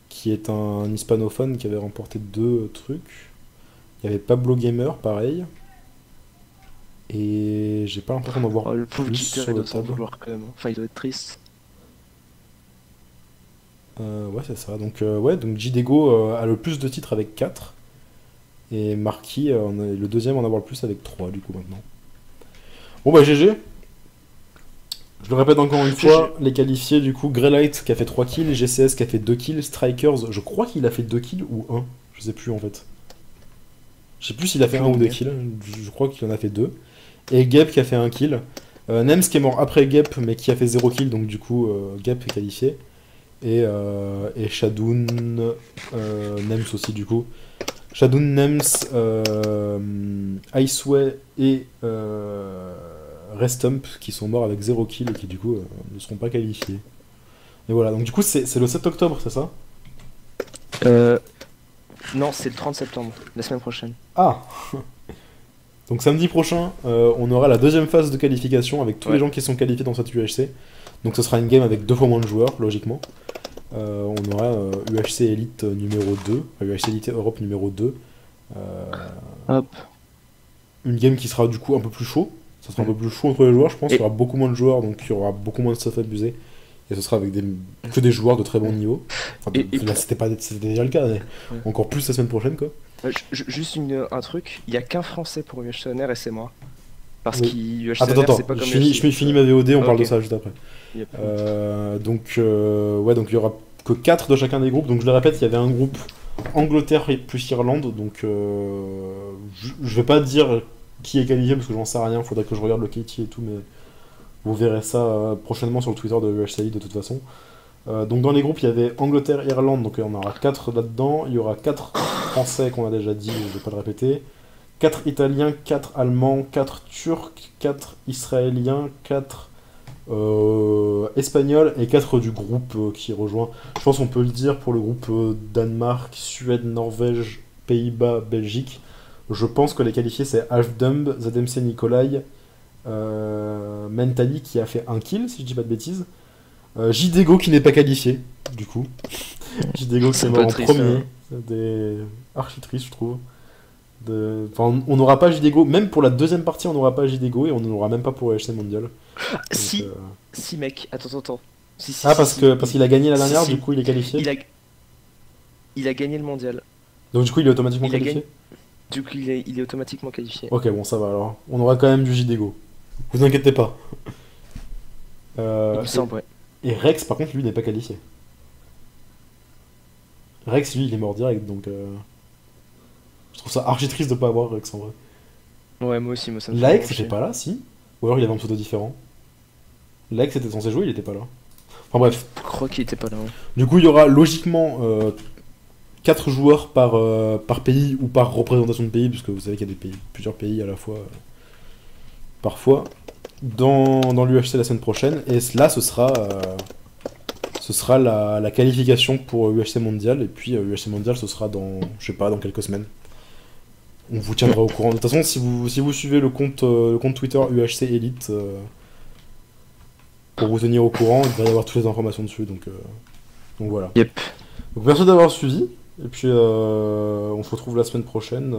qui est un hispanophone qui avait remporté deux trucs. Il y avait Pablo Gamer, pareil. Et j'ai pas l'impression d'en voir Oh, le pauvre plus sur il doit s'en vouloir quand même. Enfin, il doit être triste. Euh, ouais, c'est ça. Donc, euh, ouais, donc JDGO euh, a le plus de titres avec 4. Et Marquis euh, le deuxième en avoir le plus avec 3, du coup, maintenant. Bon, bah, GG. Je le répète encore une GG. fois, les qualifiés, du coup, Greylight qui a fait 3 kills, GCS qui a fait 2 kills, Strikers, je crois qu'il a fait 2 kills ou 1. Je sais plus, en fait. Je sais plus s'il a fait 1 ou 2 kills. Je je crois qu'il en a fait 2. Et Gep qui a fait 1 kill. Euh, Nems qui est mort après Gep, mais qui a fait 0 kill, donc du coup, euh, Gep est qualifié. Et, euh, et Shadoun, euh, Nems aussi du coup. Shadoun, Nems, euh, Iceway et euh, Restump qui sont morts avec 0 kill et qui du coup ne seront pas qualifiés. Et voilà, donc du coup c'est c'est le 7 octobre, c'est ça? Euh. Non, c'est le 30 septembre, la semaine prochaine. Ah Donc samedi prochain, euh, on aura la deuxième phase de qualification avec tous Ouais. les gens qui sont qualifiés dans cette UHC. Donc ce sera une game avec deux fois moins de joueurs, logiquement. Euh, on aura euh, UHC Elite numéro 2, enfin, UHC Elite Europe numéro 2. Euh, Hop. une game qui sera du coup un peu plus chaud. Ça sera un peu plus chaud entre les joueurs, je pense. Et- Il y aura beaucoup moins de joueurs, donc il y aura beaucoup moins de stuff abusé. Et ce sera avec des, que des joueurs de très bon niveau. Enfin, Et- et là, c'était pas c'était déjà le cas, mais Ouais. encore plus la semaine prochaine, quoi. Euh, ju- ju- juste une- un truc, il y a qu'un français pour UHC Honor et c'est moi. Parce Oui. qu'il Attends, attends, c'est pas je comme finis, UHC, je finis ma VOD, on Ah, parle de ça juste après. Yep. Euh, donc, euh, ouais, donc il y aura que 4 de chacun des groupes. Donc je le répète, il y avait un groupe Angleterre et plus Irlande. Donc euh, je, je vais pas dire qui est qualifié parce que j'en sais rien. Faudrait que je regarde le KT et tout, mais vous verrez ça euh, prochainement sur le Twitter de UHCI de toute façon. Euh, donc dans les groupes, il y avait Angleterre, Irlande, donc on aura 4 là-dedans. Il y aura 4 Français qu'on a déjà dit, je vais pas le répéter. 4 Italiens, 4 Allemands, 4 Turcs, 4 Israéliens, 4 euh, Espagnols et 4 du groupe qui rejoint. Je pense qu'on peut le dire pour le groupe Danemark, Suède, Norvège, Pays-Bas, Belgique. Je pense que les qualifiés c'est Halfdumb, ZMC Nikolai, Mentali qui a fait un kill si je dis pas de bêtises. Euh, JDGO qui n'est pas qualifié, du coup. JDGO qui C'est est mort en premier. hein. Des archi triste, je trouve. De... Enfin, on n'aura pas JDGO, même pour la deuxième partie, on n'aura pas JDGO et on n'aura même pas pour HC Mondial. Donc, Si, euh, si mec, attends, attends, attends. Si, si, Ah, si, parce que parce qu'il a gagné la dernière, du coup il est qualifié. Il a... il a gagné le mondial. Donc du coup il est automatiquement Il qualifié. Du coup, il est, il est automatiquement qualifié. Ok, bon, ça va alors. On aura quand même du JDGO. Vous inquiétez pas. Euh, il me semble, ouais. et, Rex, par contre, lui, n'est pas qualifié. Rex, lui, il est mort direct, donc... euh, Je trouve ça archi triste de pas avoir Rex, en vrai. Ouais, moi aussi, moi ça me c'était chier. pas là, si? Ou alors il avait un pseudo différent. Laek, était censé jouer, il était pas là. Enfin bref. Je crois qu'il était pas là. hein. Du coup, il y aura logiquement 4 joueurs par, euh, par pays ou par représentation de pays, puisque vous savez qu'il y a des pays, plusieurs pays à la fois, euh, parfois, dans, dans l'UHC la semaine prochaine. Et là, ce sera, euh, ce sera la, la qualification pour UHC mondial. Et puis, euh, UHC mondial, ce sera dans, je sais pas, dans quelques semaines. On vous tiendra au courant. De toute façon, si vous, si vous suivez le compte, euh, le compte Twitter UHC Elite, euh, pour vous tenir au courant, il va y avoir toutes les informations dessus. Donc, donc voilà. Yep. Donc merci d'avoir suivi. Et puis on se retrouve la semaine prochaine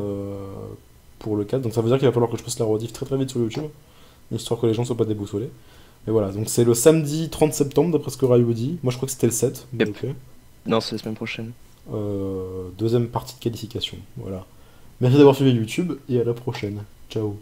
pour le 4. Donc ça veut dire qu'il va falloir que je poste la rediff très très vite sur YouTube. Histoire que les gens soient pas déboussolés. Et voilà, donc c'est le samedi 30 septembre d'après ce que Ryu dit. Moi je crois que c'était le 7. mais Yep. Non, c'est la semaine prochaine. Euh, deuxième partie de qualification. Voilà. Merci d'avoir suivi YouTube et à la prochaine. Ciao.